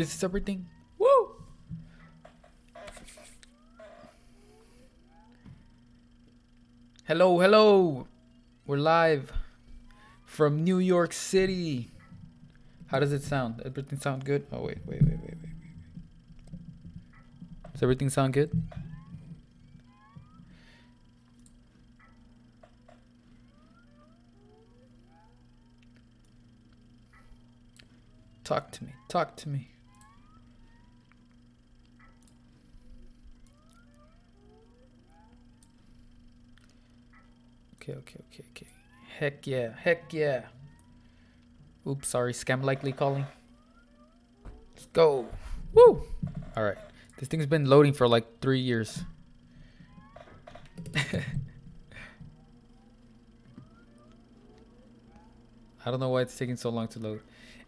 This is everything. Woo! Hello, hello. We're live from New York City. How does it sound? Everything sound good? Oh wait, wait, wait, wait, wait, wait. Does everything sound good? Talk to me. Talk to me. Okay, okay, okay, okay. Heck yeah, heck yeah. Oops, sorry, scam likely calling. Let's go. Woo! Alright. This thing's been loading for like three years. I don't know why it's taking so long to load.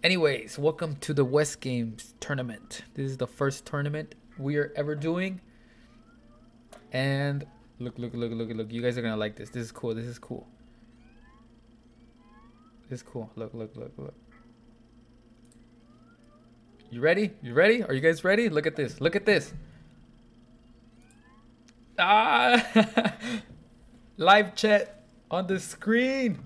Anyways, welcome to the Wes Games tournament. This is the first tournament we are ever doing. And look, look, look, look, look. You guys are gonna like this. This is cool. This is cool. This is cool. Look, look, look, look. You ready? You ready? Are you guys ready? Look at this. Look at this. Ah! Live chat on the screen.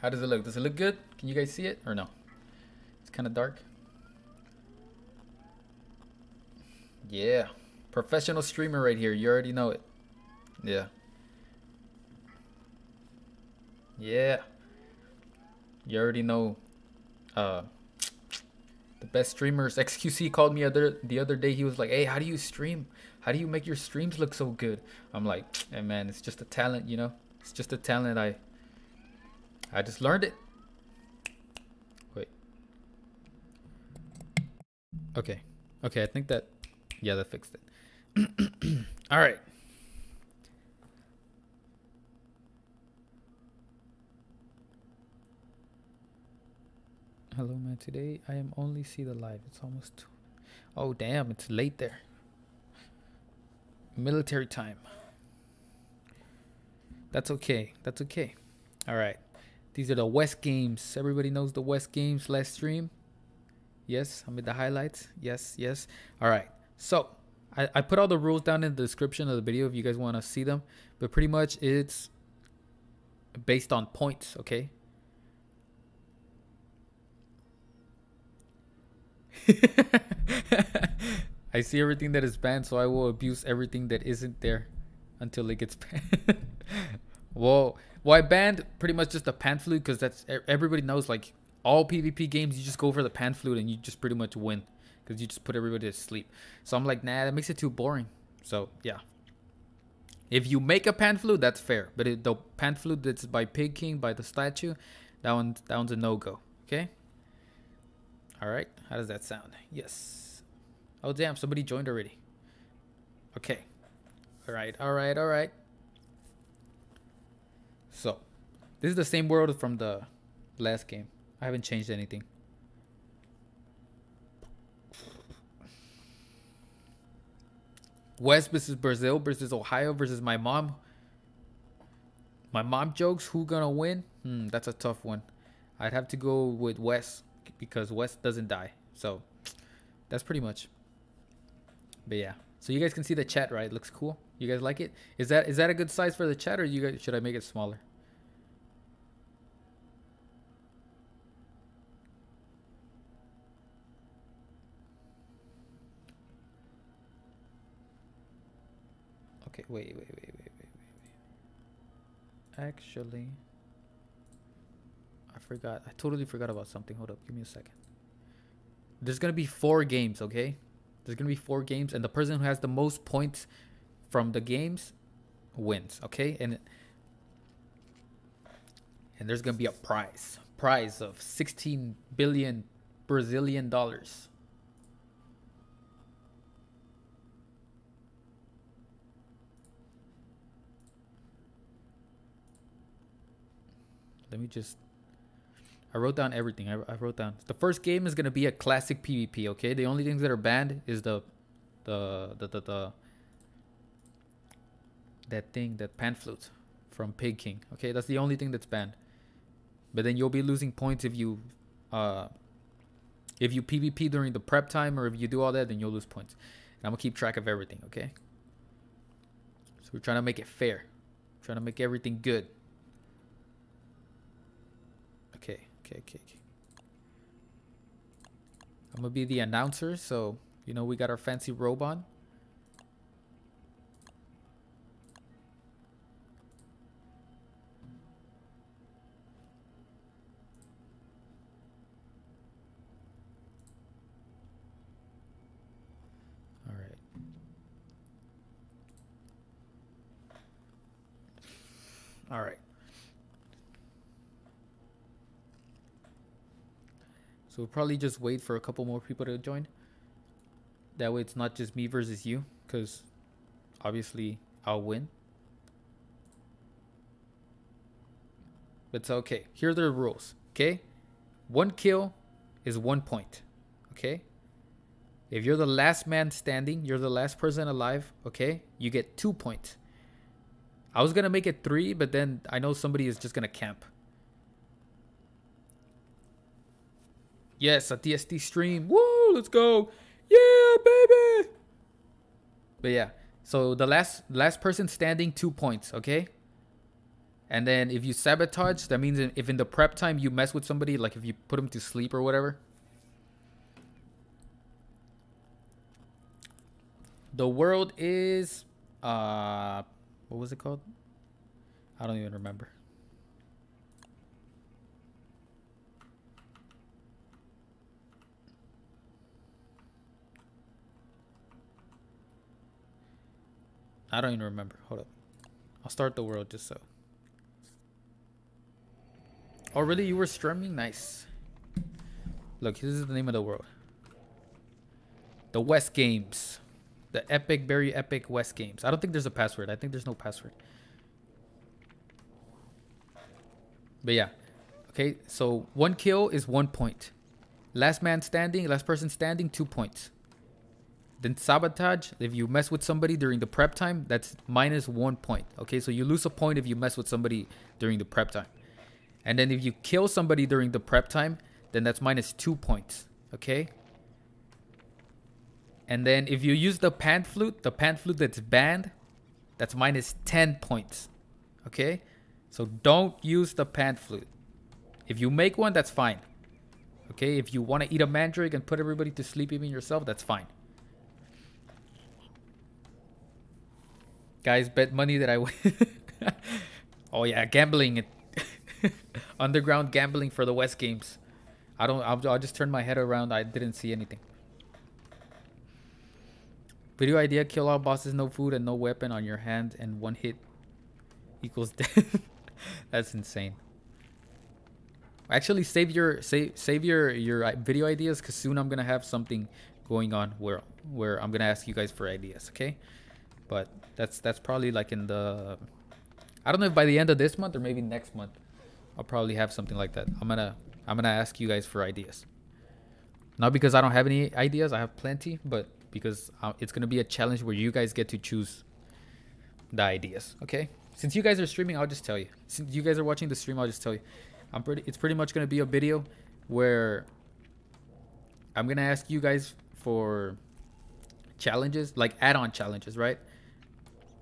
How does it look? Does it look good? Can you guys see it or no? It's kind of dark. Yeah. Professional streamer right here. You already know it. Yeah. Yeah. You already know uh the best streamers. XQC called me other the other day. He was like, "Hey, how do you stream? How do you make your streams look so good?" I'm like, "Hey man, it's just a talent, you know. It's just a talent I I just learned it. Wait. Okay. Okay, I think that yeah, that fixed it. All right. Hello man, today I am only see the live. It's almost two. Oh damn, it's late there. Military time. That's okay. That's okay. All right. These are the Wes games. Everybody knows the Wes games last stream. Yes, I'm made the highlights. Yes, yes. All right. So I, I put all the rules down in the description of the video if you guys want to see them. But pretty much it's based on points, okay? I see everything that is banned, so I will abuse everything that isn't there until it gets banned. Whoa. Well, I banned pretty much just the pan flute because that's everybody knows like all PvP games you just go for the pan flute and you just pretty much win because you just put everybody to sleep. So I'm like, nah, that makes it too boring. So yeah. If you make a pan flute, that's fair. But it, the pan flute that's by Pig King by the statue, that one that one's a no go. Okay. All right. How does that sound? Yes. Oh damn! Somebody joined already. Okay. All right. All right. All right. So, this is the same world from the last game. I haven't changed anything. Wes versus Brazil versus Ohio versus my mom. My mom jokes who gonna win? Hmm, that's a tough one. I'd have to go with Wes because Wes doesn't die. So that's pretty much. But yeah. So you guys can see the chat, right? It looks cool. You guys like it? Is that is that a good size for the chat or you guys should I make it smaller? Okay, wait, wait, wait, wait, wait, wait, wait. Actually, I forgot. I totally forgot about something. Hold up, give me a second. There's gonna be four games, okay? There's gonna be four games, and the person who has the most points from the games wins, okay? And and there's gonna be a prize, prize of 16 billion Brazilian dollars. Let me just. I wrote down everything. I, I wrote down. The first game is gonna be a classic PvP. Okay. The only things that are banned is the, the the the, the that thing that pan flute from Pig King. Okay, that's the only thing that's banned. but then you'll be losing points if you uh if you PvP during the prep time or if you do all that, then you'll lose points. And I'm gonna keep track of everything, okay? So we're trying to make it fair. Trying to make everything good. Okay, okay, okay. I'm gonna be the announcer, so you know we got our fancy robe on. All right. All right. So we'll probably just wait for a couple more people to join. That way it's not just me versus you, because obviously I'll win. But it's okay. Here are the rules, okay? One kill is one point, okay? If you're the last man standing, you're the last person alive, okay? You get two points. I was gonna make it three, but then I know somebody is just gonna camp. Yes, a DST stream. Woo, let's go. Yeah, baby. But yeah, so the last last person standing, two points, okay? And then if you sabotage, that means if in the prep time you mess with somebody, like if you put them to sleep or whatever. The world is uh what was it called? I don't even remember. I don't even remember. Hold up. I'll start the world just so. Oh, really? You were streaming? Nice. Look, this is the name of the world. The Wes Games. The epic, very epic Wes Games. I don't think there's a password. I think there's no password. But yeah. Okay, so one kill is one point. Last man standing, last person standing, two points. Then sabotage, if you mess with somebody during the prep time, that's minus one point. Okay, so you lose a point if you mess with somebody during the prep time. And then if you kill somebody during the prep time, then that's minus two points. Okay? And then if you use the pan flute, the pan flute that's banned, that's minus 10 points. Okay? So don't use the pan flute. If you make one, that's fine. Okay? If you want to eat a mandrake and put everybody to sleep, even yourself, that's fine. Guys, bet money that I win. oh yeah, gambling. Underground gambling for the Wes Games. I don't. I'll, I'll just turn my head around. I didn't see anything. Video idea: Kill all bosses, no food, and no weapon on your hand, and one hit equals death. That's insane. Actually, save your save save your your uh, video ideas, cause soon I'm gonna have something going on where where I'm gonna ask you guys for ideas. Okay, but that's that's probably like in the I don't know if by the end of this month or maybe next month. I'll probably have something like that. I'm gonna I'm gonna ask you guys for ideas. Not because I don't have any ideas, I have plenty, but because uh, it's gonna be a challenge where you guys get to choose the ideas. Okay. Since you guys are streaming, I'll just tell you. Since you guys are watching the stream, I'll just tell you. I'm pretty. It's pretty much gonna be a video where I'm gonna ask you guys for challenges, like add-on challenges, right?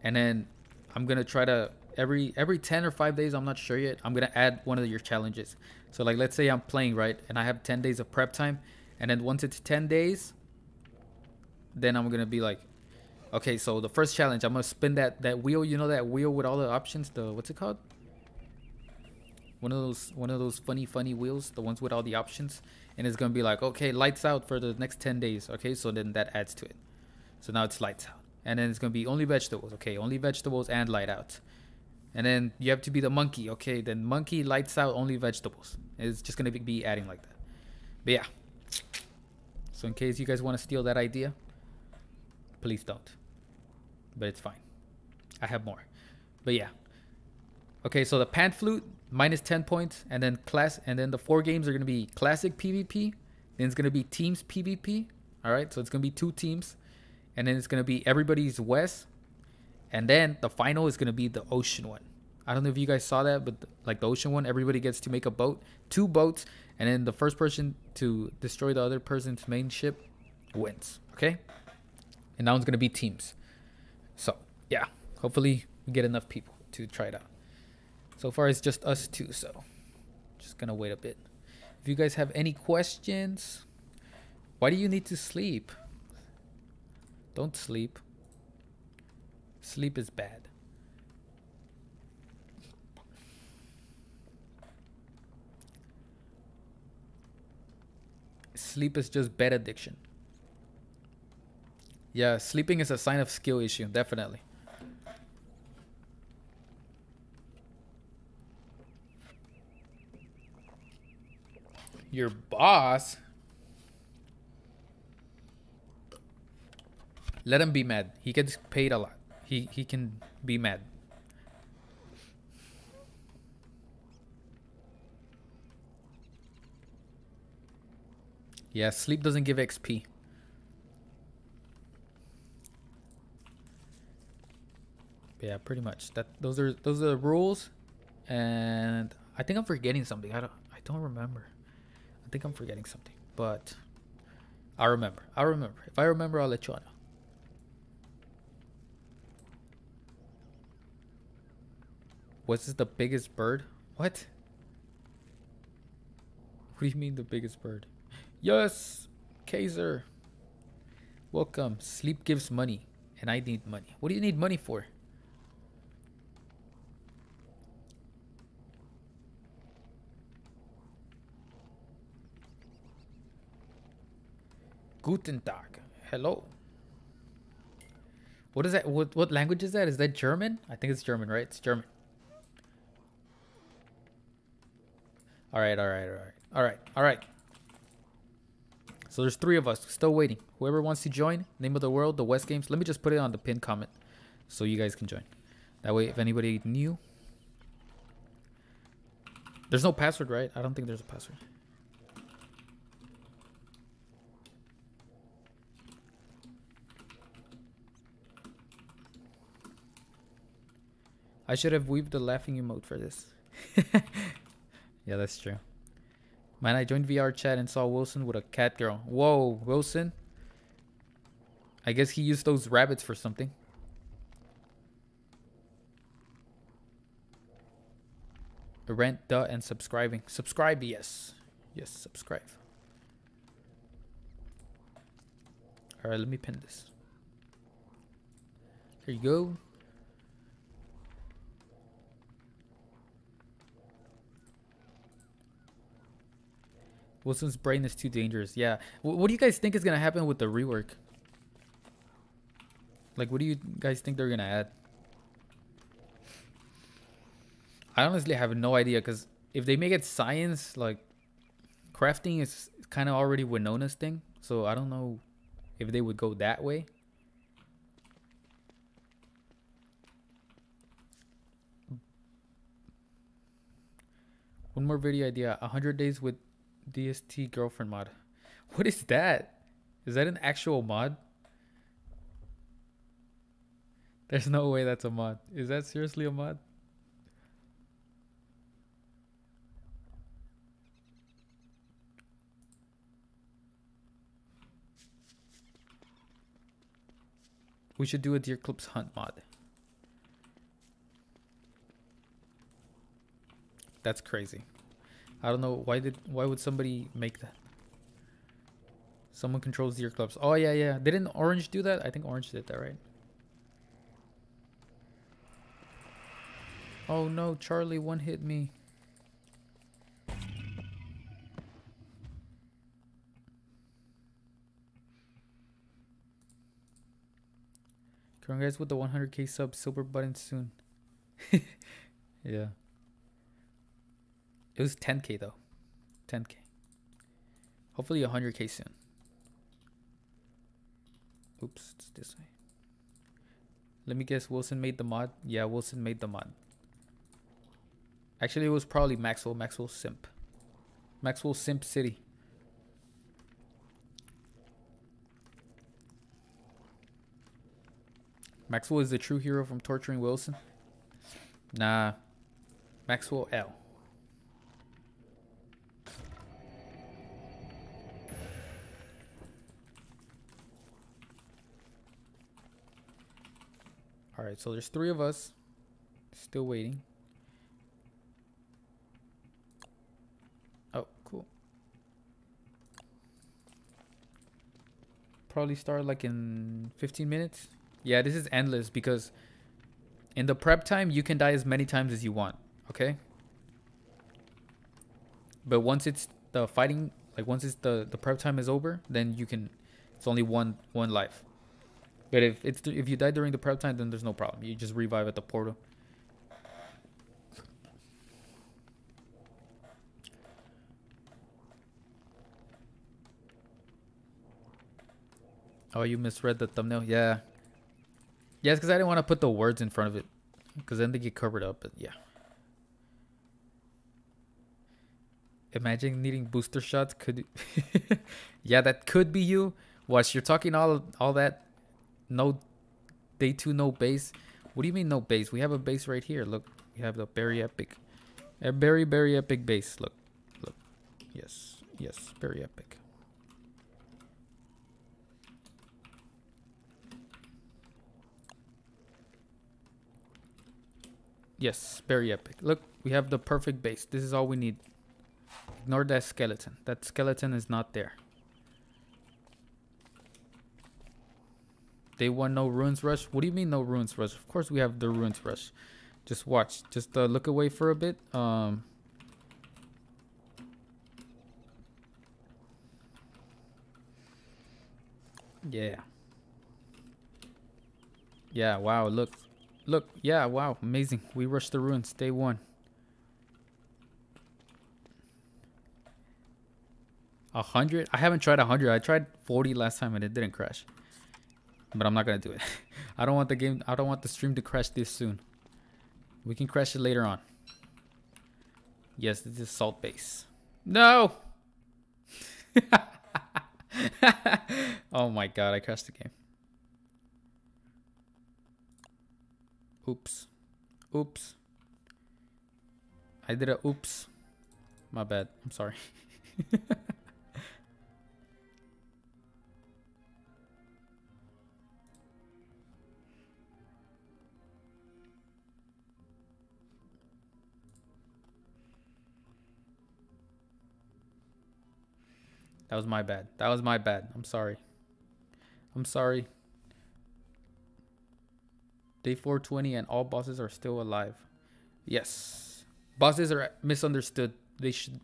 And then I'm gonna try to every every 10 or 5 days i'm not sure yet i'm gonna add one of your challenges. So like let's say i'm playing right and i have 10 days of prep time and then once it's 10 days then i'm gonna be like okay so the first challenge i'm gonna spin that that wheel you know that wheel with all the options the what's it called? One of those one of those funny funny wheels the ones with all the options and it's gonna be like okay lights out for the next 10 days okay? So then that adds to it. So now it's lights out and then it's gonna be only vegetables okay only vegetables and light out and then you have to be the monkey. Okay, then monkey lights out only vegetables. It's just gonna be adding like that. But yeah. So in case you guys want to steal that idea, please don't. But it's fine. I have more. But yeah. Okay, so the pan flute minus 10 points, and then class, and then the four games are gonna be classic PvP. Then it's gonna be teams PvP. All right, so it's gonna be two teams, and then it's gonna be everybody's Wes and then the final is to be the ocean one. I don't know if you guys saw that, but like the ocean one, everybody gets to make a boat, two boats, and then the first person to destroy the other person's main ship wins. Okay? And that one's gonna be teams. So yeah, hopefully we get enough people to try it out. So far it's just us two, so just gonna wait a bit. If you guys have any questions, why do you need to sleep? Don't sleep. Sleep is bad. Sleep is just bed addiction. Yeah, sleeping is a sign of skill issue, definitely. Your boss? Let him be mad. He gets paid a lot. He he can be mad. Yeah, sleep doesn't give XP. Yeah, pretty much. That those are those are the rules, and I think I'm forgetting something. I don't I don't remember. I think I'm forgetting something, but I remember. I remember. If I remember, I'll let you know. Was this the biggest bird? What? What do you mean the biggest bird? Yes, Kaiser. Welcome. Sleep gives money, and I need money. What do you need money for? Guten Tag. Hello. What is that? What what language is that? Is that German? I think it's German, right? It's German. All right, all right, all right, all right, all right. So there's three of us still waiting. Whoever wants to join, name of the world, the Wes Games. Let me just put it on the pin comment so you guys can join. That way, if anybody new, there's no password, right? I don't think there's a password. I should have weaved the laughing emote for this. yeah, that's true. Man, I joined VR chat and saw Wilson with a cat girl. Whoa, Wilson. I guess he used those rabbits for something. Rent, duh, and subscribing. Subscribe, yes. Yes, subscribe. Alright, let me pin this. Here you go. Wilson's brain is too dangerous. Yeah. W what do you guys think is gonna happen with the rework? Like, what do you guys think they're gonna add? I honestly have no idea because if they make it science, like crafting is kind of already Winona's thing. So I don't know if they would go that way. One more video idea. 100 days with DST girlfriend mod. What is that? Is that an actual mod? There's no way that's a mod. Is that seriously a mod? We should do a Deerclops hunt mod. That's crazy. I don't know why did why would somebody make that? Someone controls Deerclops. Oh yeah, yeah. Didn't Orange do that? I think Orange did that, right? Oh no, Charlie one hit me. Congrats with the 100k sub silver button soon. yeah. It was 10k though. 10k. Hopefully 100k soon. Oops, it's this way. Let me guess, Wilson made the mod? Yeah, Wilson made the mod. Actually, it was probably Maxwell. Maxwell Simp. Maxwell Simp City. Maxwell is the true hero from torturing Wilson? Nah, Maxwell L. right, so there's three of us still waiting. Oh, cool. Probably start like in 15 minutes. Yeah, this is endless because in the prep time, you can die as many times as you want, okay? But once it's the fighting, like once it's the, the prep time is over, then you can, it's only one one life. But if it's if you die during the prep time, then there's no problem. You just revive at the portal. Oh, you misread the thumbnail? Yeah. Yes, because I didn't want to put the words in front of it. Because then they get covered up. But yeah. Imagine needing booster shots. Could Yeah, that could be you. Watch, you're talking all all that no day two, no base. What do you mean no base? We have a base right here. Look, we have the very epic, a very very epic base. Look, look. Yes, yes, very epic. Yes, very epic. Look, we have the perfect base. This is all we need. Ignore that skeleton. That skeleton is not there. They want no ruins rush. What do you mean no ruins rush? Of course we have the ruins rush. Just watch. Just uh, look away for a bit. Um. Yeah. Yeah. Wow. Look. Look. Yeah. Wow. Amazing. We rushed the ruins day one. A hundred? I haven't tried a hundred. I tried 40 last time and it didn't crash but I'm not gonna do it. I don't want the game. I don't want the stream to crash this soon. We can crash it later on. Yes, this is salt base. No. oh my god, I crashed the game. Oops. Oops. I did a oops. My bad. I'm sorry. That was my bad. That was my bad. I'm sorry. I'm sorry. Day 420 and all bosses are still alive. Yes. Bosses are misunderstood. They should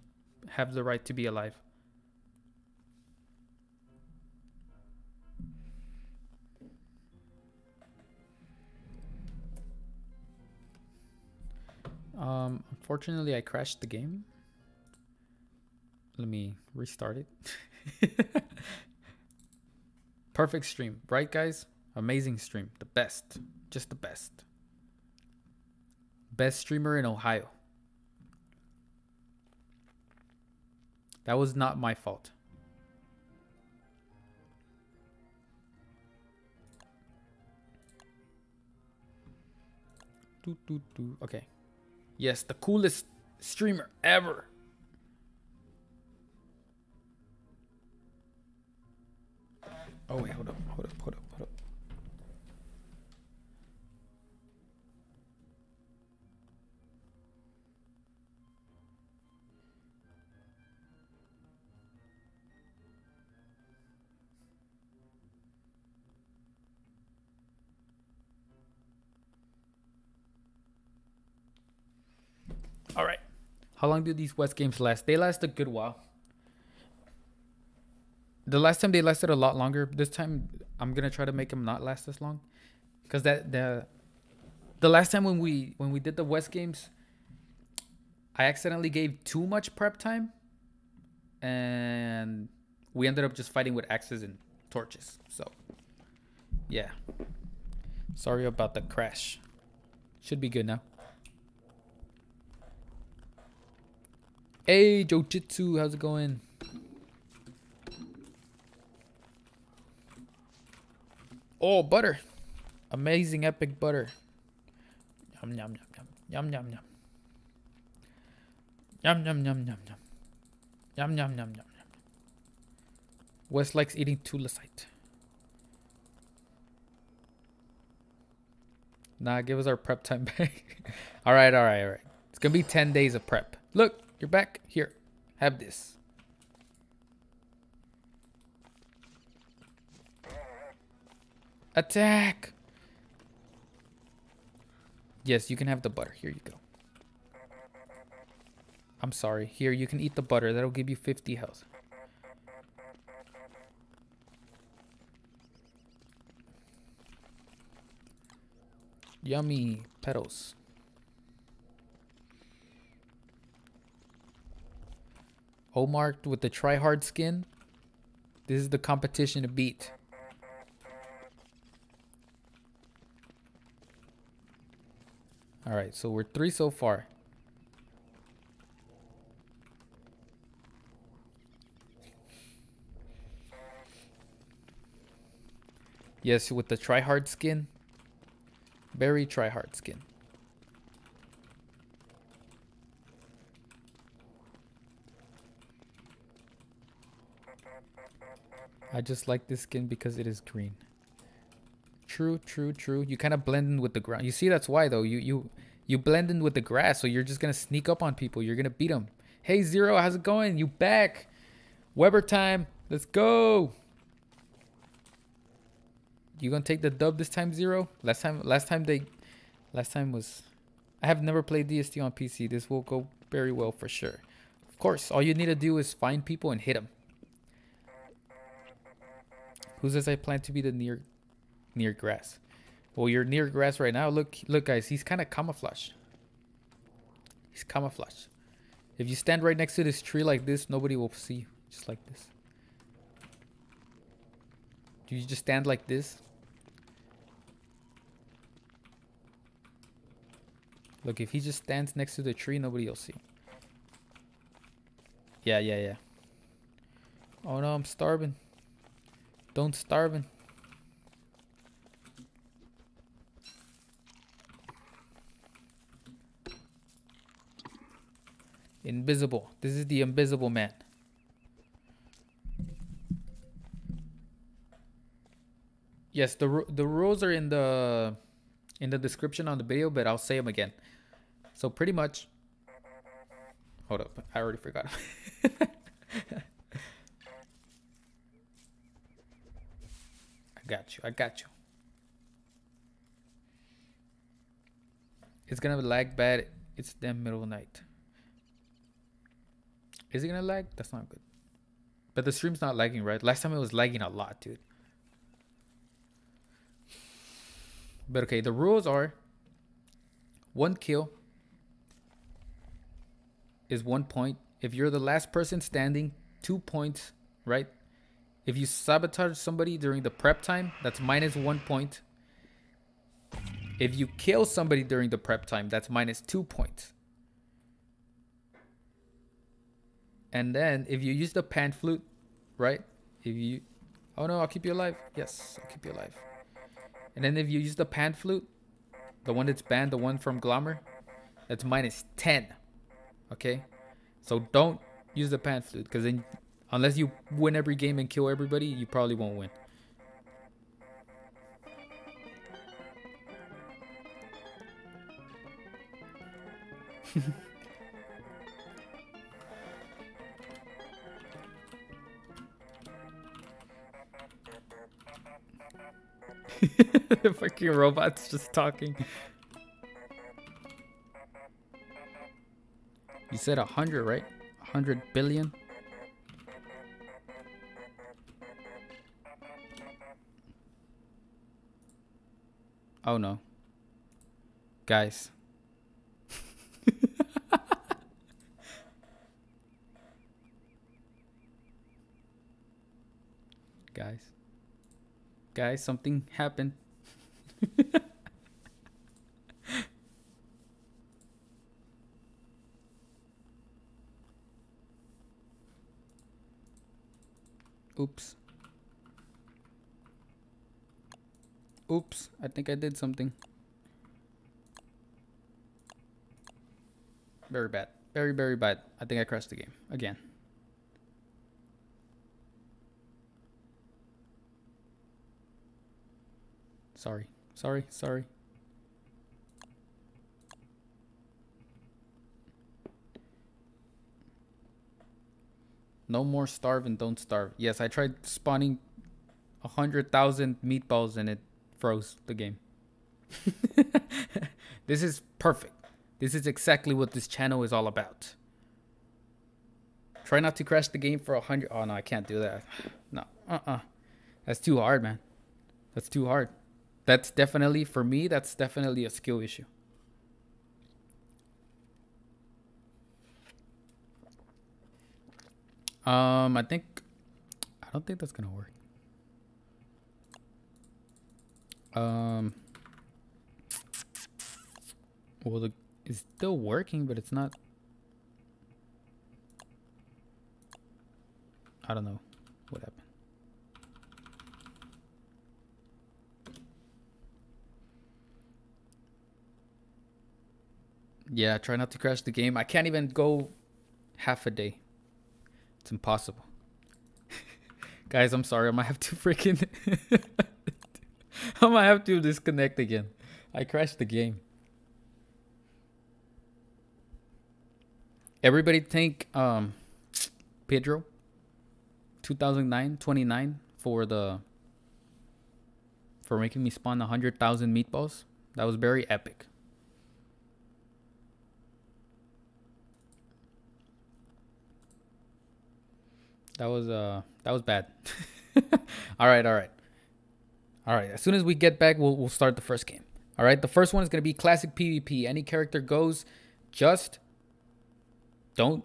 have the right to be alive. Um, unfortunately, I crashed the game. Let me restart it. Perfect stream, right, guys? Amazing stream. The best. Just the best. Best streamer in Ohio. That was not my fault. Okay. Yes, the coolest streamer ever. Oh wait, hold up, hold up, hold up, hold up. All right. How long do these Wes games last? They last a good while the last time they lasted a lot longer. This time I'm gonna try to make them not last as long, because that the the last time when we when we did the Wes games, I accidentally gave too much prep time, and we ended up just fighting with axes and torches. So yeah, sorry about the crash. Should be good now. Hey, Jojitsu, how's it going? Oh, butter. Amazing epic butter. Yum, yum, yum, yum. Yum, yum, yum. Yum yum yum yum yum. Yum yum yum yum yum. Wes likes eating thulecite. Nah, give us our prep time back. all right, all right, all right. It's gonna be 10 days of prep. Look, you're back. Here, have this. Attack! Yes, you can have the butter. Here you go. I'm sorry. Here, you can eat the butter. That'll give you 50 health. Yummy petals. Omar with the try hard skin. This is the competition to beat. All right, so we're three so far. Yes, with the try hard skin. Very try hard skin. I just like this skin because it is green. True, true, true. You kind of blend in with the ground. You see, that's why though. You you you blend in with the grass, so you're just gonna sneak up on people. You're gonna beat them. Hey Zero, how's it going? You back? Webber time. Let's go. You gonna take the dub this time, Zero? Last time, last time they, last time was. I have never played DST on PC. This will go very well for sure. Of course, all you need to do is find people and hit them. Who says I plan to be the near near grass? Well, you're near grass right now. Look, look, guys. He's kind of camouflaged. He's camouflaged. If you stand right next to this tree like this, nobody will see you. Just like this. Do you just stand like this? Look, if he just stands next to the tree, nobody will see. Yeah, yeah, yeah. Oh no, I'm starving. Don't starving. Invisible. This is the invisible man. Yes, the the rules are in the in the description on the video, but I'll say them again. So pretty much. Hold up, I already forgot. I got you. I got you. It's gonna lag bad. It's damn middle of night. Is it gonna lag? That's not good. But the stream's not lagging, right? Last time it was lagging a lot, dude. But okay, the rules are one kill is one point. If you're the last person standing, two points, right? If you sabotage somebody during the prep time, that's minus one point. If you kill somebody during the prep time, that's minus two points. And then if you use the pan flute, right? If you, oh no, I'll keep you alive. Yes, I'll keep you alive. And then if you use the pan flute, the one that's banned, the one from Glommer, that's minus 10. Okay? So don't use the pan flute because then unless you win every game and kill everybody, you probably won't win. fucking robot's just talking. You said a hundred, right? A hundred billion? Oh no. Guys. Guys. Guys, something happened. Oops. Oops, I think I did something. Very bad. Very, very bad. I think I crashed the game again. Sorry. Sorry. Sorry. No more starve and don't starve. Yes, I tried spawning a hundred thousand meatballs and it froze the game. this is perfect. This is exactly what this channel is all about. Try not to crash the game for a hundred. Oh no, I can't do that. No, uh-uh. That's too hard, man. That's too hard. That's definitely for me. That's definitely a skill issue. Um, I think I don't think that's gonna work. Um, well, the it's still working, but it's not. I don't know what happened. Yeah, try not to crash the game. I can't even go half a day. It's impossible. Guys, I'm sorry. I might have to freaking. I might have to disconnect again. I crashed the game. Everybody thank um, Pedro 2009 29 for the for making me spawn 100,000 meatballs. That was very epic. That was uh that was bad. all right, all right. All right, as soon as we get back, we'll we'll start the first game. All right, the first one is going to be classic PvP. Any character goes, just don't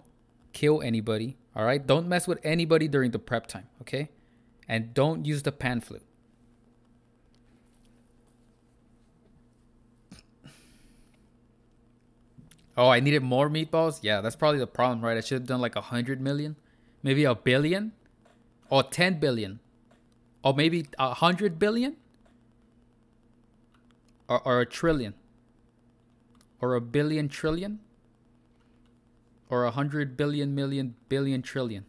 kill anybody. All right, don't mess with anybody during the prep time, okay? And don't use the pan flute. Oh, I needed more meatballs? Yeah, that's probably the problem, right? I should have done like a hundred million maybe a billion or 10 billion or maybe a hundred billion or, or a trillion or a billion trillion or a hundred billion million billion trillion.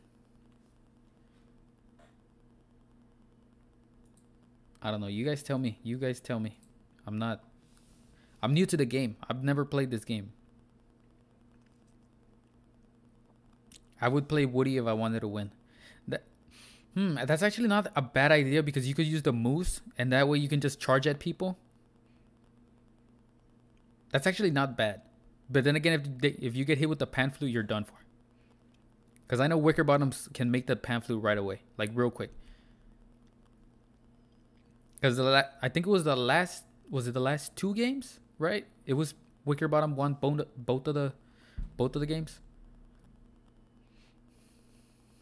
I don't know. You guys tell me. You guys tell me. I'm not i'm new to the game. I've never played this game I would play Woodie if I wanted to win. That, hmm, that's actually not a bad idea because you could use the moose and that way you can just charge at people. That's actually not bad. But then again, if they, if you get hit with the pan flute, you're done for. Because I know Wickerbottoms can make the pan flute right away, like real quick. Because I think it was the last, was it the last two games, right? It was Wickerbottom won both of the, both of the games.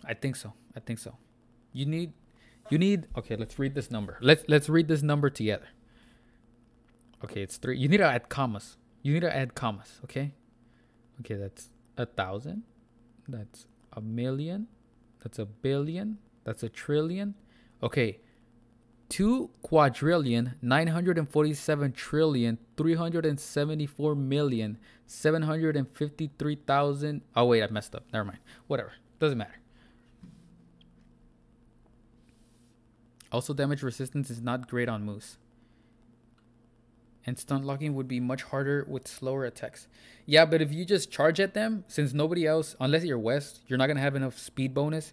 I think so. I think so. You need you need okay, let's read this number. Let's let's read this number together. Okay, it's three. You need to add commas. You need to add commas, okay? Okay, that's a thousand. That's a million. That's a billion. That's a trillion. Okay. Two quadrillion, nine hundred and forty-seven trillion, three hundred and seventy-four million, seven hundred and fifty-three thousand. Oh wait, I messed up. Never mind. Whatever. Doesn't matter. Also, damage resistance is not great on Moose. And stun locking would be much harder with slower attacks. Yeah, but if you just charge at them, since nobody else, unless you're Wes, you're not going to have enough speed bonus.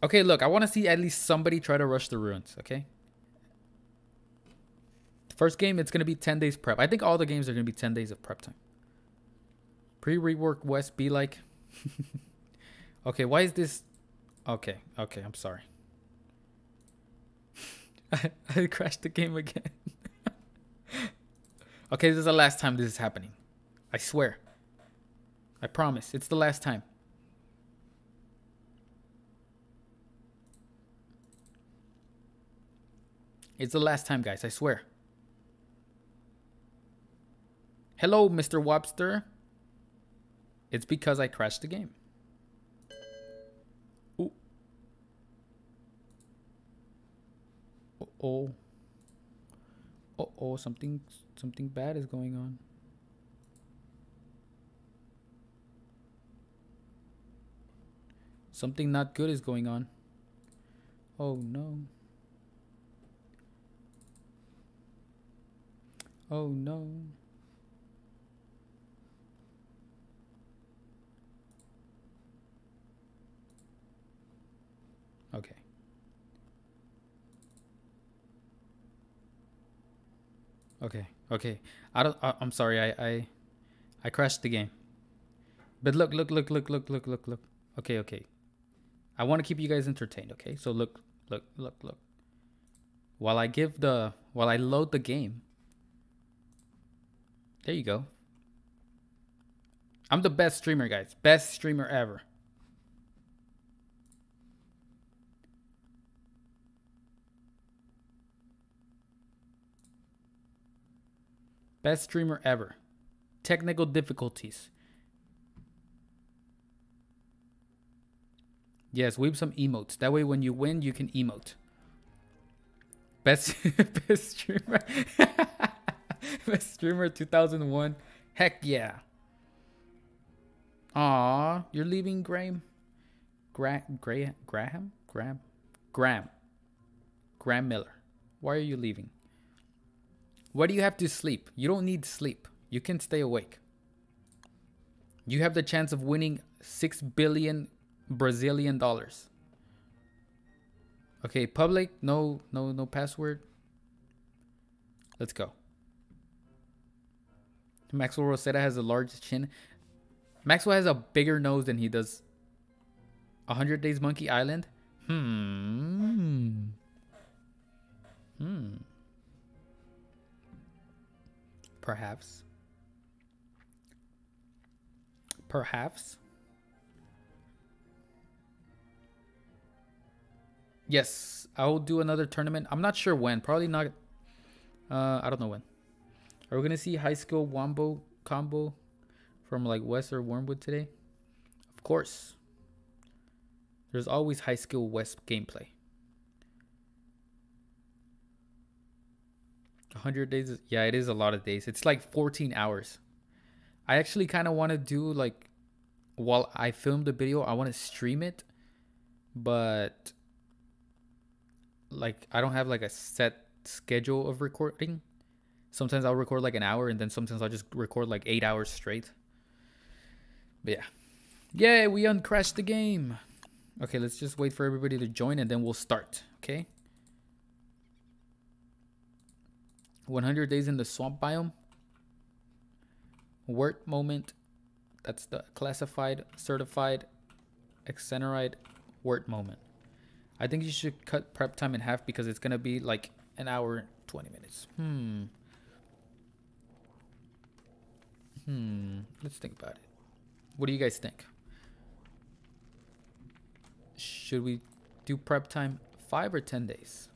Okay, look, I want to see at least somebody try to rush the ruins, okay? First game, it's going to be 10 days prep. I think all the games are going to be 10 days of prep time. Pre-rework Wes be like... okay, why is this... Okay, okay, I'm sorry. I, I crashed the game again. okay, this is the last time this is happening. I swear. I promise. It's the last time. It's the last time, guys. I swear. Hello, Mr. Webster. It's because I crashed the game. oh. Uh oh, something something bad is going on. Something not good is going on. Oh no. Oh no. Okay. Okay. I don't I, I'm sorry. I I I crashed the game. But look, look, look, look, look, look, look, look. Okay, okay. I want to keep you guys entertained, okay? So look, look, look, look. While I give the while I load the game. There you go. I'm the best streamer, guys. Best streamer ever. Best streamer ever. Technical difficulties. Yes, weave some emotes. That way when you win, you can emote. Best best streamer. best streamer 2001. Heck yeah. Aw, you're leaving Graham? Gra Gra Graham? Graham? Graham. Graham Miller. Why are you leaving? Why do you have to sleep? You don't need sleep. You can stay awake. You have the chance of winning 6 billion Brazilian dollars. Okay, public, no no no password. Let's go. Maxwell Rosetta has the largest chin. Maxwell has a bigger nose than he does. 100 Days Monkey Island? Hmm. Hmm. Perhaps. Perhaps. Yes, I will do another tournament. I'm not sure when. Probably not. Uh, I don't know when. Are we gonna see high school wombo combo from like Wes or Wormwood today? Of course. There's always high school Wes gameplay. 100 days yeah it is a lot of days. It's like 14 hours. I actually kind of want to do like while i film the video i want to stream it but like i don't have like a set schedule of recording. Sometimes i'll record like an hour and then sometimes i'll just record like eight hours straight. But yeah. Yay, we uncrashed the game. Okay let's just wait for everybody to join and then we'll start okay 100 days in the swamp biome. Wurt moment. That's the classified, certified, excenteride Wurt moment. I think you should cut prep time in half because it's going to be like an hour 20 minutes. Hmm. Hmm. Let's think about it. What do you guys think? Should we do prep time 5 or 10 days?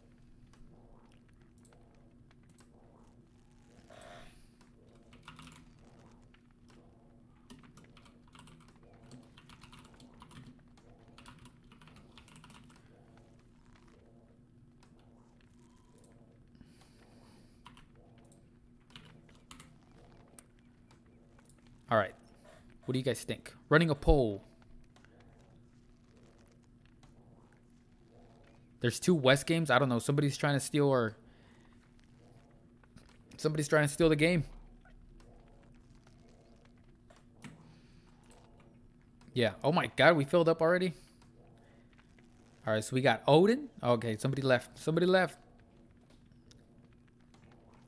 All right. What do you guys think? Running a poll. There's two Wes games. I don't know. Somebody's trying to steal or Somebody's trying to steal the game. Yeah. Oh my god, we filled up already. All right, so we got Odin. Okay, somebody left. Somebody left.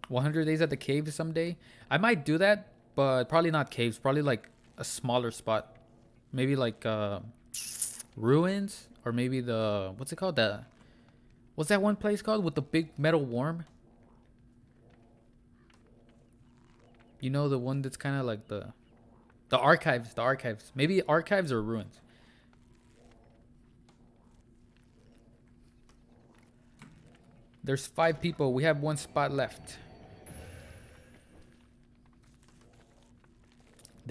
100 days at the cave someday. I might do that but probably not caves. Probably like a smaller spot. Maybe like uh, ruins or maybe the what's it called? The what's that one place called with the big metal worm? You know the one that's kind of like the the archives. The archives. Maybe archives or ruins. There's five people. We have one spot left.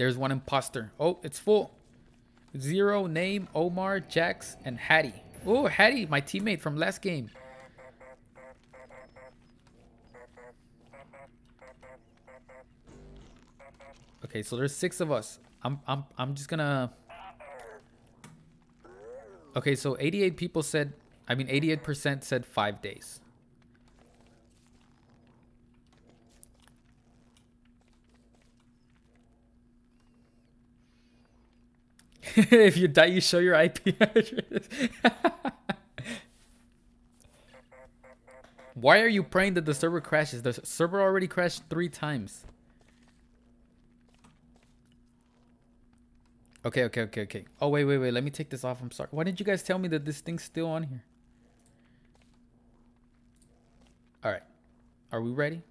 There's one imposter. Oh, it's full. Zero, name, Omar, Jax, and Hattie. Oh, Hattie, my teammate from last game. Okay, so there's six of us. I'm I'm I'm just gonna Okay, so 88 people said, I mean, 88% said five days. if you die, you show your IP address. Why are you praying that the server crashes? The server already crashed three times. Okay, okay, okay, okay. Oh, wait, wait, wait. Let me take this off. I'm sorry. Why didn't you guys tell me that this thing's still on here? All right. Are we ready?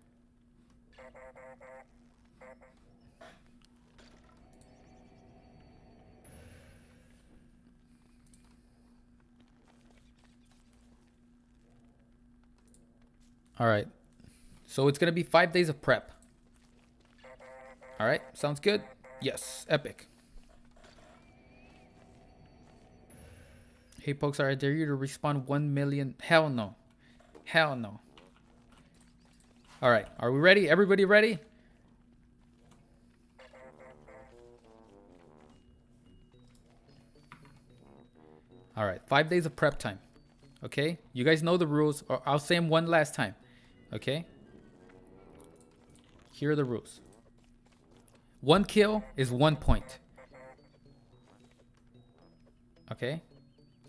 All right. So it's going to be five days of prep. All right. Sounds good. Yes. Epic. Hey, folks, I dare you to respond 1 million. Hell no. Hell no. All right. Are we ready? Everybody ready? All right. Five days of prep time. Okay. You guys know the rules. I'll say them one last time. Okay. Here are the rules. One kill is one point. Okay.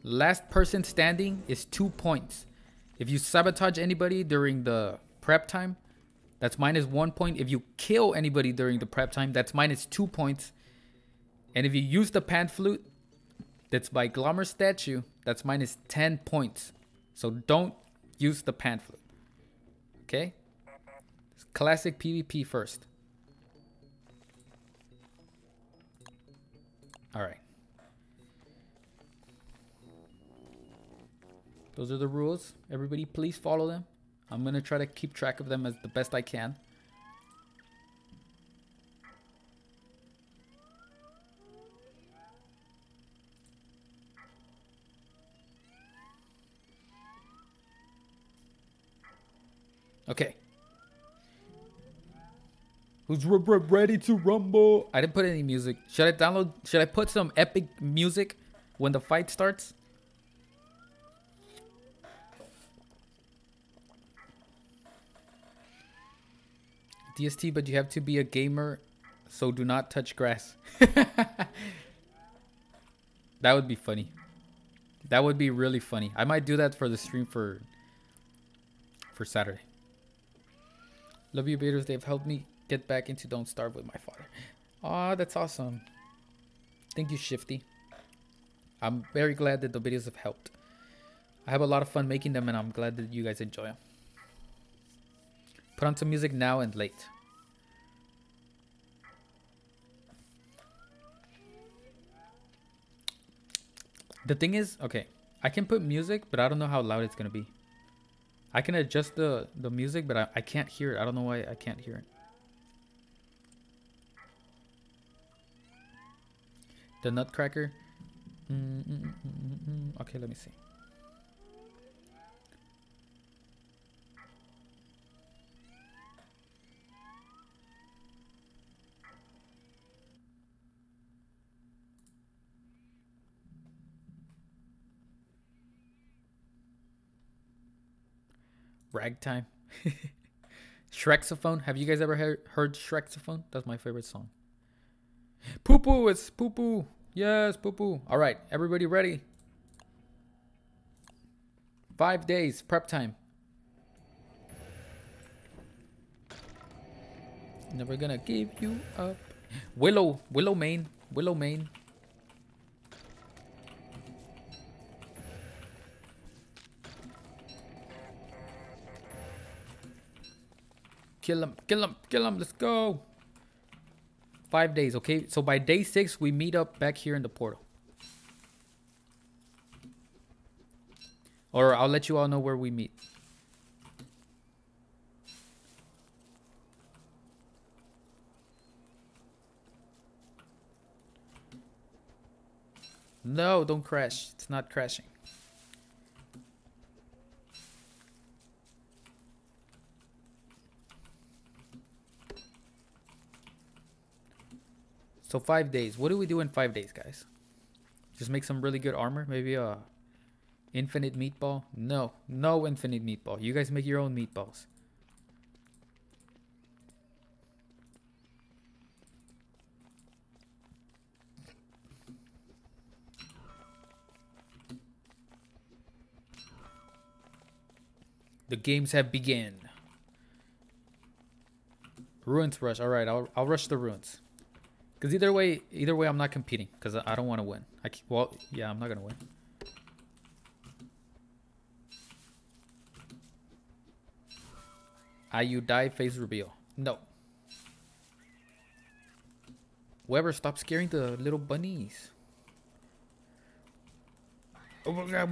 Last person standing is two points. If you sabotage anybody during the prep time, that's minus one point. If you kill anybody during the prep time, that's minus two points. And if you use the pan flute that's by Glommer statue, that's minus 10 points. So don't use the pan flute. Okay? Classic PvP first. Alright. Those are the rules. Everybody please follow them. I'm going to try to keep track of them as the best I can. Okay. Who's ready to rumble? I didn't put any music. Should I download? Should I put some epic music when the fight starts? DST, but you have to be a gamer, so do not touch grass. that would be funny. That would be really funny. I might do that for the stream for for Saturday. Love you, beaters. They've helped me get back into Don't Starve with my father. Aw, that's awesome. Thank you, Shifty. I'm very glad that the videos have helped. I have a lot of fun making them, and I'm glad that you guys enjoy them. Put on some music now and late. The thing is, okay, I can put music, but I don't know how loud it's gonna be. I can adjust the, the music, but I, I can't hear it. I don't know why I can't hear it. The Nutcracker. Mm -mm -mm, mm, mm, mm. okay, let me see. Ragtime. Shrexophone. Have you guys ever heard, heard Shrexophone? That's my favorite song. Poo poo, it's poo poo. Yes, poo poo. All right, everybody ready? Five days, prep time. Never gonna give you up. Willow, Willow Main, Willow Main. Kill him, kill him, kill him. Let's go. Five days, okay? So by day six, we meet up back here in the portal. Or I'll let you all know where we meet. No, don't crash. It's not crashing. So five days. What do we do in five days, guys? Just make some really good armor. Maybe a infinite meatball. No, no infinite meatball. You guys make your own meatballs. The games have begun. Ruins rush. All right, I'll I'll rush the ruins. Cause either way, either way, I'm not competing. Cause I don't want to win. I keep, well, yeah, I'm not gonna win. I you die face reveal. No. Webber, stop scaring the little bunnies. Booga.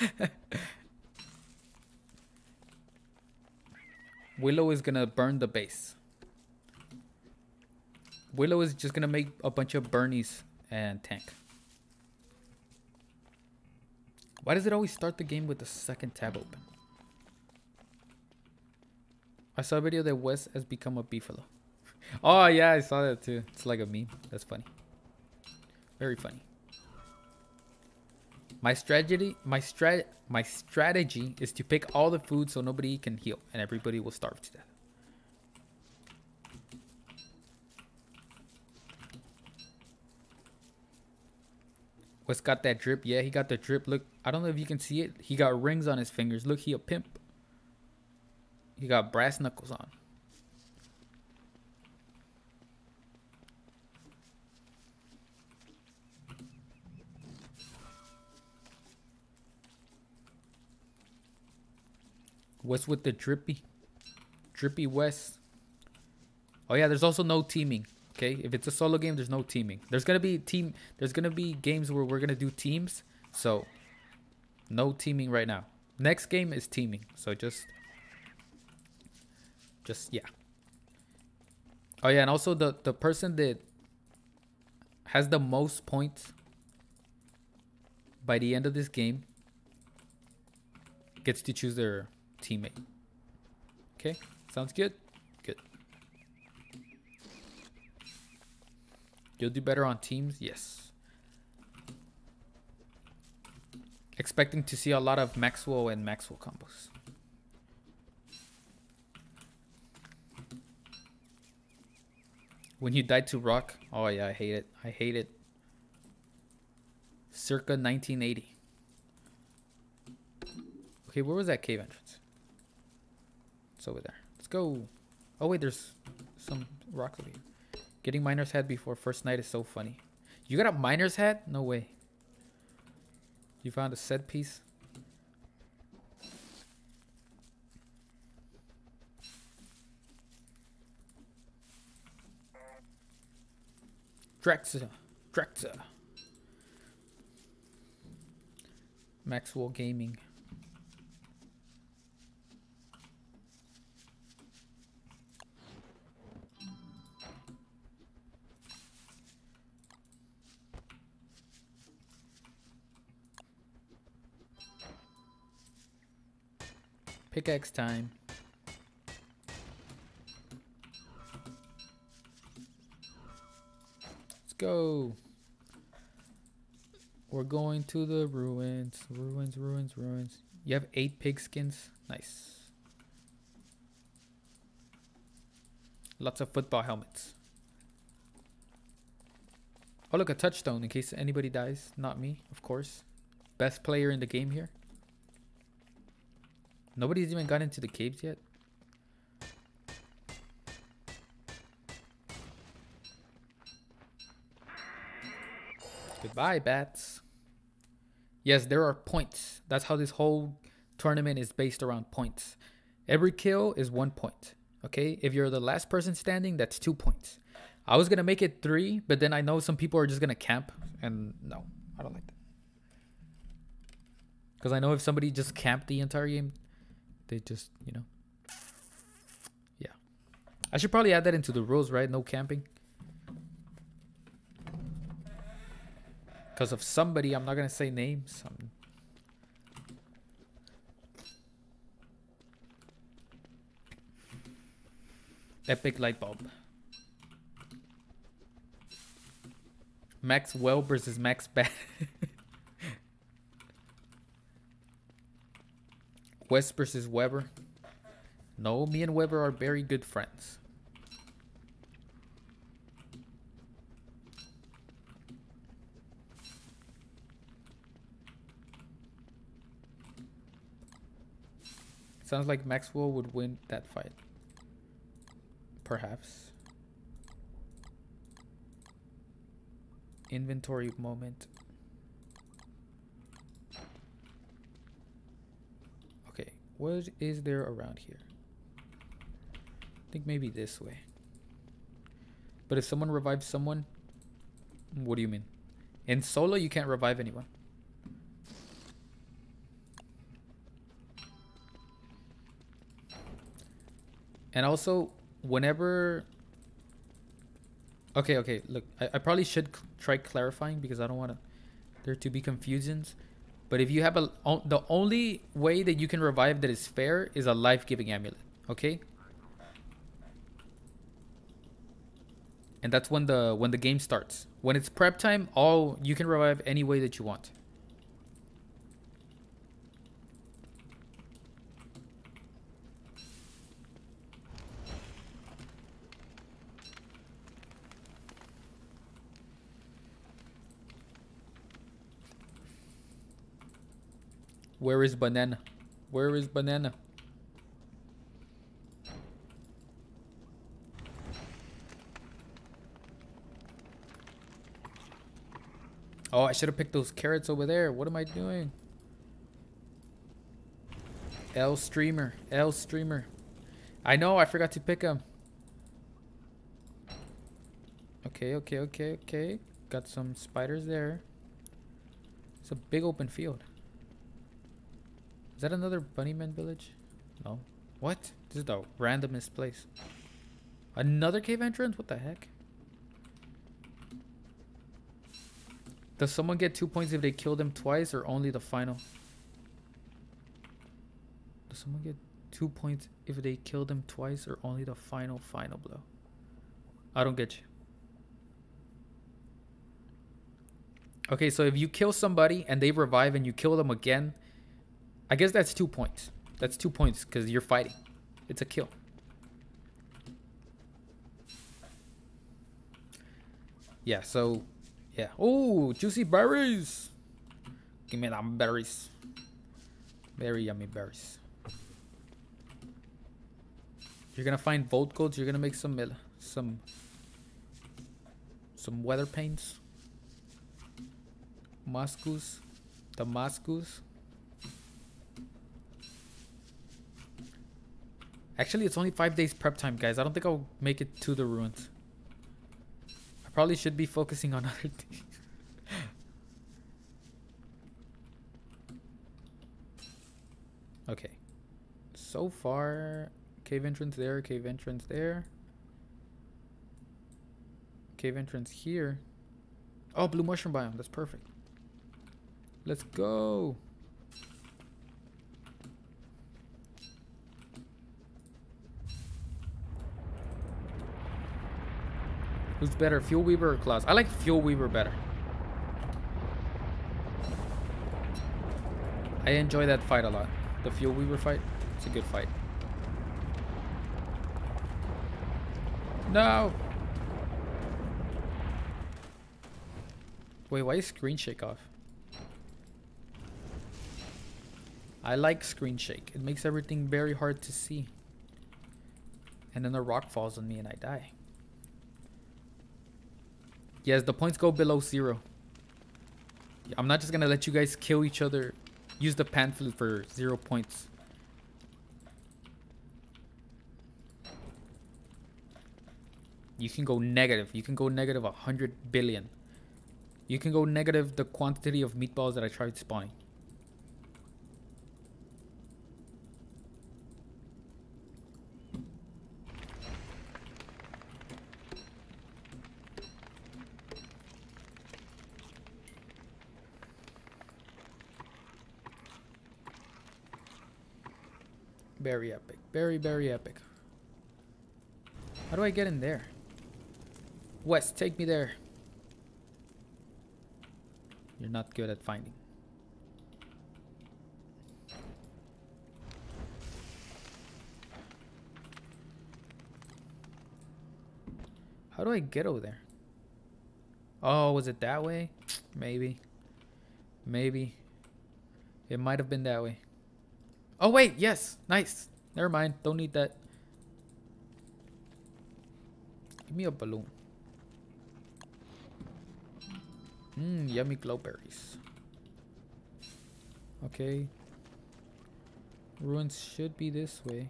Willow is gonna burn the base. Willow is just gonna make a bunch of Bernies and tank. Why does it always start the game with the second tab open? I saw a video that Wes has become a beefalo. oh yeah, I saw that too. It's like a meme. That's funny. Very funny. My strategy, my strat, my strategy is to pick all the food so nobody can heal and everybody will starve to death. What's got that drip? Yeah, he got the drip. Look, I don't know if you can see it. He got rings on his fingers. Look, he a pimp. He got brass knuckles on. What's with the drippy? Drippy Wes. Oh yeah, there's also no teaming. Okay, if it's a solo game, there's no teaming. There's gonna be team. There's gonna be games where we're gonna do teams. So, no teaming right now. Next game is teaming. So just, just yeah. Oh yeah, and also the the person that has the most points by the end of this game gets to choose their teammate. Okay, sounds good. Good. You'll do better on teams? Yes. Expecting to see a lot of Maxwell and Maxwell combos. When you died to rock? Oh yeah, I hate it. I hate it. Circa 1980. Okay, where was that cave entrance? It's over there. Let's go. Oh wait, there's some rocks over here. Getting miner's head before first night is so funny. You got a miner's head? No way. You found a set piece? Drexa. Drexa. Maxwell Gaming. Pickaxe time. Let's go. We're going to the ruins. Ruins, ruins, ruins. You have eight pig skins. Nice. Lots of football helmets. Oh, look, a touchstone in case anybody dies. Not me, of course. Best player in the game here. Nobody's even got into the caves yet. Goodbye, bats. Yes, there are points. That's how this whole tournament is based around points. Every kill is one point. Okay, if you're the last person standing, that's two points. I was gonna make it three, but then I know some people are just gonna camp, and no, I don't like that. Because I know if somebody just camped the entire game, they just, you know. Yeah. I should probably add that into the rules, right? No camping. Because of somebody, I'm not going to say names. I'm... Epic light bulb. Max Well versus Max Bad. Wes versus Webber. No, me and Webber are very good friends. Sounds like Maxwell would win that fight. Perhaps. Inventory moment. Okay, what is there around here? I think maybe this way. But if someone revives someone, what do you mean? In solo, you can't revive anyone. And also, whenever... Okay, okay, look, I, I probably should try clarifying because I don't want to there to be confusions. But if you have a... The only way that you can revive that is fair is a life-giving amulet, okay? And that's when the when the game starts. When it's prep time, all you can revive any way that you want. Where is banana? Where is banana? Oh, I should have picked those carrots over there. What am I doing? L streamer. L streamer. I know, I forgot to pick them. Okay, okay, okay, okay. Got some spiders there. It's a big open field. Is that another Bunnyman village? No. What? This is the randomest place. Another cave entrance? What the heck? Does someone get two points if they kill them twice or only the final? Does someone get two points if they kill them twice or only the final final blow? I don't get you. Okay, so if you kill somebody and they revive and you kill them again, I guess that's two points. That's two points because you're fighting. It's a kill. Yeah, so, yeah. Oh, juicy berries. Give me them berries. Very yummy berries. You're gonna find volt goats. You're gonna make some some some weather pains. Muscus, Damascus. Actually, it's only five days prep time, guys. I don't think I'll make it to the ruins. I probably should be focusing on other things. okay. So far, cave entrance there, cave entrance there. Cave entrance here. Oh, blue mushroom biome. That's perfect. Let's go. Who's better, Fuelweaver or Klaus? I like Fuelweaver better. I enjoy that fight a lot. The Fuelweaver fight. It's a good fight. No! Wait, why is screen shake off? I like screen shake. It makes everything very hard to see. And then the rock falls on me and I die. Yes, the points go below zero. I'm not just gonna let you guys kill each other. Use the flute for zero points. You can go negative. You can go negative a hundred billion. You can go negative the quantity of meatballs that I tried spawning. Very epic. Very, very epic. How do I get in there? Wes, take me there. You're not good at finding. How do I get over there? Oh, was it that way? Maybe. Maybe. It might have been that way. Oh, wait. Yes. Nice. Never mind. Don't need that. Give me a balloon. Mmm, yummy glowberries. Okay. Ruins should be this way.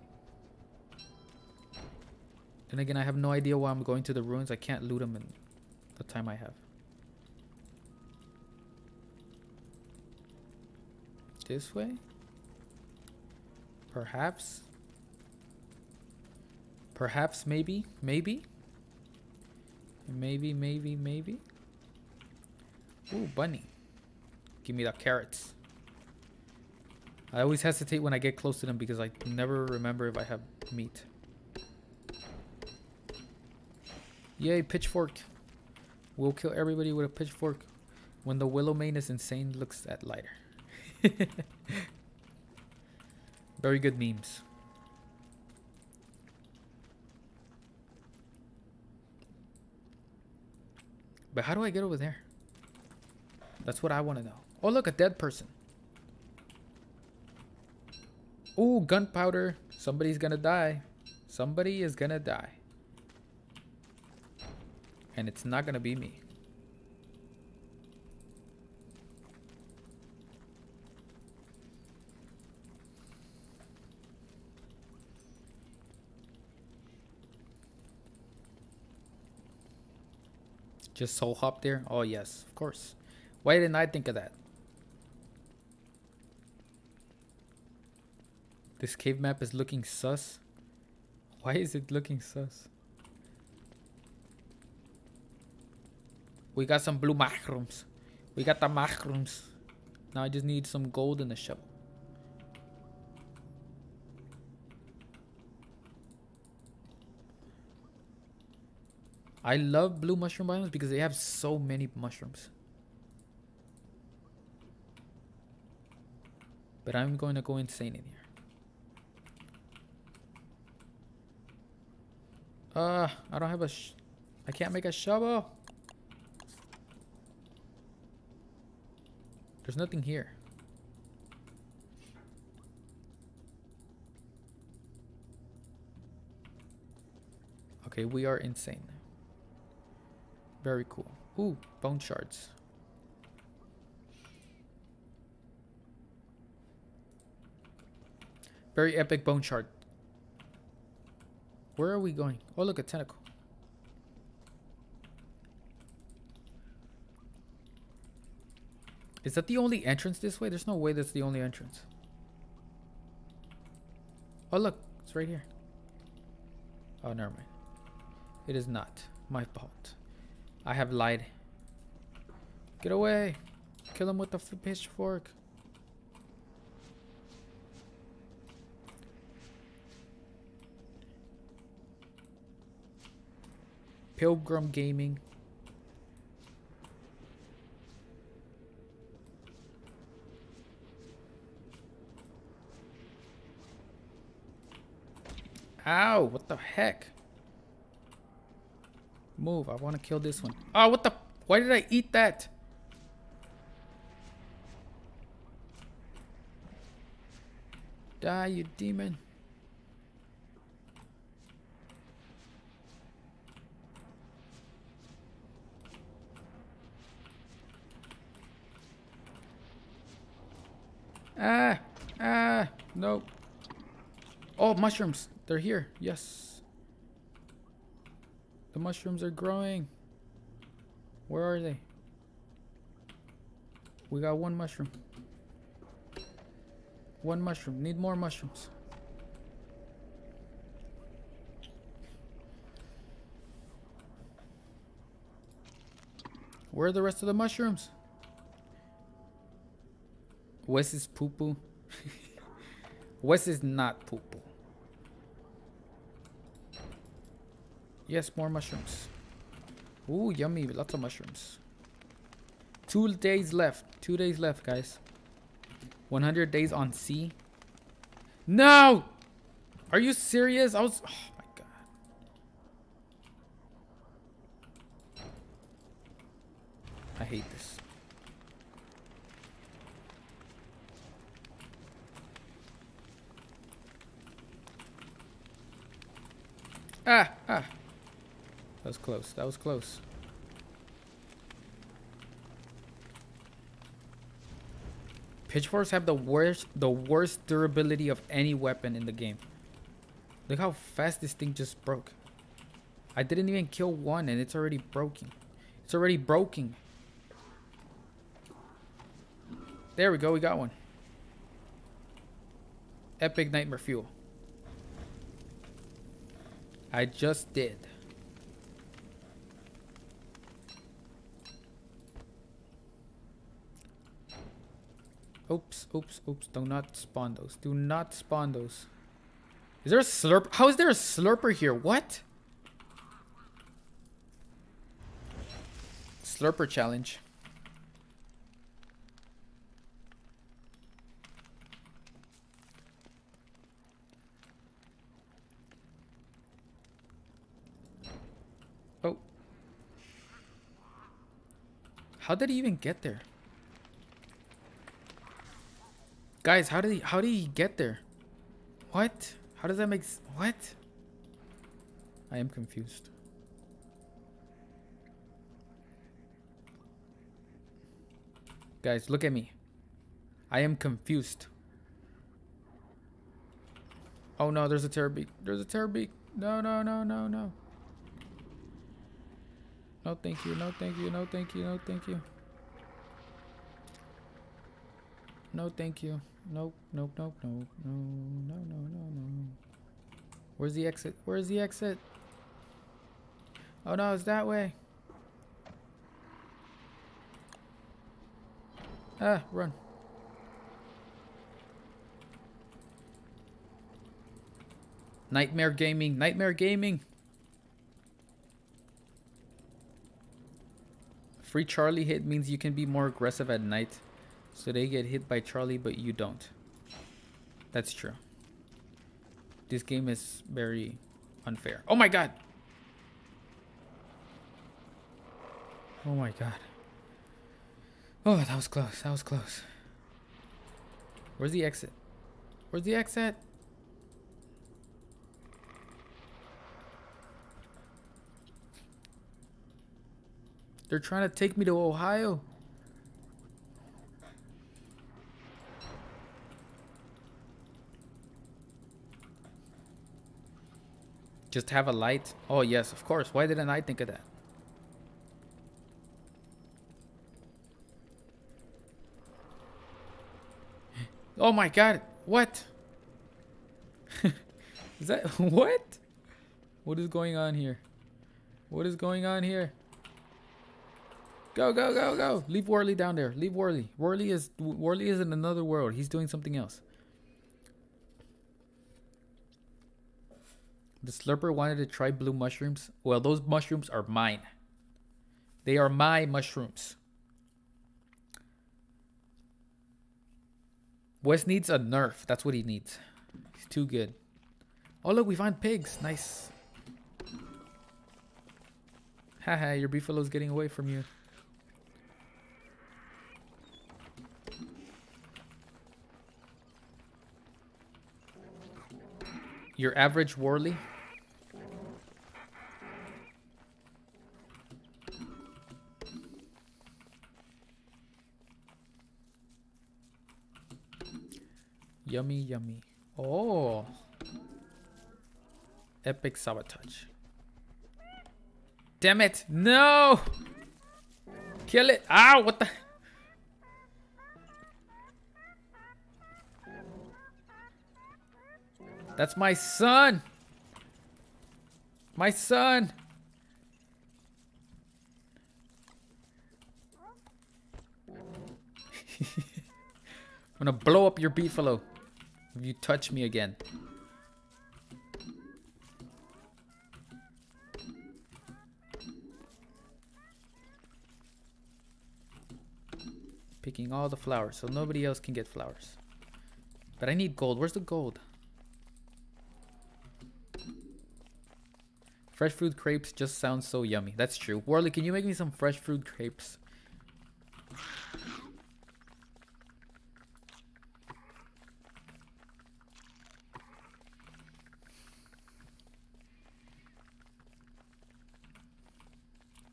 And again, I have no idea why I'm going to the ruins. I can't loot them in the time I have. This way? Perhaps? Perhaps, maybe? Maybe? Maybe, maybe, maybe? Ooh, bunny. Give me the carrots. I always hesitate when I get close to them because I never remember if I have meat. Yay, pitchfork. We'll kill everybody with a pitchfork. When the willow mane is insane, looks at lighter. Very good memes. But how do I get over there? That's what I want to know. Oh, look, a dead person. Oh, gunpowder. Somebody's gonna die. Somebody is gonna die. And it's not gonna be me. Just soul hop there? Oh, yes, of course. Why didn't I think of that? This cave map is looking sus. Why is it looking sus? We got some blue mushrooms. We got the mushrooms. Now I just need some gold in the shovel. I love blue mushroom biomes because they have so many mushrooms. But I'm going to go insane in here. Uh, I don't have a I can't make a shovel. There's nothing here. Okay, we are insane. Very cool. Ooh, bone shards. Very epic bone shard. Where are we going? Oh, look, a tentacle. Is that the only entrance this way? There's no way that's the only entrance. Oh, look. It's right here. Oh, never mind. It is not my fault. I have lied. Get away. Kill him with the pitchfork. Pilgrim Gaming. Ow, what the heck? Move, I want to kill this one. Oh, what the? Why did I eat that? Die, you demon. Ah, ah, nope. Oh, mushrooms. They're here. Yes. The mushrooms are growing. Where are they? We got one mushroom. One mushroom. Need more mushrooms. Where are the rest of the mushrooms? Wes is poo poo. Wes is not poo poo. Yes, more mushrooms. Ooh, yummy. Lots of mushrooms. Two days left. Two days left, guys. 100 days on sea. No! Are you serious? I was... Oh my god. I hate this. Ah! Ah! That was close. That was close. Pitchforks have the worst the worst durability of any weapon in the game. Look how fast this thing just broke. I didn't even kill one and it's already broken. It's already broken. There we go, we got one. Epic Nightmare Fuel. I just did. Oops, oops, oops. Do not spawn those. Do not spawn those. Is there a slurp? How is there a slurper here? What? Slurper challenge. Oh. How did he even get there? Guys, how did he how did he get there? What? How does that make what? I am confused. Guys, look at me. I am confused. Oh no, there's a Terrorbeak. There's a Terrorbeak. No, no, no, no, no. No, thank you. No, thank you. No, thank you. No, thank you. No, thank you. Nope, nope, nope, nope. No, no, no, no, no. Where's the exit? Where's the exit? Oh no, it's that way. Ah, run. Nightmare Gaming, Nightmare Gaming. Free Charlie hit means you can be more aggressive at night. So they get hit by Charlie, but you don't. That's true. This game is very unfair. Oh my god! Oh my god. Oh, that was close. That was close. Where's the exit? Where's the exit? They're trying to take me to Ohio. Just have a light? Oh, yes, of course. Why didn't I think of that? Oh my god. What? is that... What? What is going on here? What is going on here? Go, go, go, go. Leave Warly down there. Leave Warly. Warly is... Warly is in another world. He's doing something else. The slurper wanted to try blue mushrooms. Well, those mushrooms are mine. They are my mushrooms. Wes needs a nerf. That's what he needs. He's too good. Oh, look, we found pigs. Nice. Haha, your beefalo's getting away from you. Your average Warly? Yummy, yummy. Oh. Epic sabotage. Damn it. No. Kill it. Ah, what the? That's my son! My son! I'm gonna blow up your beefalo if you touch me again. Picking all the flowers, so nobody else can get flowers. But I need gold. Where's the gold? Fresh fruit crepes just sounds so yummy. That's true. Warly, can you make me some fresh fruit crepes?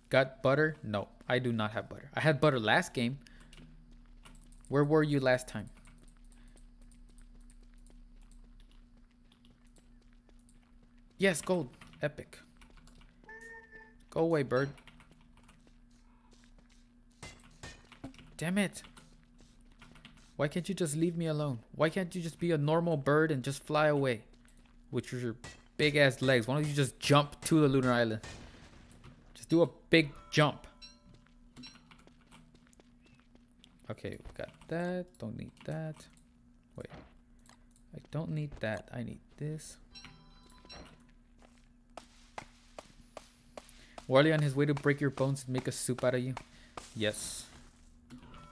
Got butter? No, I do not have butter. I had butter last game. Where were you last time? Yes, gold. Epic. Go away, bird. Damn it. Why can't you just leave me alone? Why can't you just be a normal bird and just fly away? With your big ass legs. Why don't you just jump to the lunar island? Just do a big jump. Okay, we got that. Don't need that. Wait. I don't need that. I need this. Warly on his way to break your bones and make a soup out of you. Yes.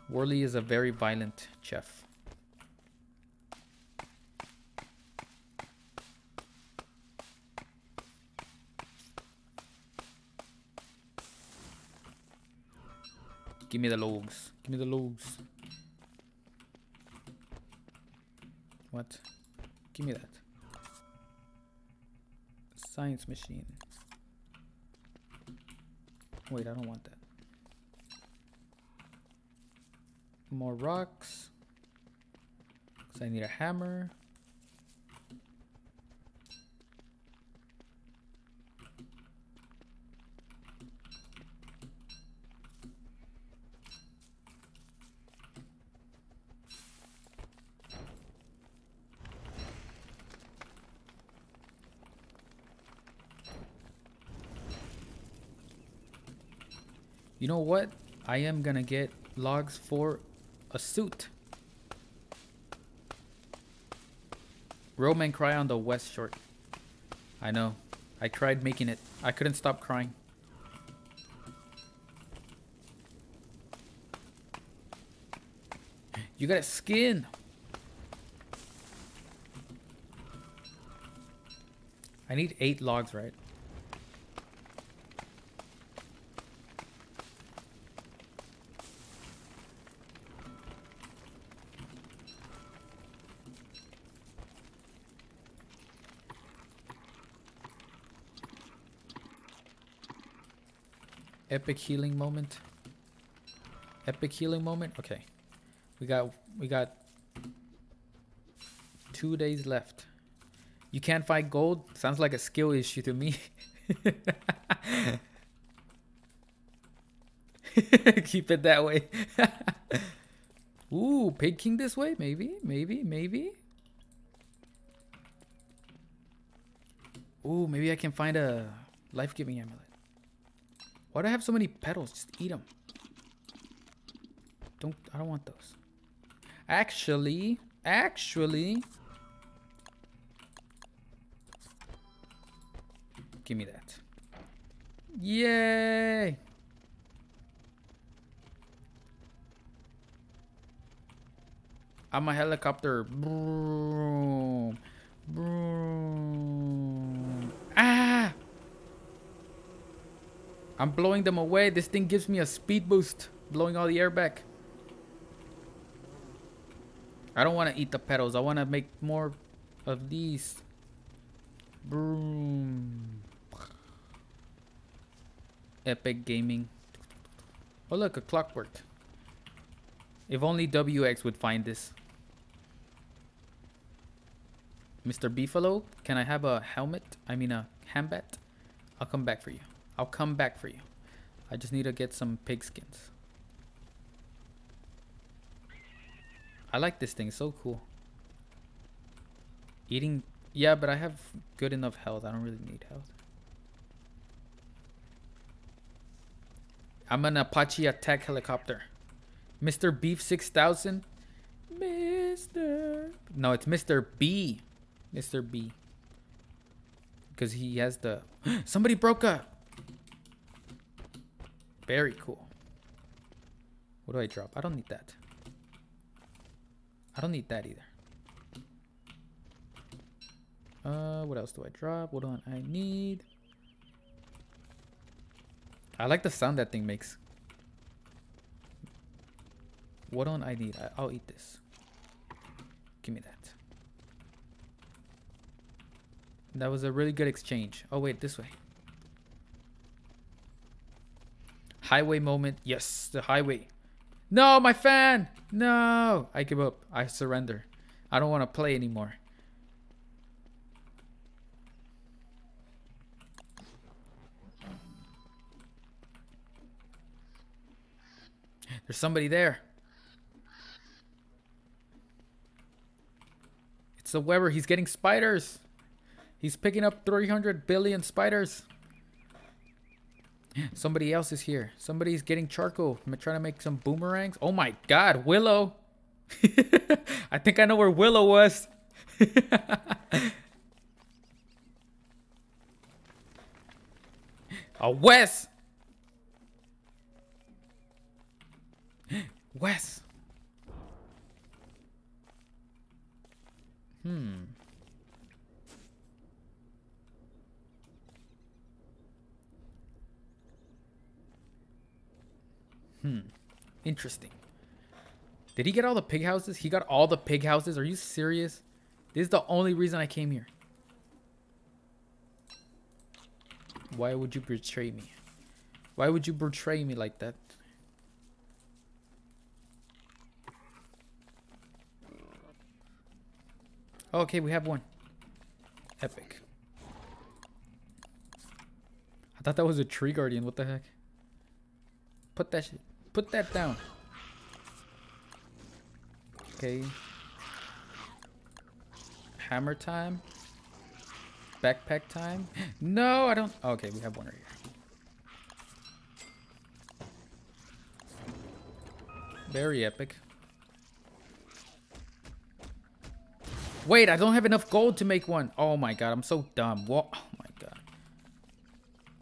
Warly is a very violent chef. Give me the logs. Give me the logs. What? Give me that. Science machine. Wait, I don't want that. More rocks. Because I need a hammer. You know what? I am gonna get logs for a suit. Roman cry on the west short. I know. I tried making it. I couldn't stop crying. You got a skin. I need eight logs, right? Epic healing moment. Epic healing moment. Okay. We got we got two days left. You can't find gold? Sounds like a skill issue to me. Keep it that way. Ooh, Pig King this way? Maybe, maybe, maybe. Ooh, maybe I can find a life-giving amulet. Why do I have so many petals? Just eat them. Don't, I don't want those. Actually, actually. Give me that. Yay! I'm a helicopter. Broom. Broom. Ah! I'm blowing them away. This thing gives me a speed boost, blowing all the air back. I don't want to eat the petals. I want to make more of these. Broom. Epic Gaming. Oh look, a clockwork. If only WX would find this. Mr. Beefalo, can I have a helmet? I mean a handbat? I'll come back for you. I'll come back for you. I just need to get some pig skins. I like this thing. so cool. Eating... Yeah, but I have good enough health. I don't really need health. I'm an Apache attack helicopter. Mr. Beef 6000. Mr. No, it's Mr. B. Mr. B. Because he has the... Somebody broke a... Very cool. What do I drop? I don't need that. I don't need that either. Uh, what else do I drop? What do I need? I like the sound that thing makes. What don't I need? I, will eat this. Give me that. That was a really good exchange. Oh, wait, this way. Highway moment. Yes, the highway. No, my fan! No! I give up. I surrender. I don't want to play anymore. There's somebody there. It's the Webber. He's getting spiders. He's picking up 300 billion spiders. Somebody else is here. Somebody's getting charcoal. I'm trying to make some boomerangs. Oh my god, Willow. I think I know where Willow was. A Wes. Wes. Hmm. Hmm. Interesting. Did he get all the pig houses? He got all the pig houses? Are you serious? This is the only reason I came here. Why would you betray me? Why would you betray me like that? Okay, we have one. Epic. I thought that was a tree guardian. What the heck? Put that shit. Put that down. Okay. Hammer time. Backpack time. No, I don't. Oh, okay, we have one right here. Very epic. Wait, I don't have enough gold to make one. Oh my god, I'm so dumb. What? Oh my god.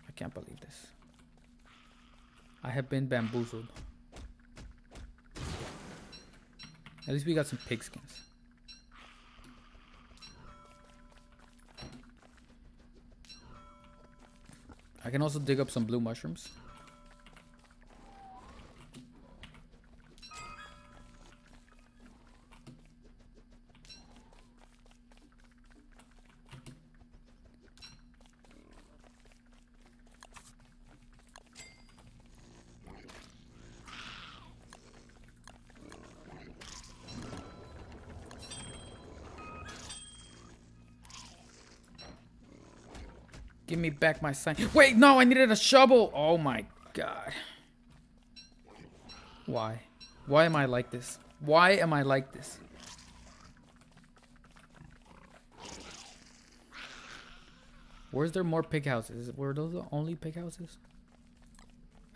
I can't believe this. I have been bamboozled. At least we got some pigskins. I can also dig up some blue mushrooms. Back my sign. Wait, no, I needed a shovel. Oh my god. Why? Why am I like this? Why am I like this? Where's there more pig houses? Were those the only pig houses?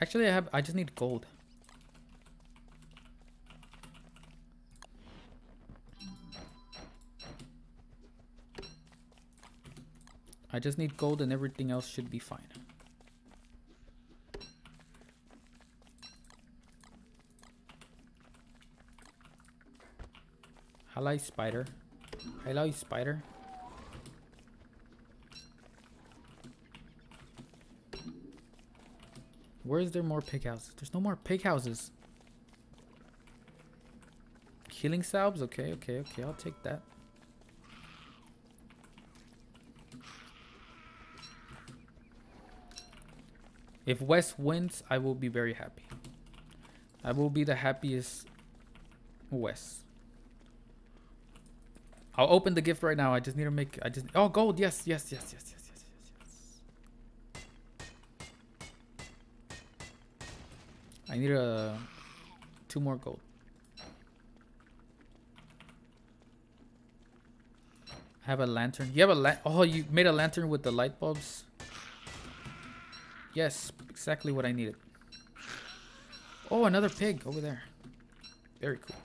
Actually, I have. I just need gold. I just need gold and everything else should be fine. Hello, spider. Hello, spider. Where is there more pig houses? There's no more pig houses. Healing salves? Okay, okay, okay. I'll take that. If Wes wins, I will be very happy. I will be the happiest Wes. I'll open the gift right now. I just need to make. I just. Oh, gold. Yes, yes, yes, yes, yes, yes, yes, yes. I need a uh, two more gold. I have a lantern. You have a la Oh, you made a lantern with the light bulbs. Yes, exactly what I needed. Oh, another pig over there. Very cool.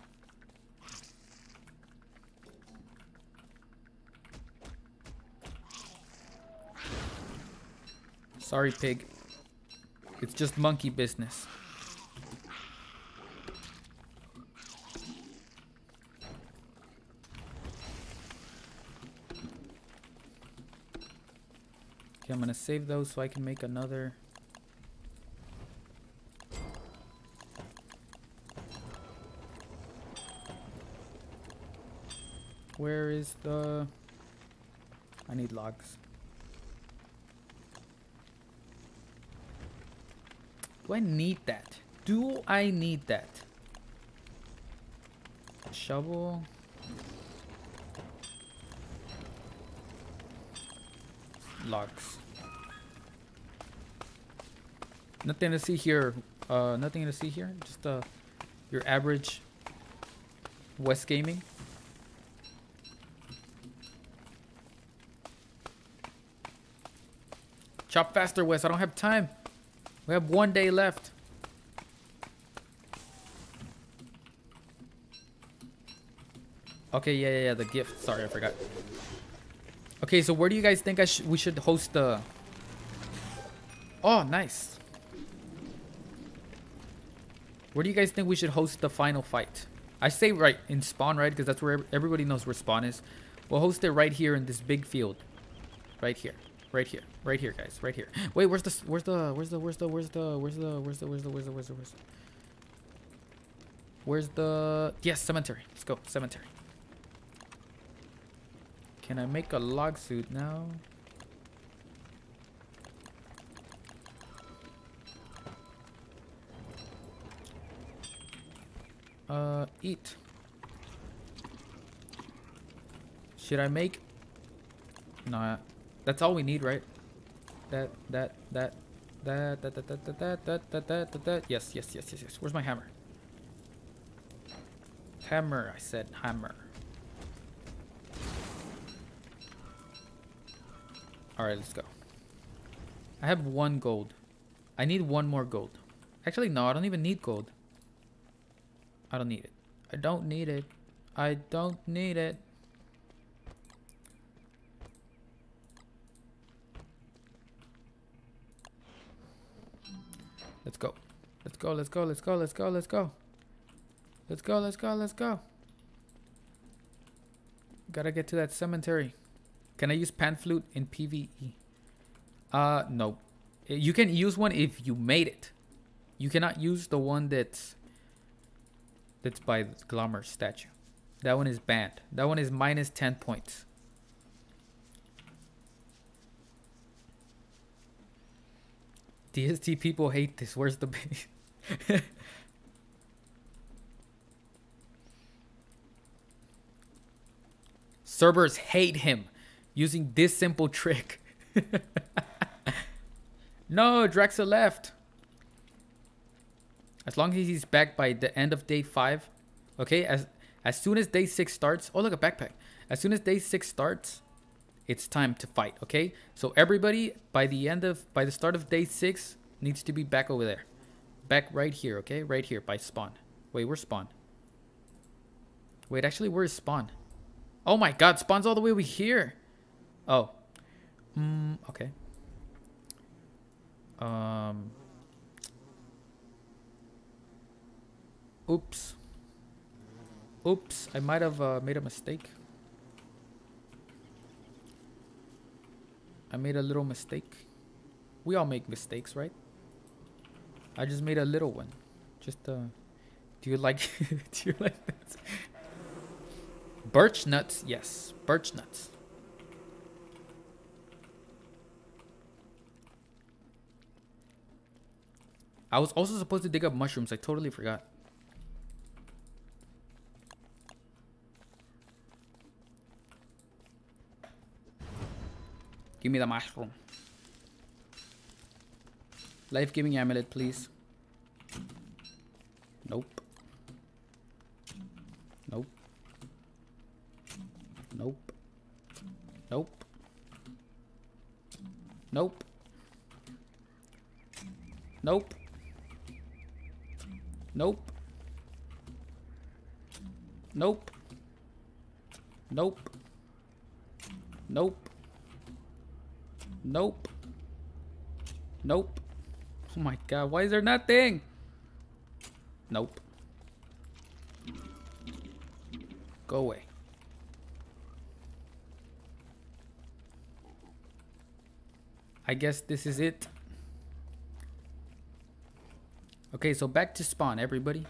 Sorry, pig. It's just monkey business. Okay, I'm gonna save those so I can make another. Where is the... I need logs. Do I need that? Do I need that? Shovel. Logs. Nothing to see here. Uh, nothing to see here. Just uh, your average Wes Gaming. Chop faster, Wes. I don't have time. We have one day left. Okay, yeah, yeah, yeah, the gift. Sorry, I forgot. Okay, so where do you guys think I sh we should host the... Oh, nice. Where do you guys think we should host the final fight? I say right in spawn, right? Because that's where everybody knows where spawn is. We'll host it right here in this big field. Right here. Right here. Right here, guys. Right here. Wait, where's the where's the where's the where's the where's the where's the where's the where's the where's the where's the where's the Where's the Yes, cemetery. Let's go. Cemetery. Can I make a log suit now? Uh, eat. Should I make? No, that's all we need, right? That, that, that, that, that, that, that, that, that, that, that, that, that, that. Yes, yes, yes, yes, yes. Where's my hammer? Hammer, I said hammer. Alright, let's go. I have one gold. I need one more gold. Actually, no, I don't even need gold. I don't need it. I don't need it. I don't need it. Let's go. Let's go, let's go, let's go, let's go, let's go. Let's go, let's go, let's go. Gotta get to that cemetery. Can I use pan flute in PvE? Uh, no. You can use one if you made it. You cannot use the one that's that's by Glommer's statue. That one is banned. That one is minus 10 points. DST people hate this. Where's the base? Servers hate him using this simple trick. no, Draxa left. As long as he's back by the end of day five, okay. As as soon as day six starts, oh look a backpack. As soon as day six starts, it's time to fight. Okay. So everybody by the end of by the start of day six needs to be back over there, back right here. Okay, right here by spawn. Wait, where's spawn? Wait, actually, where's spawn? Oh my God, spawn's all the way over here. Oh. Mm, okay. Um. Oops. Oops, I might have uh, made a mistake. I made a little mistake. We all make mistakes, right? I just made a little one. Just uh do you like do you like this? Birch nuts, yes. Birch nuts. I was also supposed to dig up mushrooms. I totally forgot. Give me the mushroom. Life giving amulet, please. Nope. Nope. Nope. Nope. Nope. Nope. Nope. Nope. Nope. Nope. Nope. Nope. Oh my god, why is there nothing? Nope. Go away. I guess this is it. Okay, so back to spawn, everybody.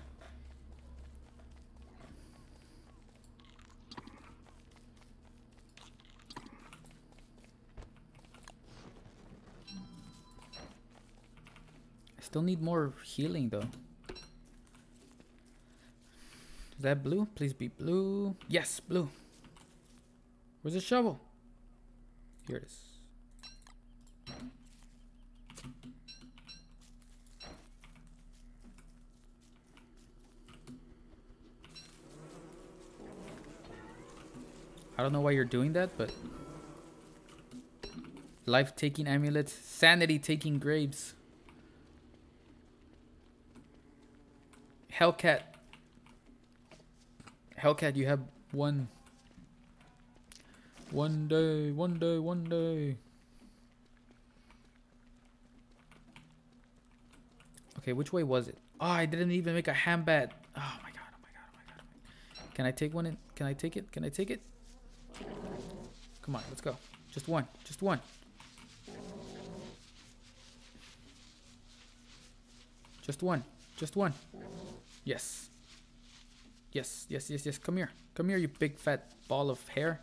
Still need more healing though. Is that blue? Please be blue. Yes, blue. Where's the shovel? Here it is. I don't know why you're doing that, but life taking amulets, sanity taking graves. Hellcat. Hellcat, you have one. One day, one day, one day. Okay, which way was it? Oh, I didn't even make a ham bat. Oh my god, oh my god, oh my god. Oh my god. Can I take one in? Can I take it? Can I take it? Come on, let's go. Just one. Just one. Just one. Just one. Yes. Yes, yes, yes, yes. Come here. Come here, you big fat ball of hair.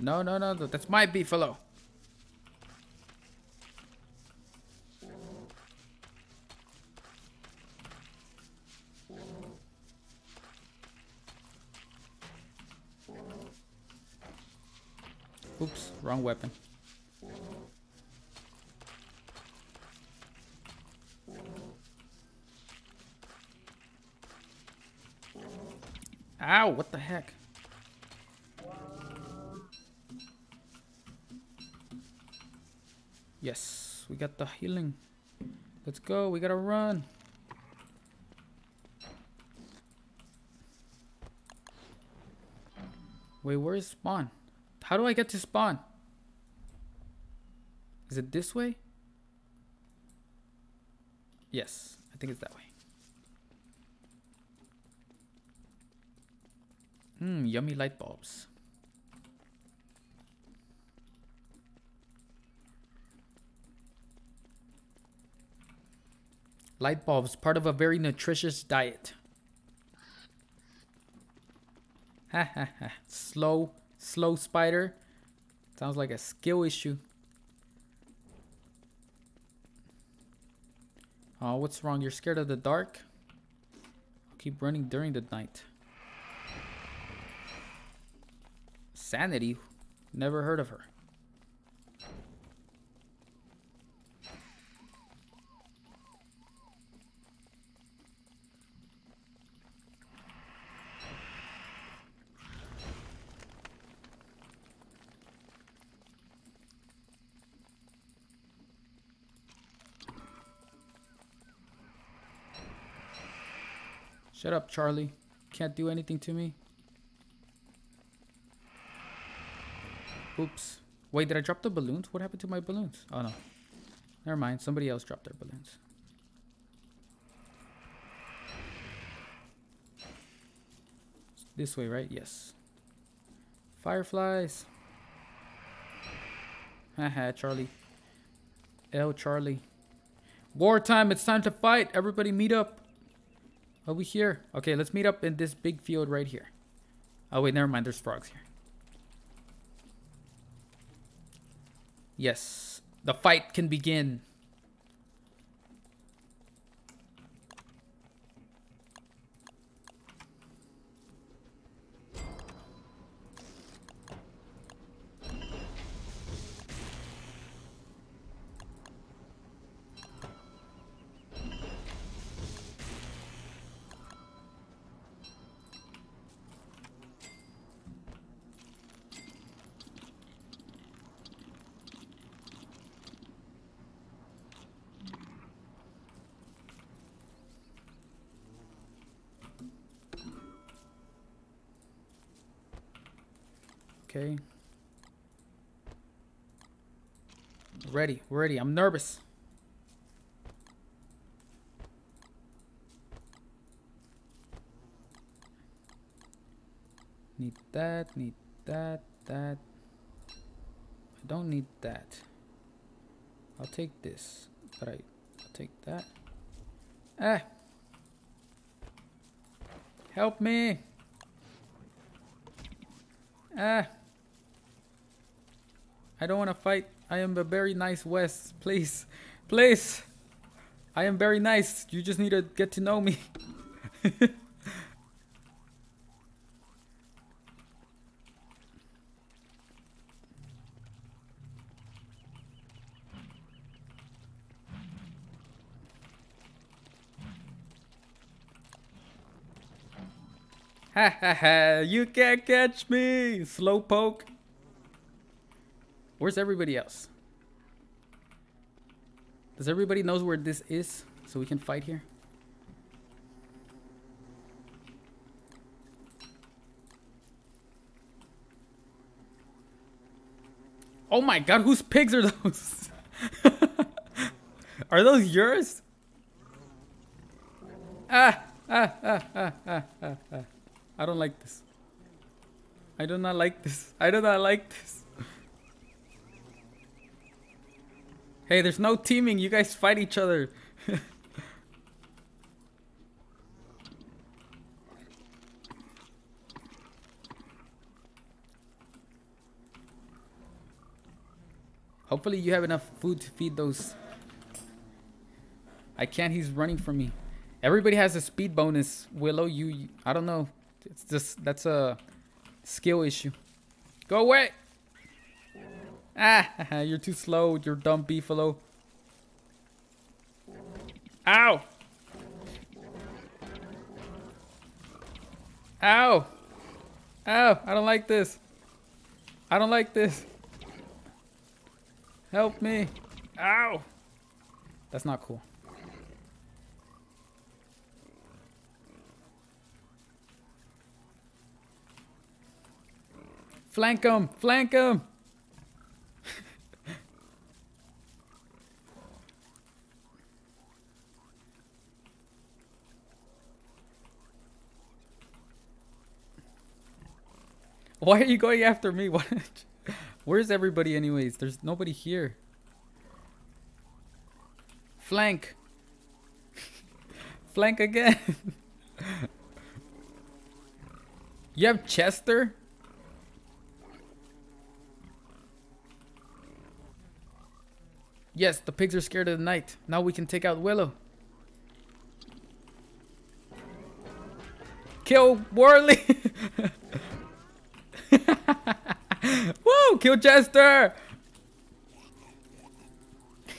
No, no, no, that's my beefalo. Wrong weapon. Ow, what the heck? Yes, we got the healing. Let's go, we gotta run. Wait, where is spawn? How do I get to spawn? Is it this way? Yes, I think it's that way. Mmm, yummy light bulbs. Light bulbs, part of a very nutritious diet. Ha ha ha. Slow Slow spider. Sounds like a skill issue. Oh, what's wrong? You're scared of the dark? I'll keep running during the night. Sanity? Never heard of her. Shut up, Charlie. Can't do anything to me. Oops. Wait, did I drop the balloons? What happened to my balloons? Oh, no. Never mind. Somebody else dropped their balloons. This way, right? Yes. Fireflies. Haha, Charlie. L Charlie. Wartime, it's time to fight. Everybody meet up. Are we here? Okay, let's meet up in this big field right here. Oh, wait, never mind. There's frogs here. Yes, the fight can begin. already. I'm nervous. Need that, need that, that. I don't need that. I'll take this. But I, I'll take that. Ah! Help me! Ah! I don't want to fight. I am a very nice Wes. Please. Please. I am very nice. You just need to get to know me. Ha ha ha, you can't catch me, slowpoke. Where's everybody else? Does everybody knows where this is so we can fight here? Oh my god, whose pigs are those? are those yours? Ah, ah, ah, ah, ah, ah, ah. I don't like this. I do not like this. I do not like this. Hey, there's no teaming. You guys fight each other. Hopefully you have enough food to feed those. I can't. He's running from me. Everybody has a speed bonus. Willow, you, I don't know. It's just that's a skill issue. Go away. Ah, you're too slow. You're dumb beefalo. Ow. Ow. Ow, I don't like this. I don't like this. Help me. Ow. That's not cool. Flank him! Flank him! Why are you going after me? Where's everybody anyways? There's nobody here. Flank. Flank again. you have Chester? Yes, the pigs are scared of the night. Now we can take out Willow. Kill Warly! Kill Chester!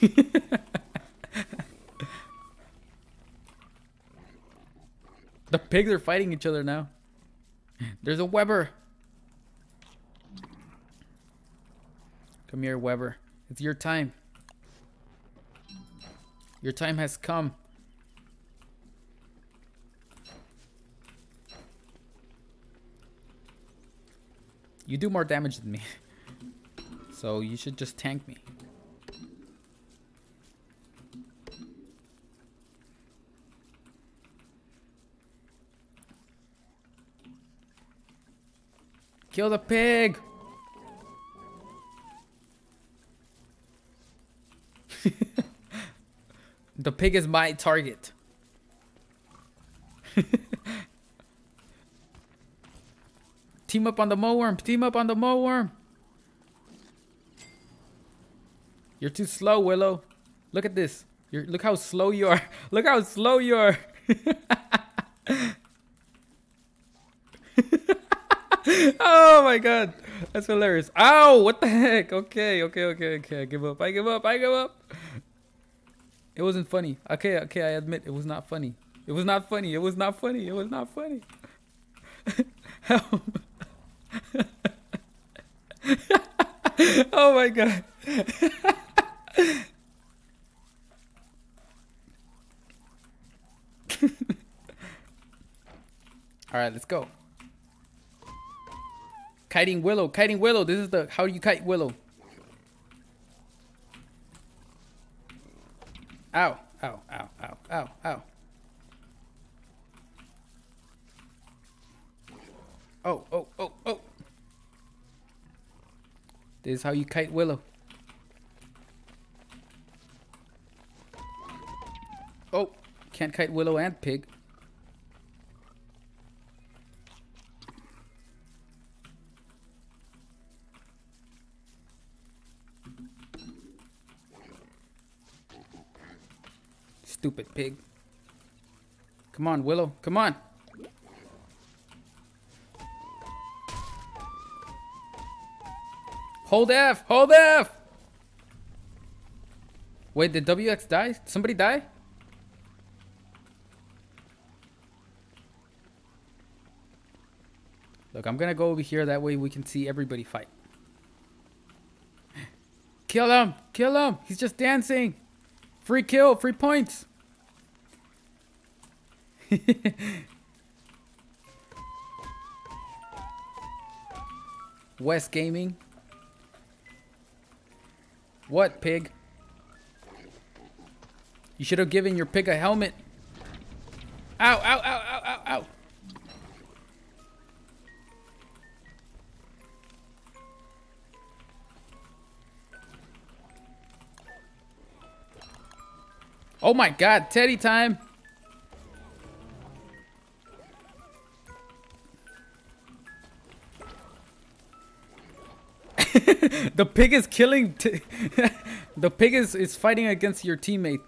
the pigs are fighting each other now. There's a Webber. Come here, Webber. It's your time. Your time has come. You do more damage than me. so you should just tank me. Kill the pig! The pig is my target. Team up on the moleworm. Team up on the moleworm. You're too slow, Willow. Look at this. You're, look how slow you are. Look how slow you are. oh my god. That's hilarious. Ow! What the heck? Okay, okay, okay, okay. I give up. I give up. I give up. It wasn't funny. Okay, okay, I admit it was not funny. It was not funny. It was not funny. It was not funny. Help. oh my god. All right, let's go. Kiting Willow, kiting Willow. This is the how do you kite Willow? Ow, ow, ow, ow, ow, ow. Oh, oh, oh, oh. Is how you kite Willow. Oh, can't kite Willow and Pig. Stupid pig. Come on, Willow. Come on. Hold F! Hold F! Wait, did WX die? Somebody die? Look, I'm gonna go over here. That way we can see everybody fight. Kill him! Kill him! He's just dancing! Free kill! Free points! Wes Gaming. What, pig? You should have given your pig a helmet. Ow, ow, ow, ow, ow, ow. Oh my god, Teddy time. The pig is killing. the pig is, is fighting against your teammate.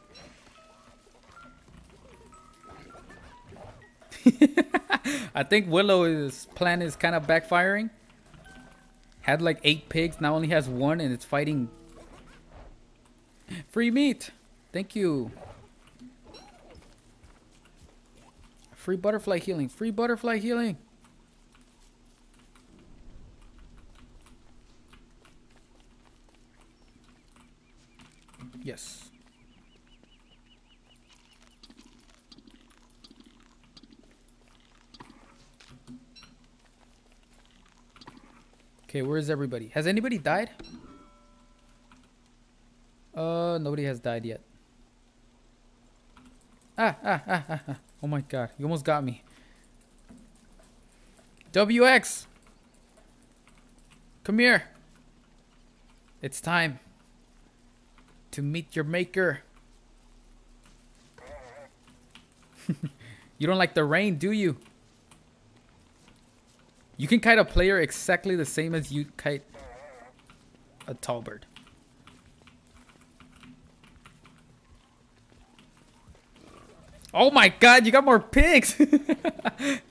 I think Willow's plan is kind of backfiring. Had like eight pigs, now only has one, and it's fighting. Free meat. Thank you. Free butterfly healing. Free butterfly healing. Yes. Okay, where is everybody? Has anybody died? Uh, nobody has died yet. Ah, ah, ah, ah, ah. Oh my god, you almost got me. WX! Come here. It's time to meet your maker. you don't like the rain, do you? You can kite a player exactly the same as you kite a tall bird. Oh my god, you got more pigs!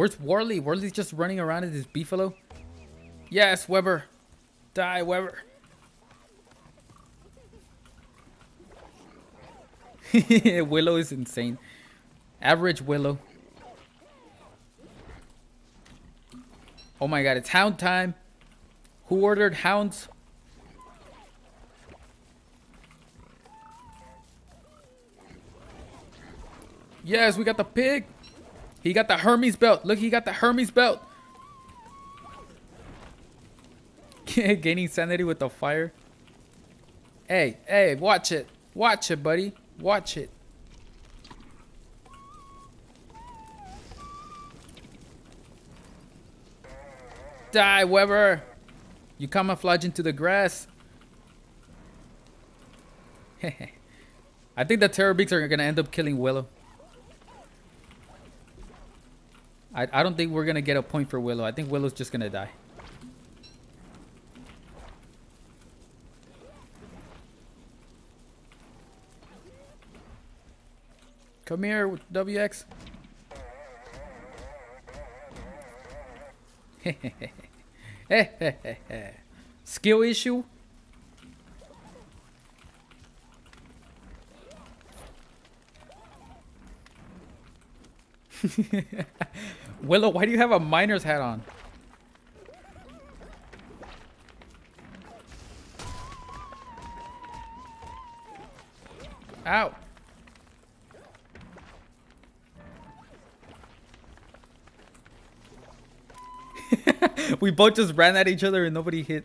Where's Warly? Warly's just running around in his beefalo. Yes, Webber. Die, Webber. Willow is insane. Average Willow. Oh my god, it's hound time. Who ordered hounds? Yes, we got the pig. He got the Hermes belt. Look, he got the Hermes belt. Gaining sanity with the fire. Hey, hey, watch it. Watch it, buddy. Watch it. Die, Webber. You camouflage into the grass. I think the Terrorbeaks are going to end up killing Willow. I, I don't think we're going to get a point for Willow. I think Willow's just going to die. Come here, with WX. Skill issue? Willow, why do you have a miner's hat on? Ow. we both just ran at each other and nobody hit.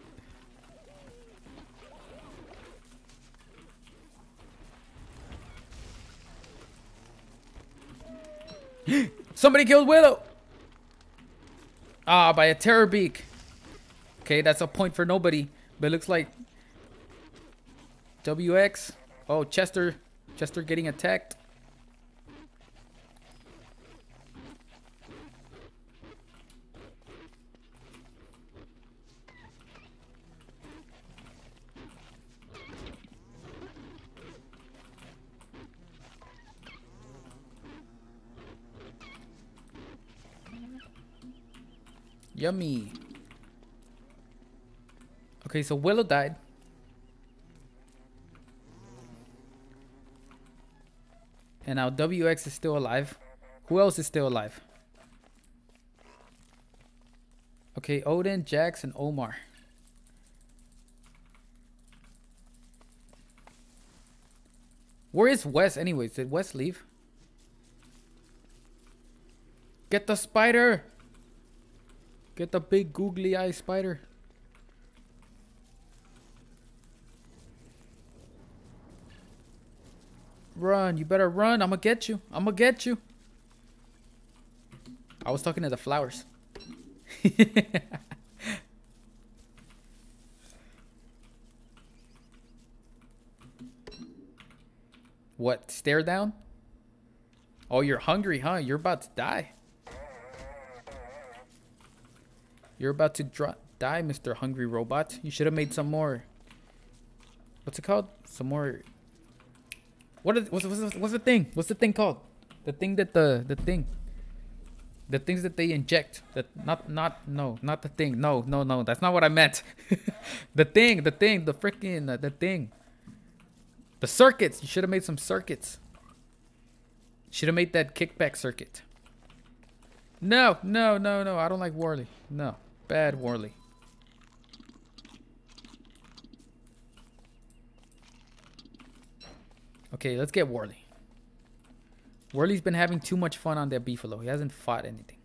Somebody killed Willow! Ah, by a terror beak. Okay, that's a point for nobody. But it looks like WX. Oh, Chester. Chester getting attacked. Yummy. Okay, so Willow died. And now WX is still alive. Who else is still alive? Okay, Odin, Jax, and Omar. Where is Wes anyways? Did Wes leave? Get the spider! Get the big googly eye spider. Run, you better run. I'm gonna get you. I'm gonna get you. I was talking to the flowers. what? Stare down? Oh, you're hungry, huh? You're about to die. You're about to die, Mr. Hungry Robot. You should have made some more. What's it called? Some more. What is what's, what's, what's the thing? What's the thing called? The thing that the the thing. The things that they inject. That not not no not the thing. No no no. That's not what I meant. the thing the thing the freaking uh, the thing. The circuits. You should have made some circuits. Should have made that kickback circuit. No, no, no, no. I don't like Warly. No. Bad Warly. Okay, let's get Warly. Warly's been having too much fun on that Beefalo. He hasn't fought anything.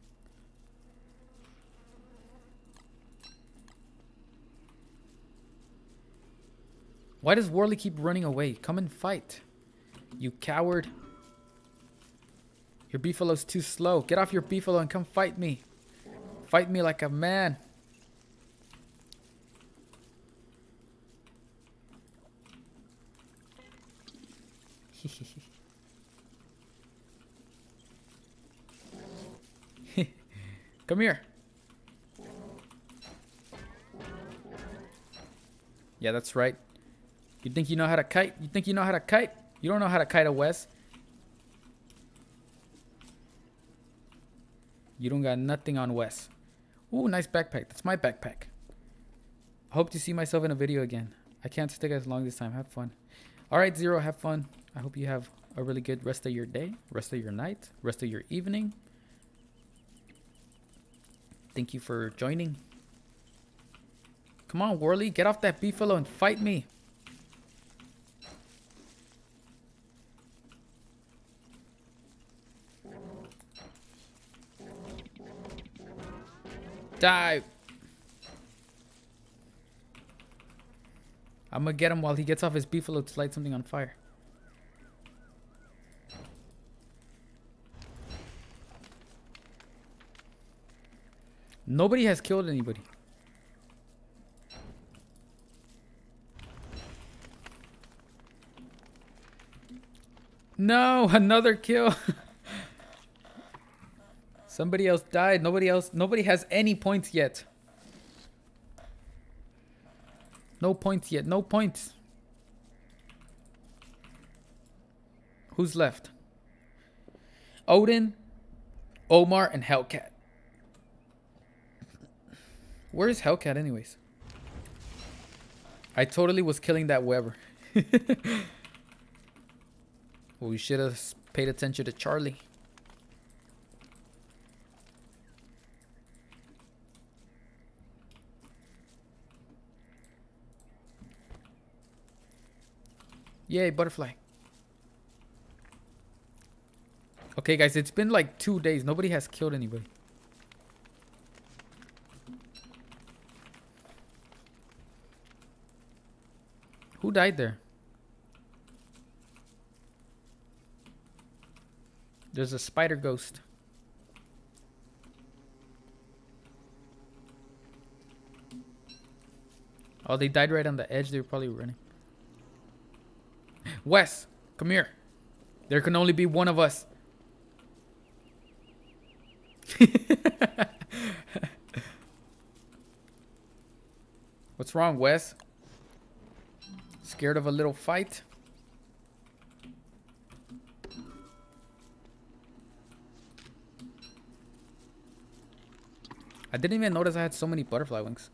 Why does Warly keep running away? Come and fight. You coward. Your Beefalo's too slow. Get off your Beefalo and come fight me. Fight me like a man. Come here. Yeah, that's right. You think you know how to kite? You think you know how to kite? You don't know how to kite a Wes. You don't got nothing on Wes. Ooh, nice backpack. That's my backpack. Hope to see myself in a video again. I can't stick as long this time. Have fun. All right, Zero, have fun. I hope you have a really good rest of your day, rest of your night, rest of your evening. Thank you for joining. Come on, Warly, get off that beefalo and fight me. Die. I'm gonna get him while he gets off his beefalo to light something on fire. Nobody has killed anybody. No, another kill. Somebody else died. Nobody else. Nobody has any points yet. No points yet. No points. Who's left? Odin, Omar, and Hellcat. Where's Hellcat anyways? I totally was killing that Webber. we should have paid attention to Charlie. Yay, butterfly. Okay, guys, it's been like two days. Nobody has killed anybody. Who died there? There's a spider ghost. Oh, they died right on the edge. They were probably running. Wes, come here. There can only be one of us. What's wrong, Wes? Scared of a little fight? I didn't even notice I had so many butterfly wings.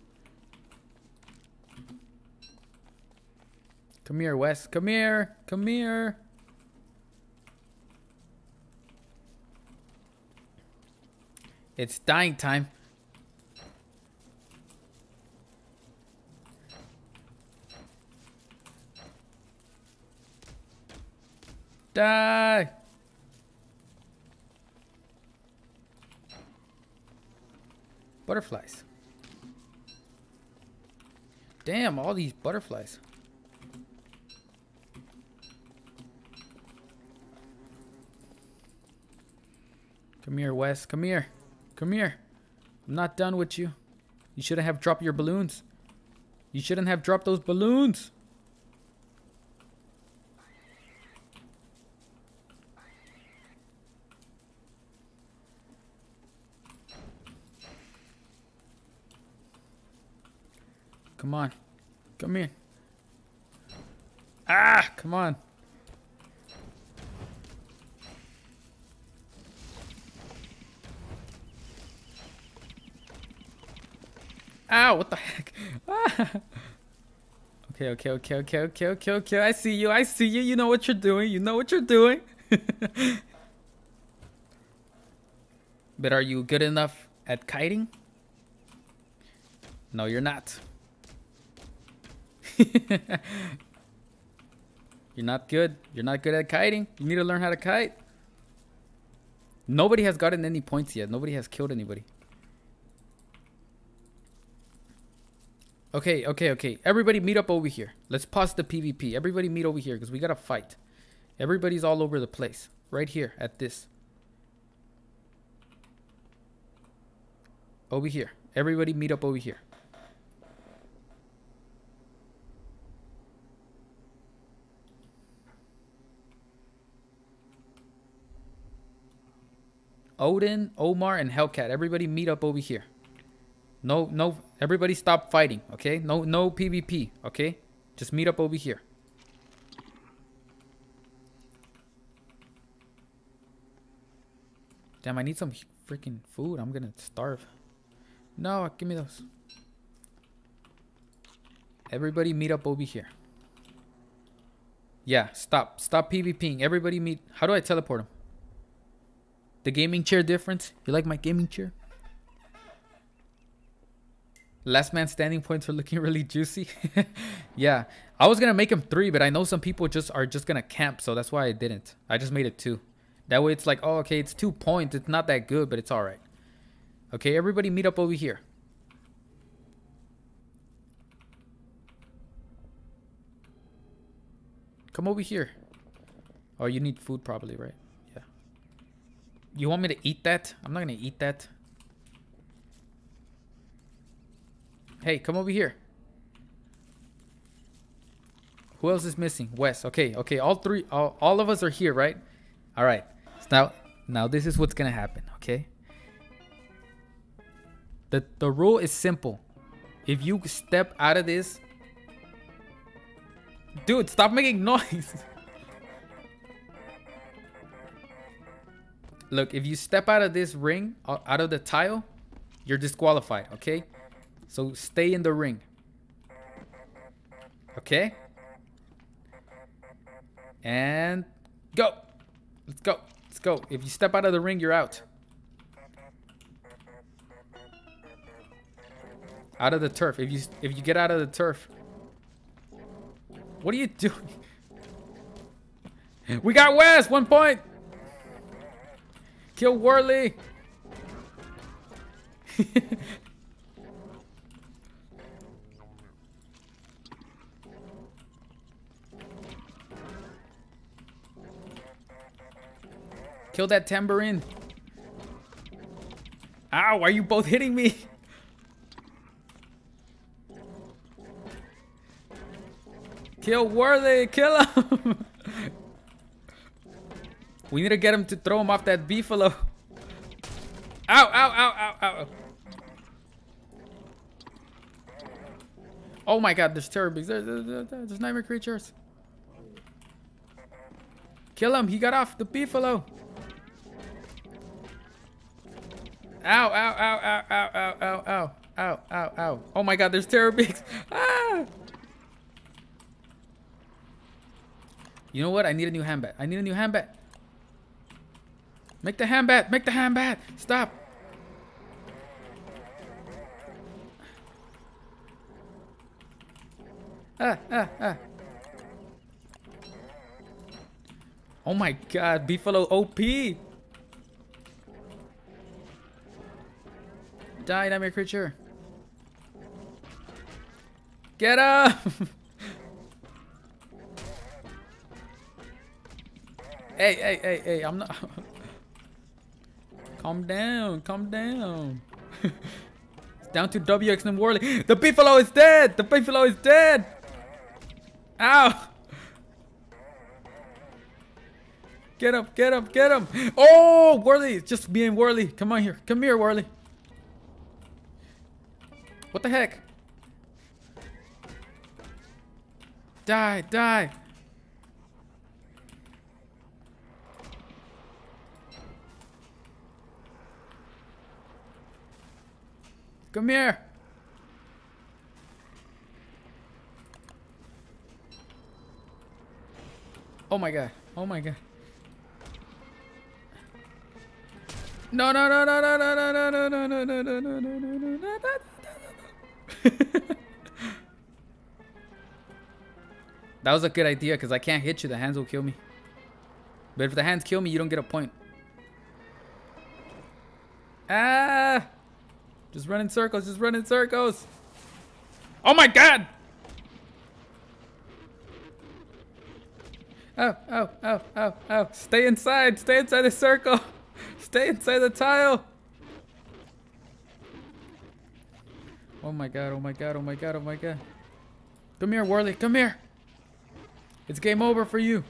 Come here, Wes. Come here. Come here. It's dying time. Die! Butterflies. Damn, all these butterflies. Come here, Wes. Come here. Come here. I'm not done with you. You shouldn't have dropped your balloons. You shouldn't have dropped those balloons. Come on. Come here. Ah, come on. Ow, what the heck? Okay, okay, okay, okay, okay, okay, okay. I see you. I see you. You know what you're doing. You know what you're doing. but are you good enough at kiting? No, you're not. you're not good. You're not good at kiting. You need to learn how to kite. Nobody has gotten any points yet. Nobody has killed anybody. Okay, okay, okay. Everybody meet up over here. Let's pause the PvP. Everybody meet over here because we got to fight. Everybody's all over the place. Right here at this. Over here. Everybody meet up over here. Odin, Omar, and Hellcat. Everybody meet up over here. No, no, everybody stop fighting, okay? No, no PvP, okay? Just meet up over here. Damn, I need some freaking food. I'm gonna starve. No, give me those. Everybody meet up over here. Yeah, stop. Stop PvPing. Everybody meet. How do I teleport them? The gaming chair difference? You like my gaming chair? Last man standing points are looking really juicy. yeah, I was gonna make them three, but I know some people just are just gonna camp, so that's why I didn't. I just made it two. That way it's like, oh, okay, it's two points. It's not that good, but it's all right. Okay, everybody meet up over here. Come over here. Oh, you need food probably, right? Yeah. You want me to eat that? I'm not gonna eat that. Hey, come over here. Who else is missing? Wes. Okay, okay. All three, all, all of us are here, right? All right. So now, now this is what's gonna happen. Okay. The the rule is simple. If you step out of this, dude, stop making noise. Look, if you step out of this ring, uh, out of the tile, you're disqualified. Okay. So stay in the ring. Okay? And go. Let's go. Let's go. If you step out of the ring, you're out. Out of the turf. If you if you get out of the turf. What are you doing? We got Wes! one point. Kill Warly. Kill that tambourine. Ow, are you both hitting me? Kill Warly, kill him! we need to get him to throw him off that beefalo. Ow, ow, ow, ow, ow. Oh my god, there's Terrorbeaks. There's, there's, there's nightmare creatures. Kill him. He got off the beefalo. Ow, ow, ow, ow, ow, ow, ow, ow, ow, ow, ow. Oh my god, there's Terrorbeaks. Ah! You know what? I need a new ham bat. I need a new ham bat. Make the ham bat. Make the ham bat. Stop. Ah, ah, ah. Oh my god, Beefalo OP! Die, nightmare creature. Get up! hey, hey, hey, hey, I'm not... calm down, calm down. it's down to WX and Warly. The Beefalo is dead! The Beefalo is dead! Ow! Get up, get up, get him! Oh, Warly! Just and Warly. Come on here. Come here, Warly. What the heck? Die, die! Come here! Oh my god. Oh my god. No no no no no no no no no no no no no no no no no That was a good idea because I can't hit you. The hands will kill me. But if the hands kill me, you don't get a point. Ah! Just run in circles. Just run in circles. Oh my god! Oh, oh, oh, oh, oh. Stay inside. Stay inside the circle. Stay inside the tile. Oh my god, oh my god, oh my god, oh my god. Come here, Warly. Come here. It's game over for you.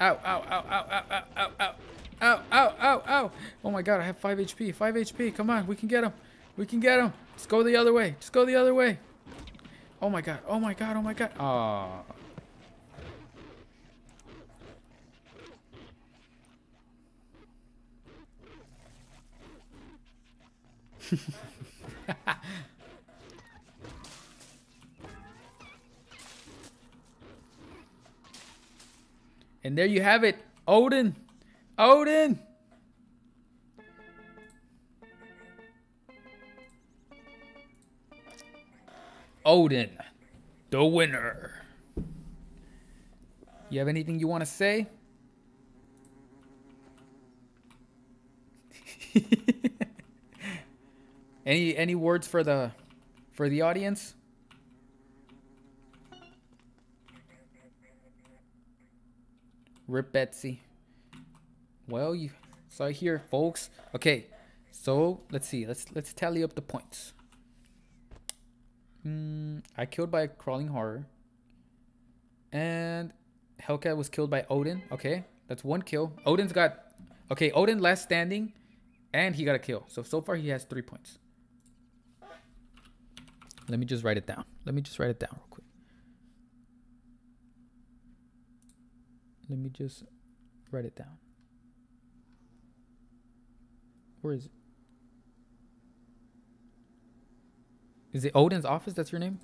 Ow, ow, ow, ow, ow, ow, ow, ow. Ow, ow, ow. Oh my god, I have 5 HP. 5 HP. Come on, we can get him. We can get him. Just go the other way. Just go the other way. Oh my god. Oh my god. Oh my god. Oh. and there you have it. Odin. Odin. Odin, the winner. You have anything you want to say? any any words for the for the audience? Rip Betsy. Well, you saw here, folks. Okay, so let's see. Let's let's tally up the points. Mm, I killed by a crawling horror. And Hellcat was killed by Odin. Okay, that's one kill. Odin's got... Okay, Odin last standing. And he got a kill. So, so far he has three points. Let me just write it down. Let me just write it down real quick. Let me just write it down. Where is it? Is it Odin's office? That's your name?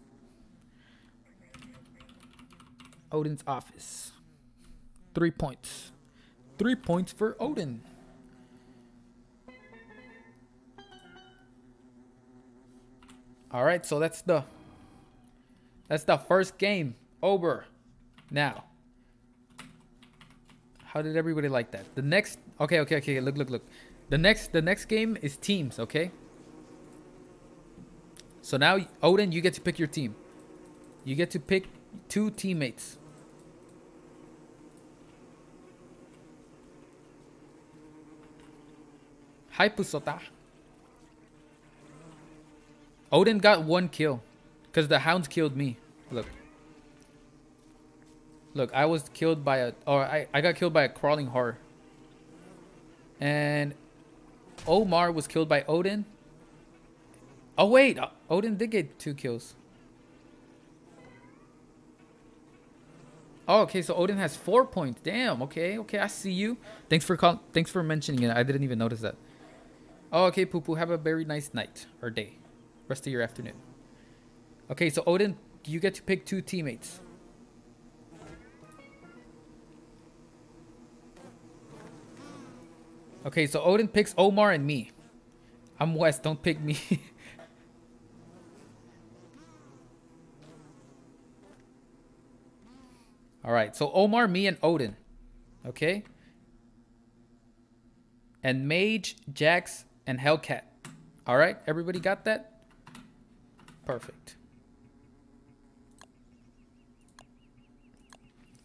Odin's office. Three points. Three points for Odin. All right, so that's the that's the first game over. Now, how did everybody like that? The next, okay, okay, okay. Look, look, look. The next, the next game is teams. Okay. So now, Odin, you get to pick your team. You get to pick two teammates. Hi, Pusota. Odin got one kill. Because the hounds killed me. Look. Look, I was killed by a... Or I, I got killed by a crawling horror. And Omar was killed by Odin. Oh, wait. Uh, Odin did get two kills. Oh, okay. So Odin has four points. Damn. Okay. Okay. I see you. Thanks for call Thanks for mentioning it. I didn't even notice that. Oh, okay, Poo Poo. Have a very nice night or day. Rest of your afternoon. Okay, so Odin, you get to pick two teammates. Okay, so Odin picks Omar and me. I'm Wes. Don't pick me. All right, so Omar, me, and Odin. Okay. And Mage, Jax, and Hellcat. All right, everybody got that? Perfect.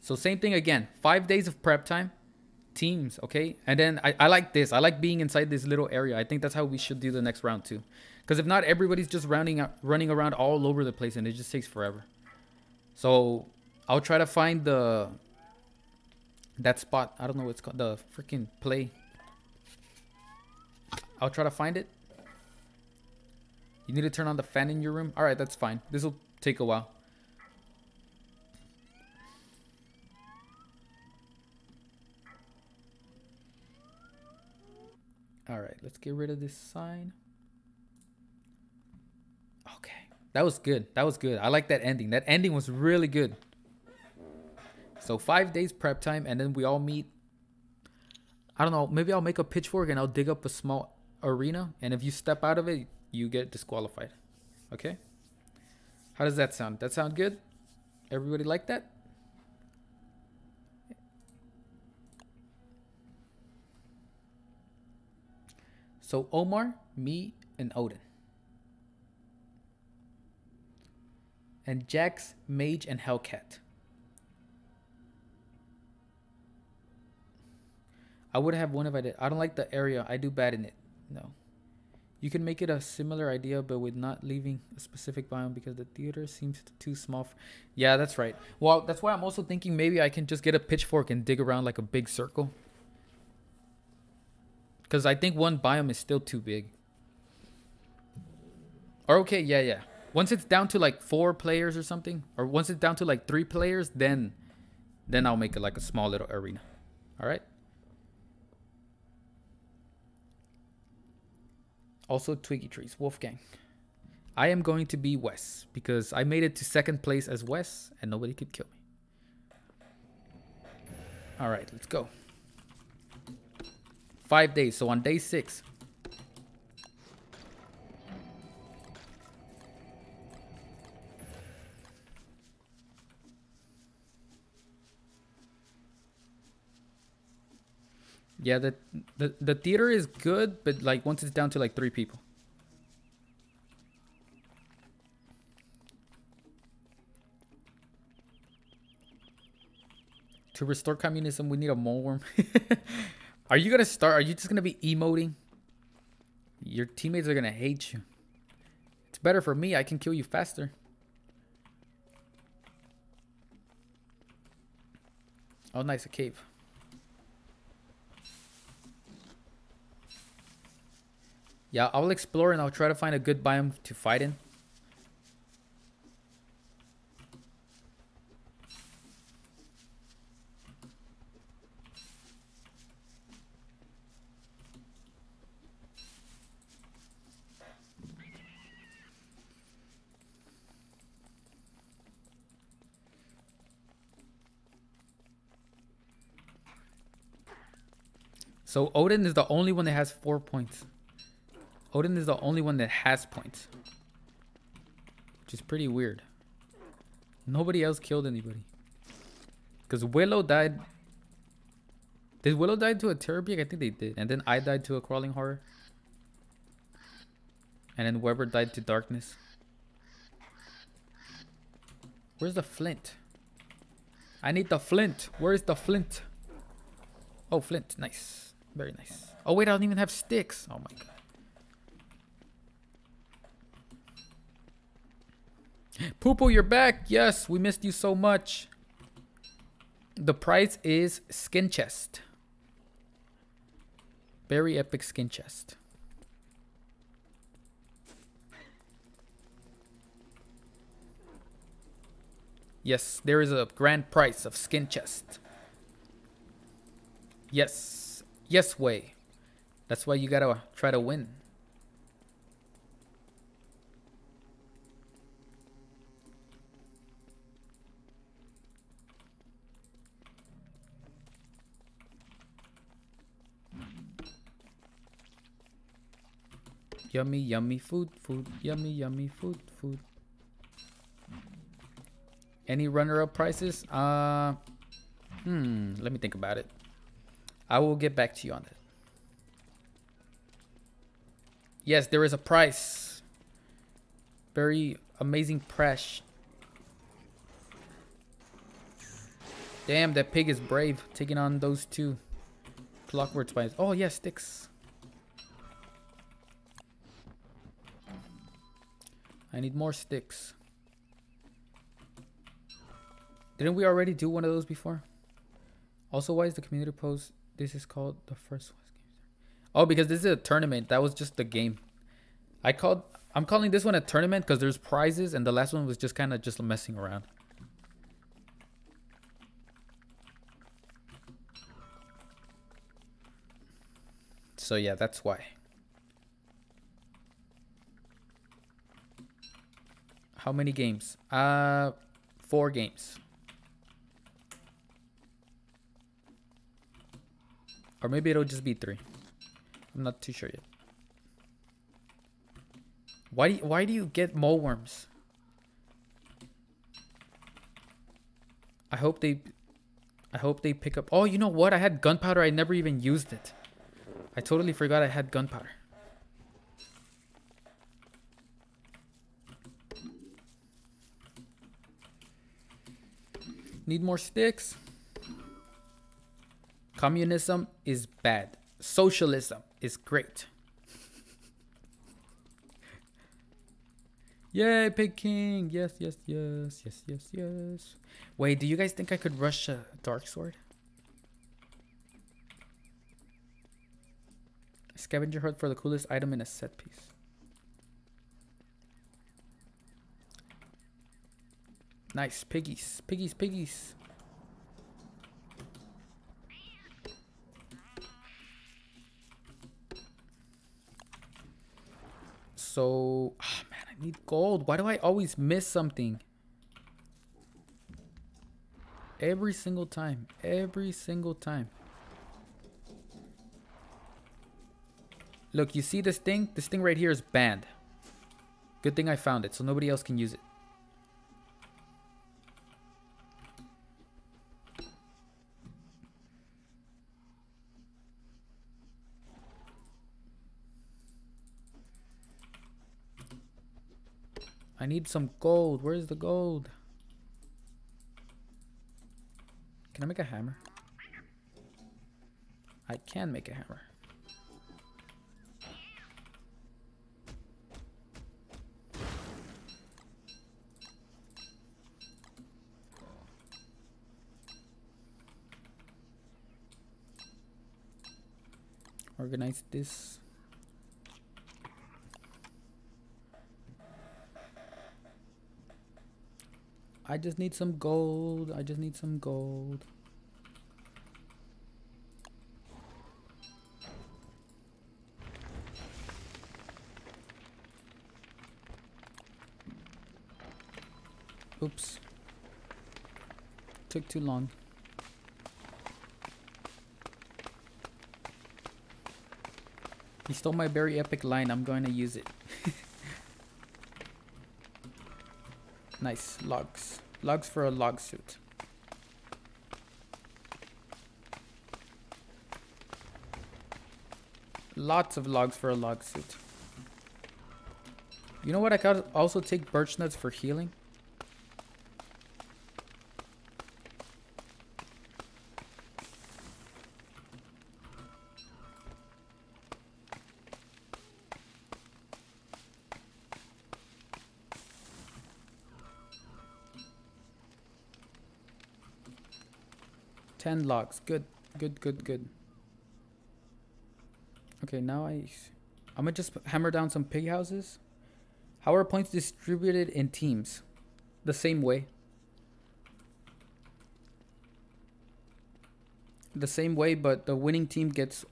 So same thing again. Five days of prep time. Teams, okay? And then I, I like this. I like being inside this little area. I think that's how we should do the next round too. Because if not, everybody's just rounding running around all over the place and it just takes forever. So I'll try to find the that spot. I don't know what's called. The freaking play I'll try to find it. You need to turn on the fan in your room? Alright, that's fine. This will take a while. Alright, let's get rid of this sign. Okay. That was good. That was good. I like that ending. That ending was really good. So five days prep time and then we all meet. I don't know. Maybe I'll make a pitchfork and I'll dig up a small arena, and if you step out of it, you get disqualified. Okay? How does that sound? That sound good? Everybody like that? So Omar, me, and Odin. And Jax, Mage, and Hellcat. I would have one if I did. I don't like the area. I do bad in it. No. You can make it a similar idea, but with not leaving a specific biome because the theater seems too small. yeah, that's right. Well, that's why I'm also thinking maybe I can just get a pitchfork and dig around like a big circle. Because I think one biome is still too big. Or okay, yeah, yeah. Once it's down to like four players or something, or once it's down to like three players, then, then I'll make it like a small little arena. All right. Also Twiggy Trees, Wolfgang. I am going to be Wes because I made it to second place as Wes and nobody could kill me. All right, let's go. Five days. So on day six, Yeah, the, the the theater is good, but like once it's down to like three people. To restore communism, we need a mole worm. are you gonna start? Are you just gonna be emoting? Your teammates are gonna hate you. It's better for me. I can kill you faster. Oh, nice, a cave. Yeah, I'll explore and I'll try to find a good biome to fight in. So Odin is the only one that has four points. Odin is the only one that has points. Which is pretty weird. Nobody else killed anybody. Because Willow died. Did Willow die to a Terrorbeak? I think they did. And then I died to a Crawling Horror. And then Webber died to Darkness. Where's the Flint? I need the flint. Where's the flint? Oh, flint. Nice. Very nice. Oh, wait, I don't even have sticks. Oh, my God. Poopo, you're back. Yes, we missed you so much. The price is skin chest. Very epic skin chest. Yes, there is a grand price of skin chest. Yes. Yes way. That's why you gotta try to win. Yummy, yummy food, food, yummy, yummy food, food. Any runner-up prices? Uh, hmm, let me think about it. I will get back to you on that. Yes, there is a price. Very amazing press. Damn, that pig is brave, taking on those two clockwork spiders. Oh, yeah, sticks. I need more sticks. Didn't we already do one of those before? Also, why is the community post? This is called the first one. Oh, because this is a tournament. That was just the game. I called. I'm calling this one a tournament because there's prizes, and the last one was just kind of just messing around. So yeah, that's why. How many games? Uh, four games. Or maybe it'll just be three. I'm not too sure yet. Why do you, why do you get mole worms? I hope they I hope they pick up. Oh, you know what? I had gunpowder. I never even used it. I totally forgot I had gunpowder. Need more sticks? Communism is bad. Socialism is great. Yay, Pig King! Yes, yes, yes, yes, yes, yes. Wait, do you guys think I could rush a Dark Sword? Scavenger hunt for the coolest item in a set piece. Nice, piggies, piggies, piggies. So, oh man, I need gold. Why do I always miss something? Every single time. Every single time. Look, you see this thing? This thing right here is banned. Good thing I found it, so nobody else can use it. Need some gold. Where's the gold? Can I make a hammer? I can make a hammer. Organize this. I just need some gold. I just need some gold. Oops. Took too long. He stole my very epic line. I'm going to use it. Nice. Logs. Logs for a log suit. Lots of logs for a log suit. You know what? I could also take birch nuts for healing. 10 logs. Good. Good, good, good. Okay, now I... I'm gonna just hammer down some pig houses. How are points distributed in teams? The same way. The same way, but the winning team gets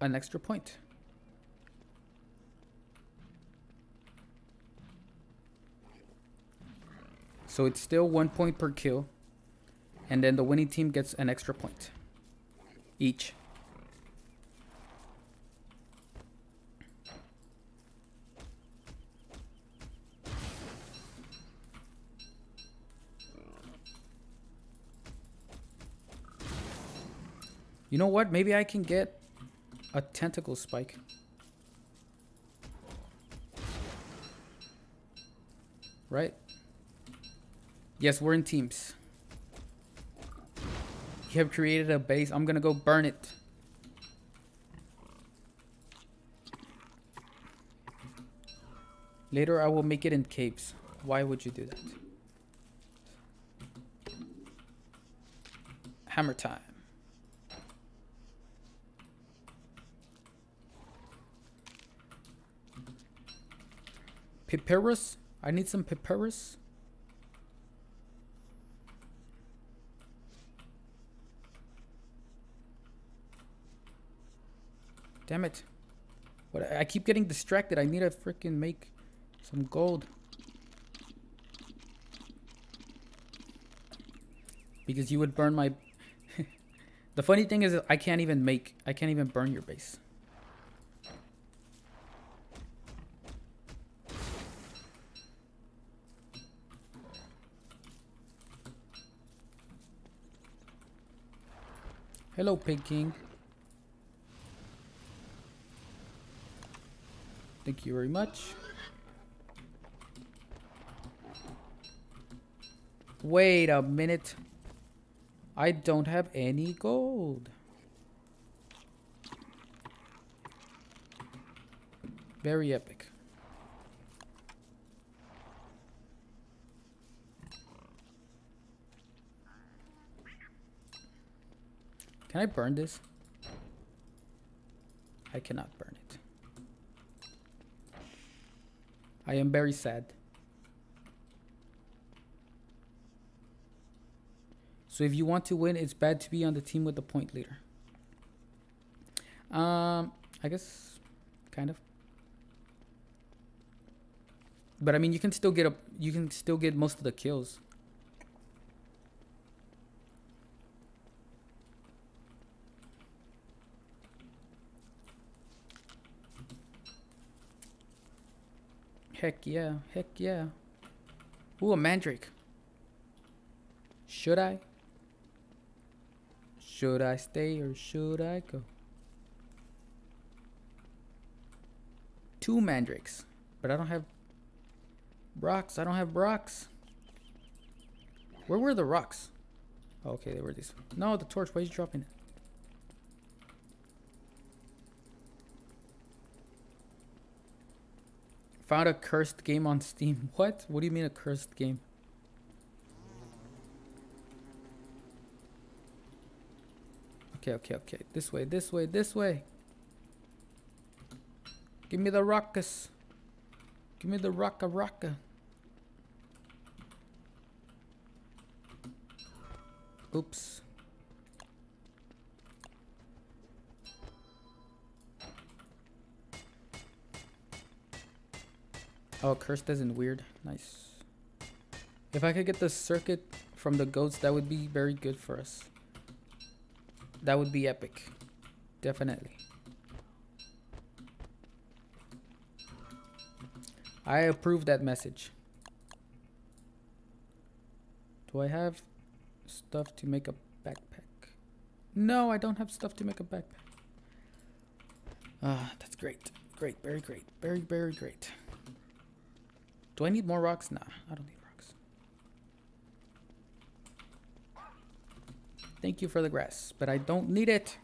an extra point. So it's still one point per kill. And then the winning team gets an extra point. Each. You know what? Maybe I can get a tentacle spike. Right? Yes, we're in teams. You have created a base. I'm gonna go burn it. Later I will make it in caves. Why would you do that? Hammer time. Papyrus? I need some papyrus. Damn it. What I keep getting distracted. I need to freaking make some gold. Because you would burn my The funny thing is I can't even make I can't even burn your base. Hello, Pig King. Thank you very much. Wait a minute. I don't have any gold. Very epic. Can I burn this? I cannot burn it. I am very sad. So if you want to win, it's bad to be on the team with the point leader. Um, I guess, kind of. But I mean, you can still get a, you can still get most of the kills. Heck yeah. Heck yeah. Ooh, a mandrake. Should I? Should I stay or should I go? Two mandrakes. But I don't have rocks. I don't have rocks. Where were the rocks? Oh, okay, they were these. No, the torch. Why are you dropping it? Found a cursed game on Steam. What? What do you mean a cursed game? Okay, okay, okay. This way, this way, this way. Give me the rockus. Give me the rocka rocka. Oops. Oh, cursed isn't weird. Nice. If I could get the circuit from the goats, that would be very good for us. That would be epic. Definitely. I approve that message. Do I have stuff to make a backpack? No, I don't have stuff to make a backpack. Ah, that's great. Great, very great. Very, very great. Do I need more rocks? Nah, I don't need rocks. Thank you for the grass, but I don't need it.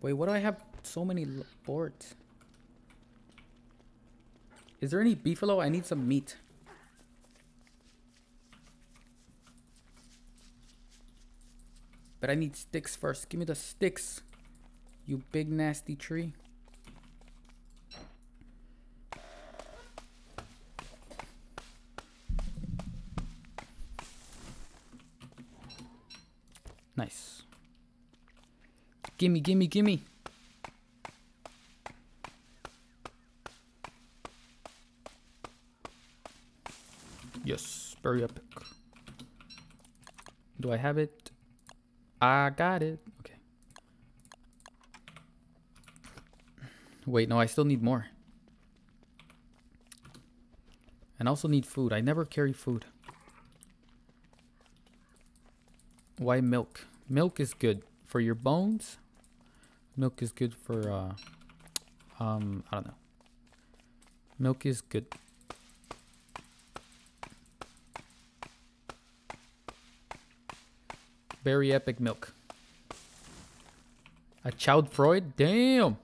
Wait, what do I have so many boards? Is there any beefalo? I need some meat. But I need sticks first. Give me the sticks. You big nasty tree. Nice. Gimme, gimme, gimme. Yes, very epic. Do I have it? I got it. Okay. Wait, no, I still need more. And also need food. I never carry food. Why milk? Milk is good for your bones. Milk is good for, uh, um, I don't know. Milk is good. Very epic milk. A child Freud? Damn.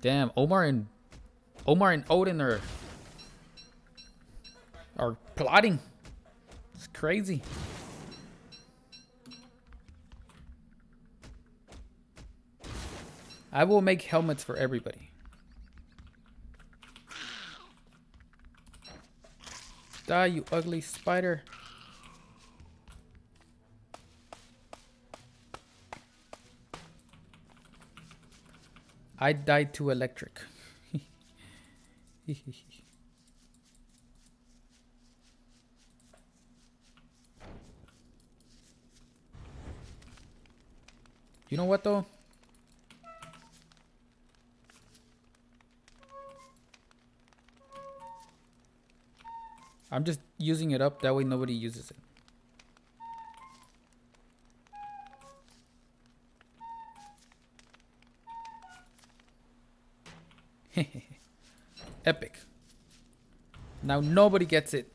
Damn, Omar and Omar and Odin are are plotting. It's crazy. I will make helmets for everybody. Die, you ugly spider. I died to electric. you know what though? I'm just using it up, that way nobody uses it. Epic. Now nobody gets it.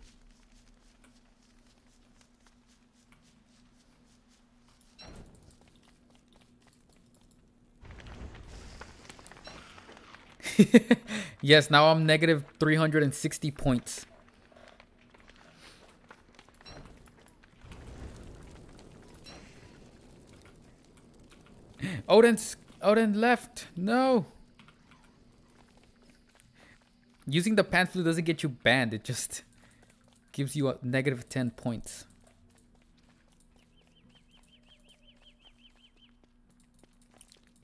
yes, now I'm negative 360 points. Odin's Odin left. No. Using the pan flute doesn't get you banned. It just gives you a negative 10 points.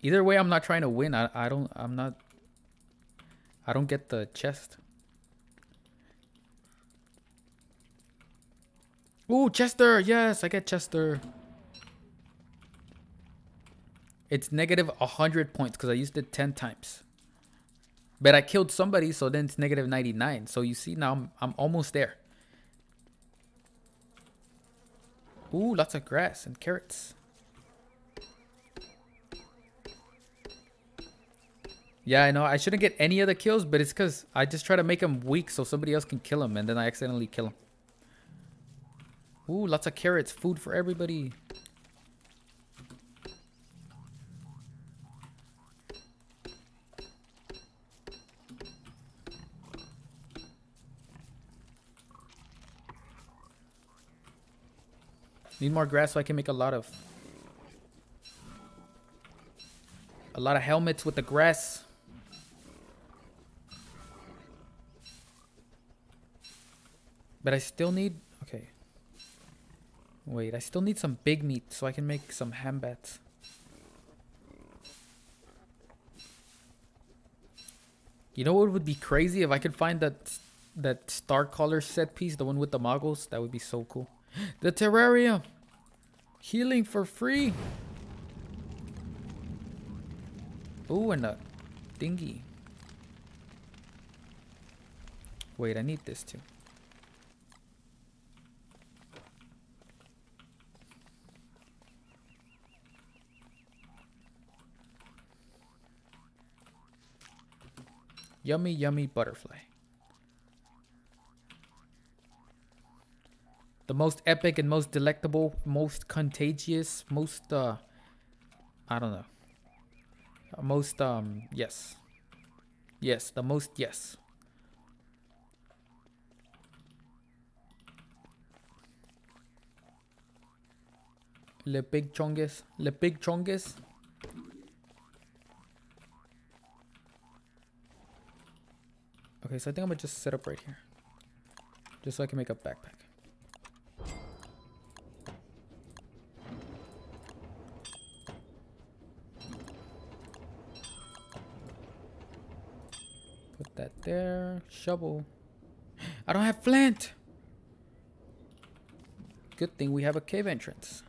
Either way, I'm not trying to win. I, I don't, I'm not, I don't get the chest. Ooh, Chester. Yes, I get Chester. It's negative 100 points because I used it 10 times. But I killed somebody, so then it's negative 99. So you see now I'm, I'm almost there. Ooh, lots of grass and carrots. Yeah, I know. I shouldn't get any of the kills, but it's because I just try to make him weak so somebody else can kill him, and then I accidentally kill him. Ooh, lots of carrots. Food for everybody. Need more grass so I can make a lot of a lot of helmets with the grass. But I still need okay. Wait, I still need some big meat so I can make some ham bats. You know what would be crazy if I could find that that star color set piece, the one with the moggles? That would be so cool. The terrarium. Healing for free. Oh, and a dinghy. Wait, I need this too. Yummy, yummy butterfly. The most epic and most delectable, most contagious, most, uh, I don't know. Uh, most, um, yes. Yes, the most, yes. Le Big Chongus. Le Big Chongus. Okay, so I think I'm gonna just set up right here. Just so I can make a backpack. There. Shovel. I don't have flint! Good thing we have a cave entrance.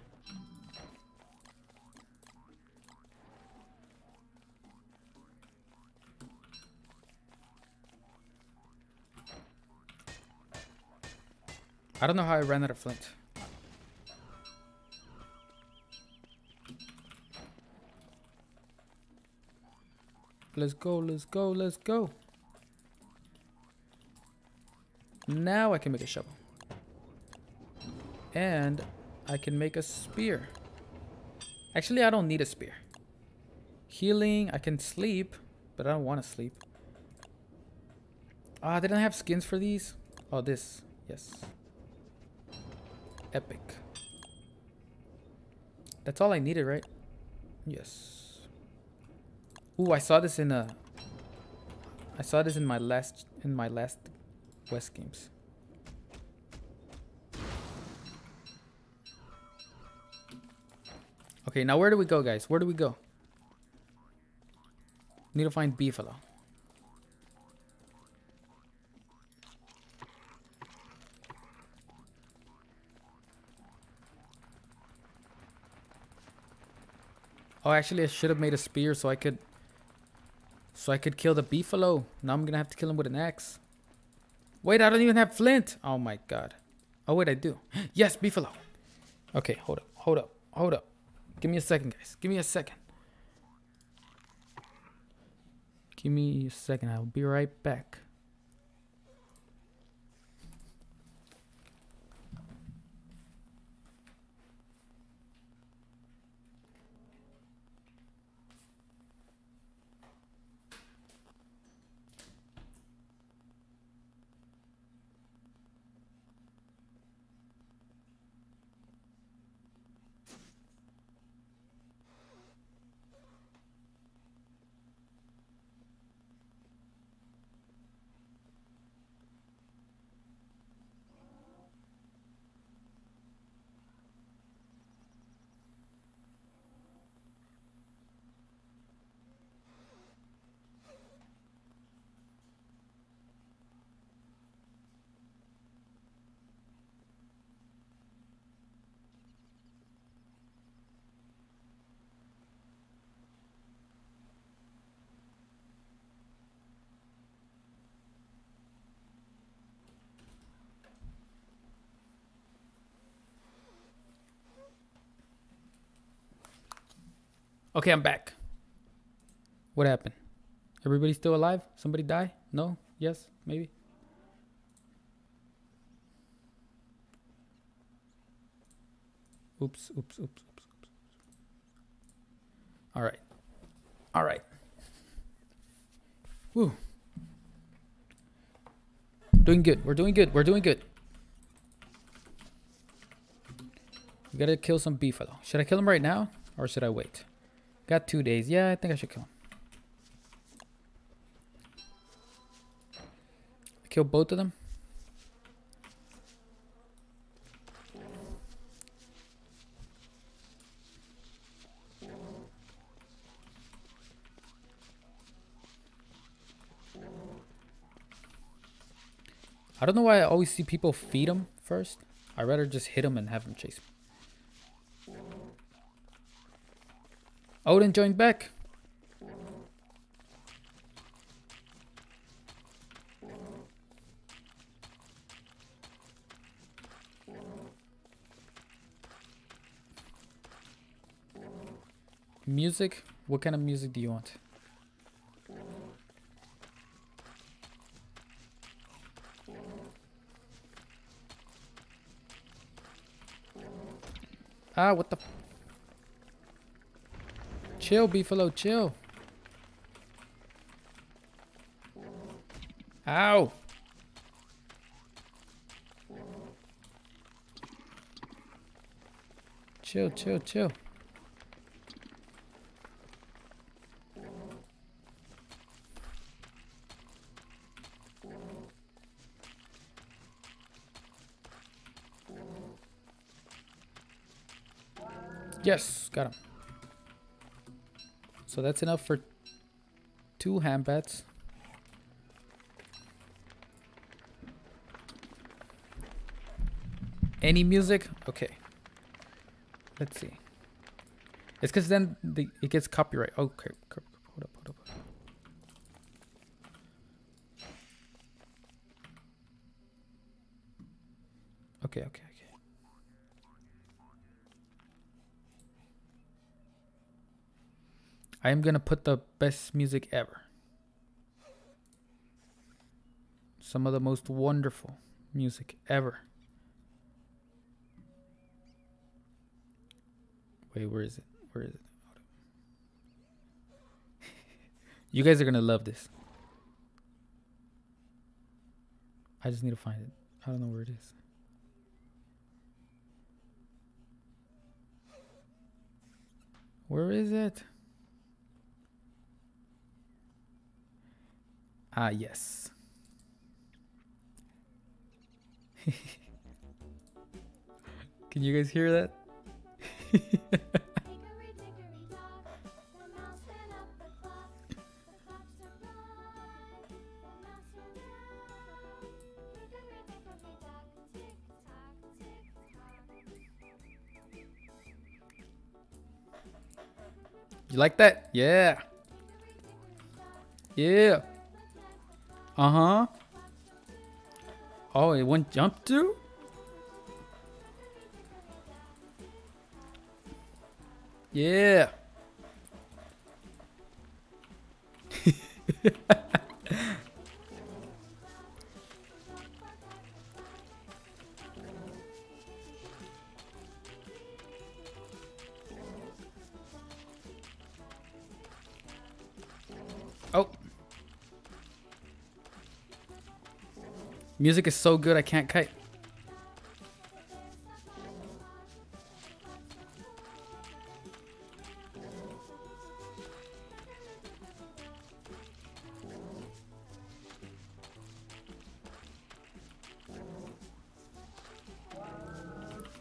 I don't know how I ran out of flint. Let's go, let's go, let's go. Now I can make a shovel. And I can make a spear. Actually, I don't need a spear. Healing, I can sleep, but I don't want to sleep. Ah, uh, they don't have skins for these? Oh, this. Yes. Epic. That's all I needed, right? Yes. Ooh, I saw this in a... I saw this in my last in my last Wes games. Okay, now where do we go, guys? Where do we go? Need to find Beefalo. Oh, actually, I should have made a spear so I could... So I could kill the beefalo. Now I'm gonna have to kill him with an axe. Wait, I don't even have flint. Oh my god. Oh wait, I do. Yes, beefalo. Okay, hold up, hold up, hold up. Give me a second, guys. Give me a second. Give me a second. I'll be right back. Okay, I'm back. What happened? Everybody still alive? Somebody die? No? Yes? Maybe? Oops, oops, oops, oops, oops. All right. All right. Woo. Doing good. We're doing good. We're doing good. We gotta kill some beef though. Should I kill him right now? Or should I wait? Got two days. Yeah, I think I should kill him. Kill both of them. I don't know why I always see people feed them first. I'd rather just hit them and have them chase me. Odin joined back. Music? What kind of music do you want? Ah, what the... Chill, Beefalo, chill. Ow. Chill, chill, chill. Yes, got him. So that's enough for two ham bats. Any music? Okay. Let's see. It's because then the, it gets copyright. Okay. Hold up, hold up. Okay, okay, okay. I am gonna put the best music ever. Some of the most wonderful music ever. Wait, where is it? Where is it? you guys are gonna love this. I just need to find it. I don't know where it is. Where is it? Ah, yes. Can you guys hear that? You like that? Yeah. Yeah. Uh-huh. Oh, it went jump through? Yeah. Music is so good I can't kite.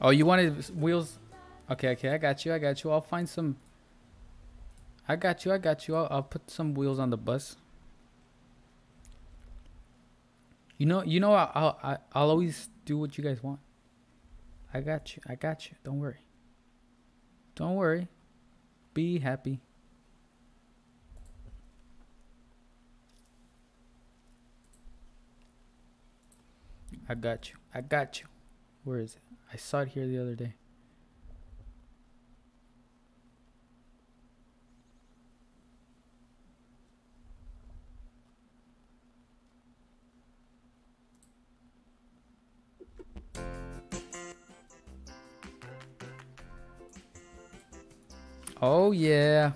Oh, you wanted wheels? Okay, okay, I got you, I got you. I'll find some. I got you, I got you. I'll, I'll put some wheels on the bus. You know, you know, I'll, I'll, I'll always do what you guys want. I got you, I got you. Don't worry. Don't worry. Be happy. I got you. I got you. Where is it? I saw it here the other day. Oh yeah.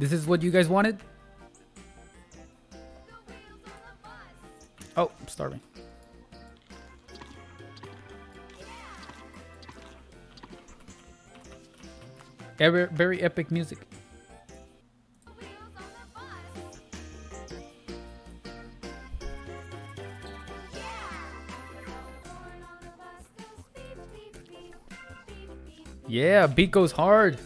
This is what you guys wanted? Oh, I'm starving. Ever, very epic music. Yeah, beat goes hard.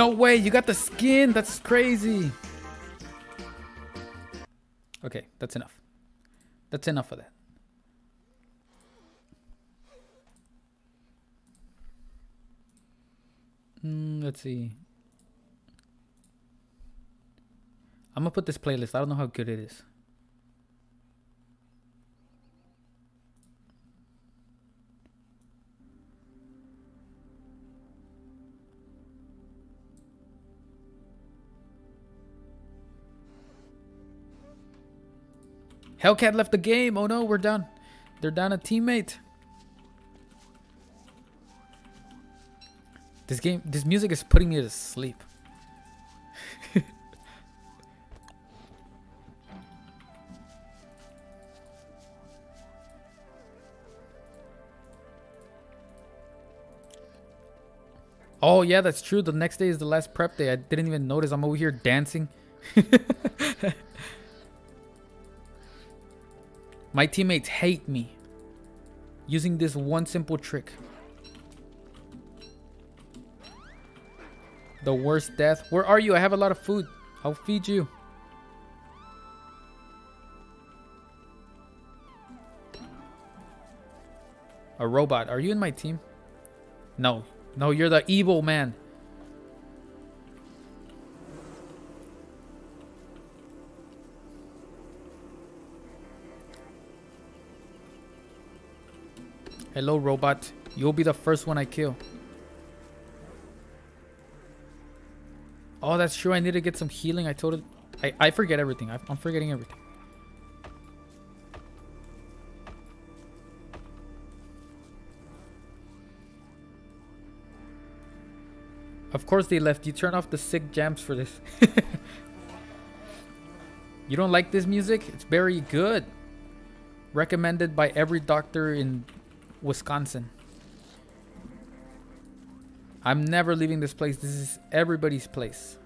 No way, you got the skin. That's crazy. Okay, that's enough. That's enough of that. Mm, let's see. I'm gonna put this playlist. I don't know how good it is. Hellcat left the game. Oh no, we're done. They're down a teammate. This game, this music is putting me to sleep. oh yeah, that's true. The next day is the last prep day. I didn't even notice. I'm over here dancing. My teammates hate me. Using this one simple trick. The worst death. Where are you? I have a lot of food. I'll feed you. A robot. Are you in my team? No. No, you're the evil man. Hello, robot. You'll be the first one I kill. Oh, that's true. I need to get some healing. I told it. I, I forget everything. I, I'm forgetting everything. Of course they left. You turn off the sick jams for this. you don't like this music? It's very good. Recommended by every doctor in Wisconsin. I'm never leaving this place. This is everybody's place.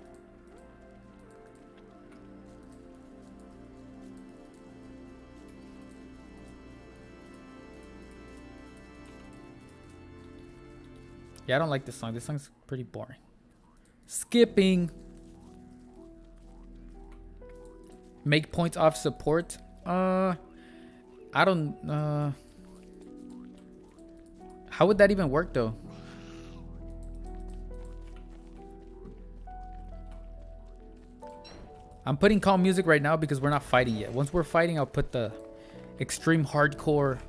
Yeah, I don't like this song. This song's pretty boring. Skipping. Make points off support. Uh, I don't. Uh, how would that even work though? I'm putting calm music right now because we're not fighting yet. Once we're fighting, I'll put the extreme hardcore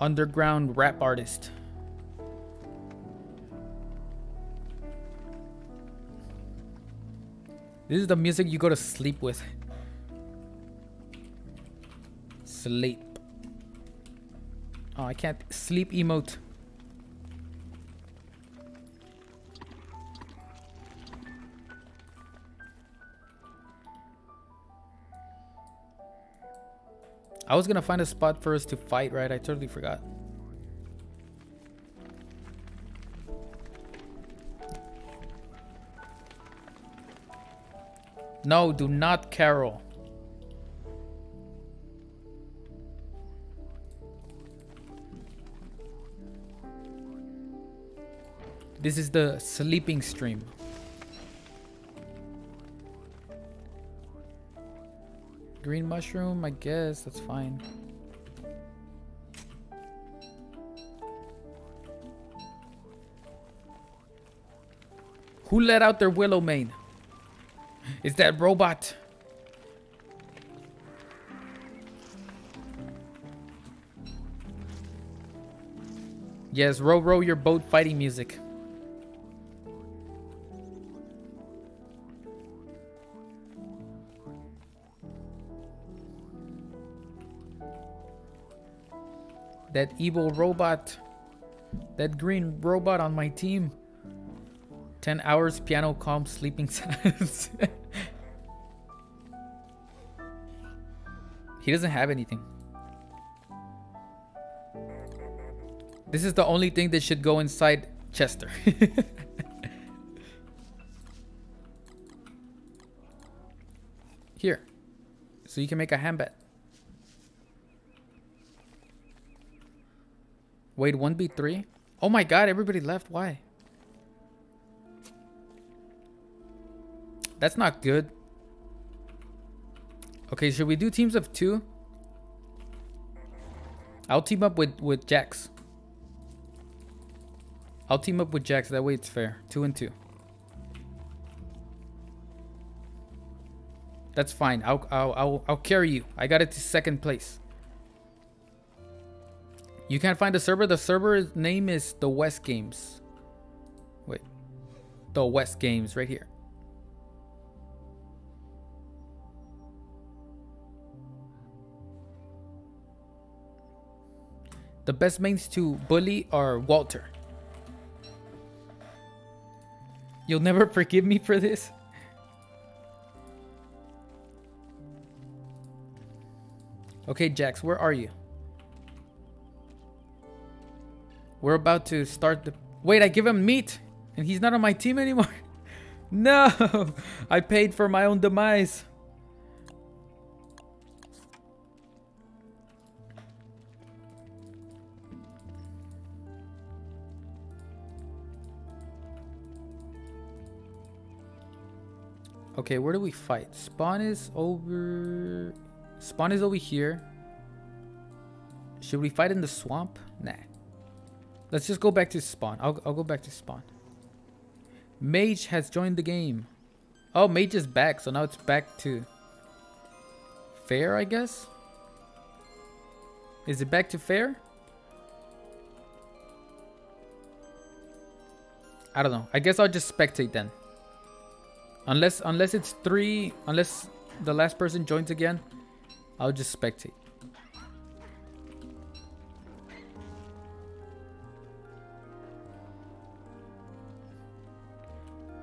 underground rap artist. This is the music you go to sleep with. Sleep. Oh, I can't sleep emote. I was gonna find a spot for us to fight, right? I totally forgot. No, do not carol. This is the sleeping stream. Green mushroom, I guess, that's fine. Who let out their willow mane? Is that robot? Yes, row row your boat fighting music. That evil robot. That green robot on my team. 10 hours piano calm sleeping silence. he doesn't have anything. This is the only thing that should go inside Chester. Here. So you can make a hand Wait, 1v3? Oh my god, everybody left. Why? That's not good. Okay, should we do teams of two? I'll team up with, with Jax. I'll team up with Jax. That way it's fair. Two and two. That's fine. I'll, I'll, I'll, I'll carry you. I got it to second place. You can't find the server. The server name is the Wes Games. Wait. The Wes Games right here. The best mains to bully are Walter. You'll never forgive me for this? Okay, Jax, where are you? We're about to start the... Wait, I give him meat! And he's not on my team anymore. no! I paid for my own demise. Okay, where do we fight? Spawn is over... Spawn is over here. Should we fight in the swamp? Nah. Let's just go back to spawn. I'll, I'll go back to spawn. Mage has joined the game. Oh, Mage is back. So now it's back to fair, I guess. Is it back to fair? I don't know. I guess I'll just spectate then. Unless unless it's three, unless the last person joins again, I'll just spectate.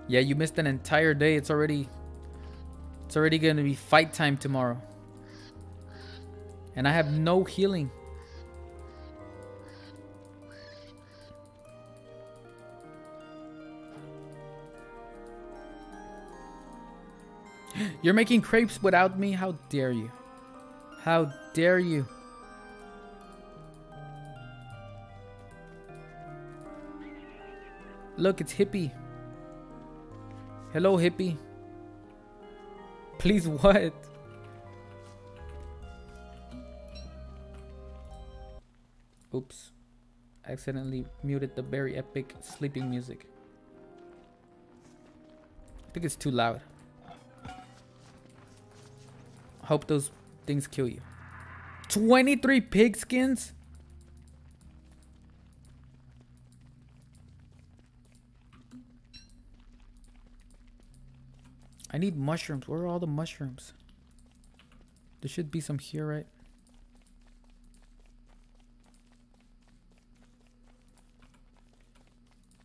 Yeah, you missed an entire day. It's already it's already going to be fight time tomorrow. And I have no healing. You're making crepes without me? How dare you? How dare you? Look, it's Hippie. Hello, Hippie. Please, what? Oops. Accidentally muted the very epic sleeping music. I think it's too loud. Hope those things kill you. 23 pigskins? I need mushrooms. Where are all the mushrooms? There should be some here, right?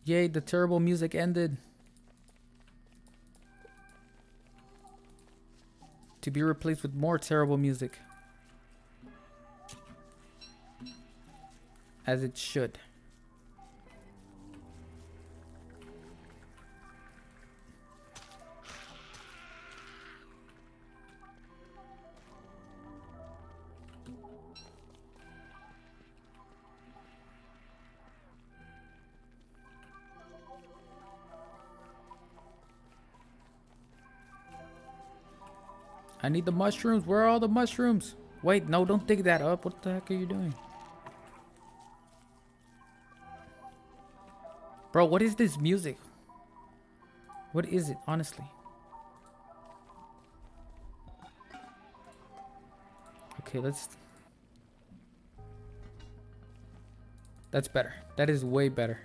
Yay, the terrible music ended. To be replaced with more terrible music. As it should. I need the mushrooms. Where are all the mushrooms? Wait, no, don't dig that up. What the heck are you doing? Bro, what is this music? What is it, honestly? Okay, let's... That's better. That is way better.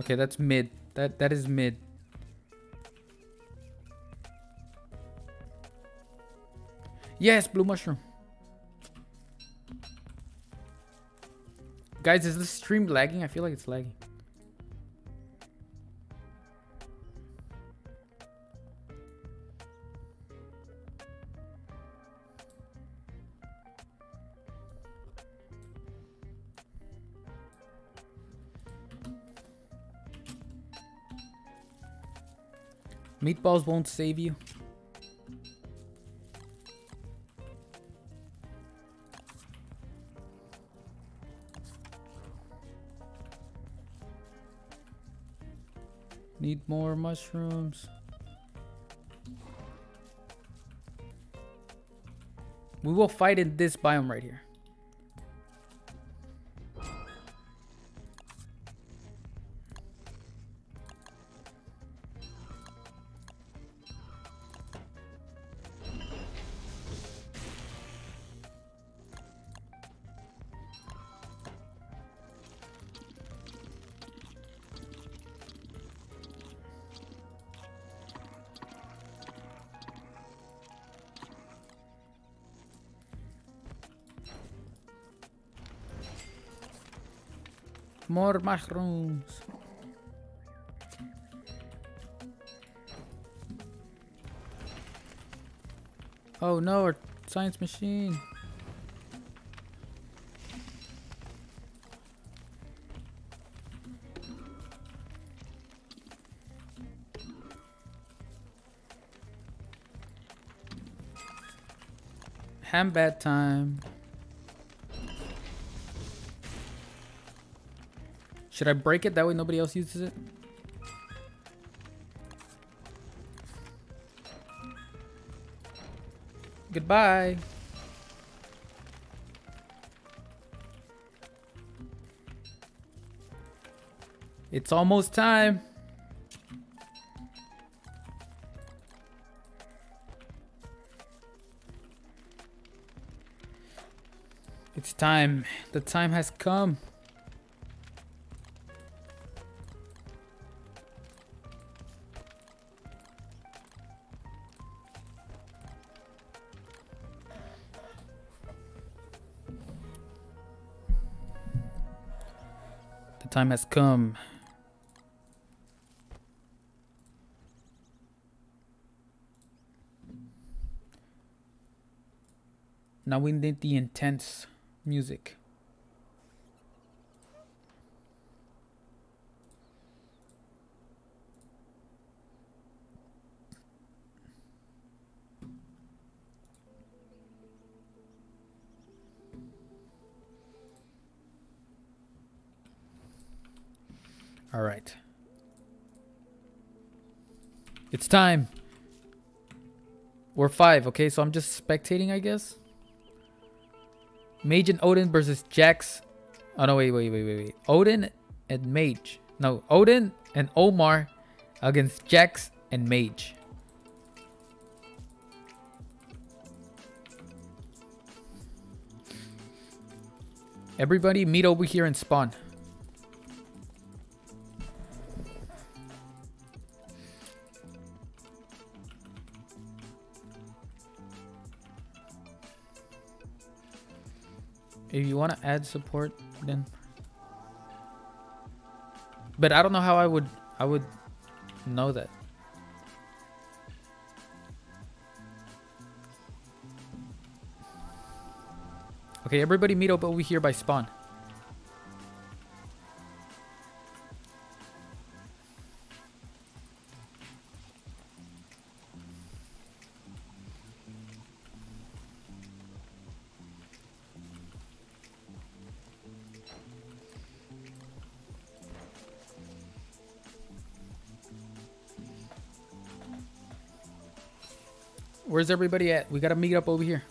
Okay, that's mid. That that is mid. Yes, blue mushroom. Guys, is the stream lagging? I feel like it's lagging. meatballs won't save you. Need more mushrooms. We will fight in this biome right here. More mushrooms. Oh no, our science machine. Ham bat time. Should I break it? That way nobody else uses it? Goodbye. It's almost time. It's time. The time has come. Time has come. Now we need the intense music. Time. We're five, okay? So I'm just spectating, I guess. Mage and Odin versus Jax. Oh, no, wait, wait, wait, wait, wait. Odin and Mage. No, Odin and Omar against Jax and Mage. Everybody meet over here and spawn. If you want to add support, then. But I don't know how I would I would know that. Okay, everybody meet up over here by spawn. Everybody at? We gotta meet up over here.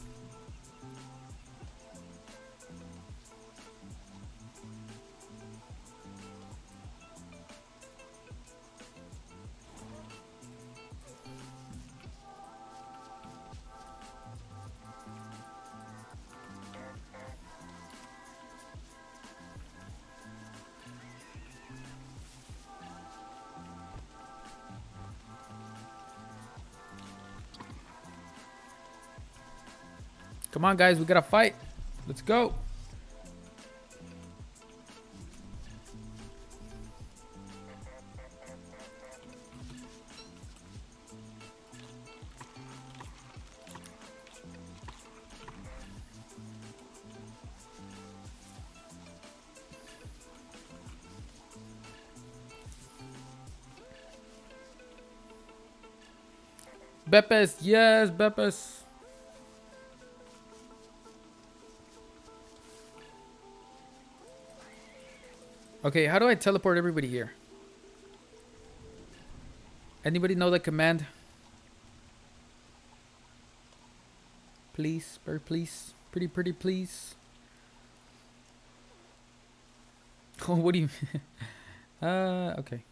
Come on, guys. We gotta fight. Let's go. Bepes, yes, Bepes. Okay, how do I teleport everybody here? Anybody know the command? Please, very please. Pretty, pretty please. Oh, what do you... uh, okay.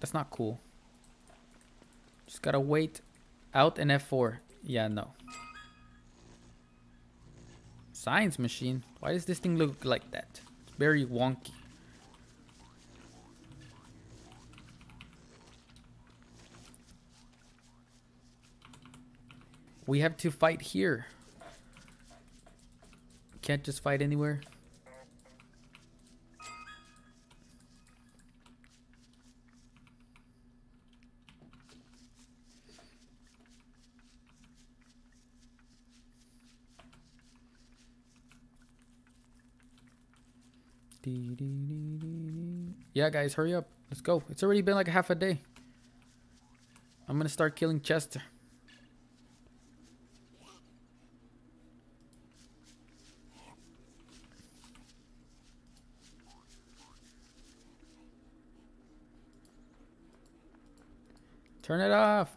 That's not cool. Just gotta wait. Out and F4. Yeah, no. Science machine? Why does this thing look like that? It's very wonky. We have to fight here. Can't just fight anywhere. Yeah, guys, hurry up. Let's go. It's already been like a half a day. I'm gonna start killing Chester. Turn it off.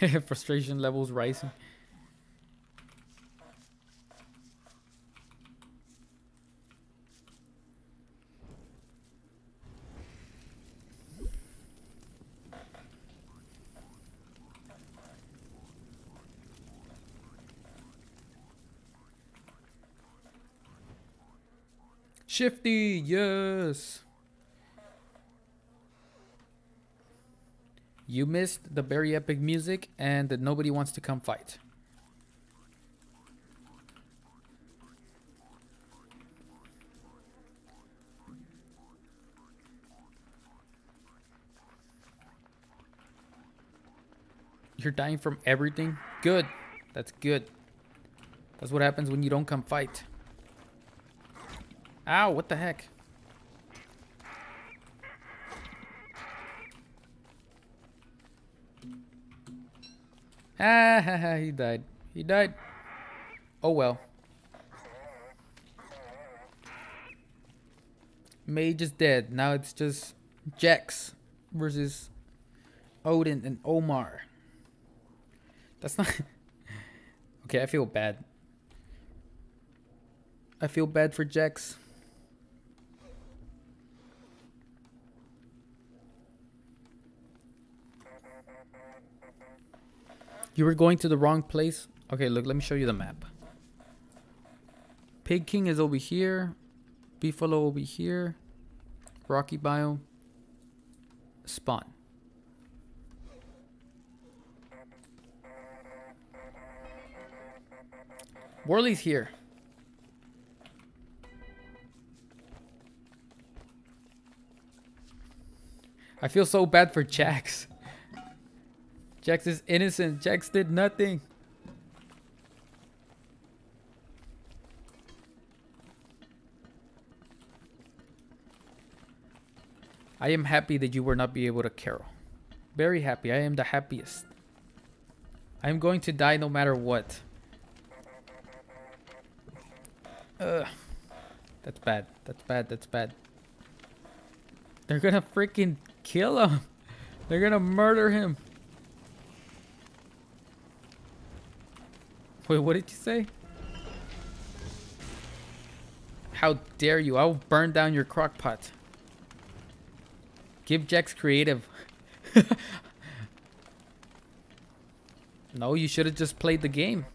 Frustration levels rising. Shifty, yes. You missed the very epic music and that nobody wants to come fight. You're dying from everything? Good. That's good. That's what happens when you don't come fight. Ow, what the heck? Ah, ha, ha, he died. He died. Oh well. Mage is dead. Now it's just Jax versus Odin and Omar. That's not... okay, I feel bad. I feel bad for Jax. You were going to the wrong place. Okay, look, let me show you the map. Pig King is over here. Beefalo over here. Rocky biome. Spawn. Warly's here. I feel so bad for Jax. Jax is innocent. Jax did nothing. I am happy that you will not be able to carol. Very happy. I am the happiest. I am going to die no matter what. Ugh. That's bad. That's bad. That's bad. They're gonna freaking kill him. They're gonna murder him. Wait, what did you say? How dare you? I will burn down your crock pot. Give Jax creative. no, you should have just played the game.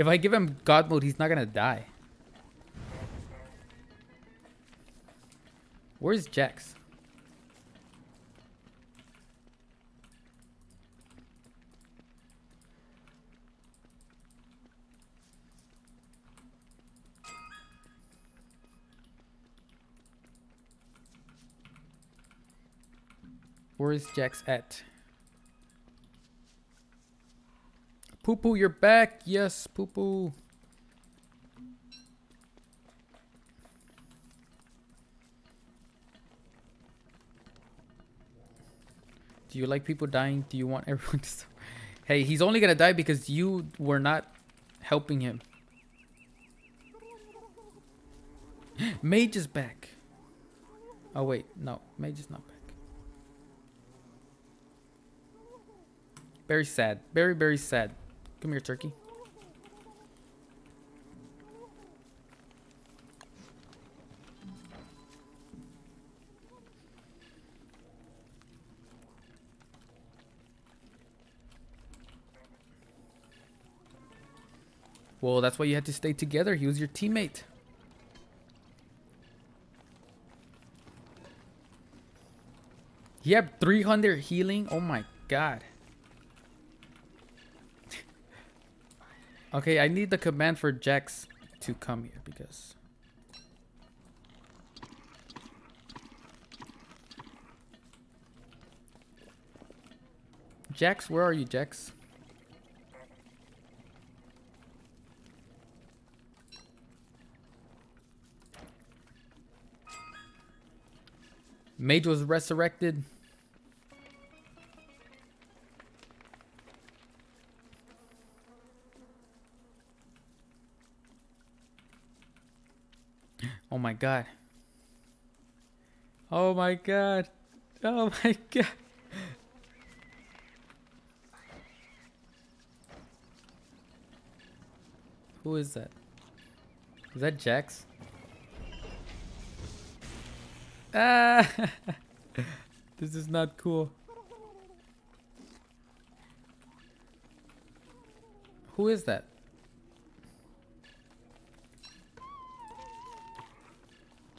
If I give him God mode, he's not gonna die. Where's Jax? Where is Jax at? Poo poo, you're back. Yes, poo poo. Do you like people dying? Do you want everyone to stop? Hey, he's only gonna die because you were not helping him. Mage is back. Oh wait, no, Mage is not back. Very sad. Very, very sad. Come here, turkey. Well, that's why you had to stay together. He was your teammate. He had 300 healing. Oh my god. Okay, I need the command for Jax to come here because... Jax, where are you, Jax? Mage was resurrected. Oh my god. Oh my god. Oh my god. Who is that? Is that Jax? Ah! this is not cool. Who is that?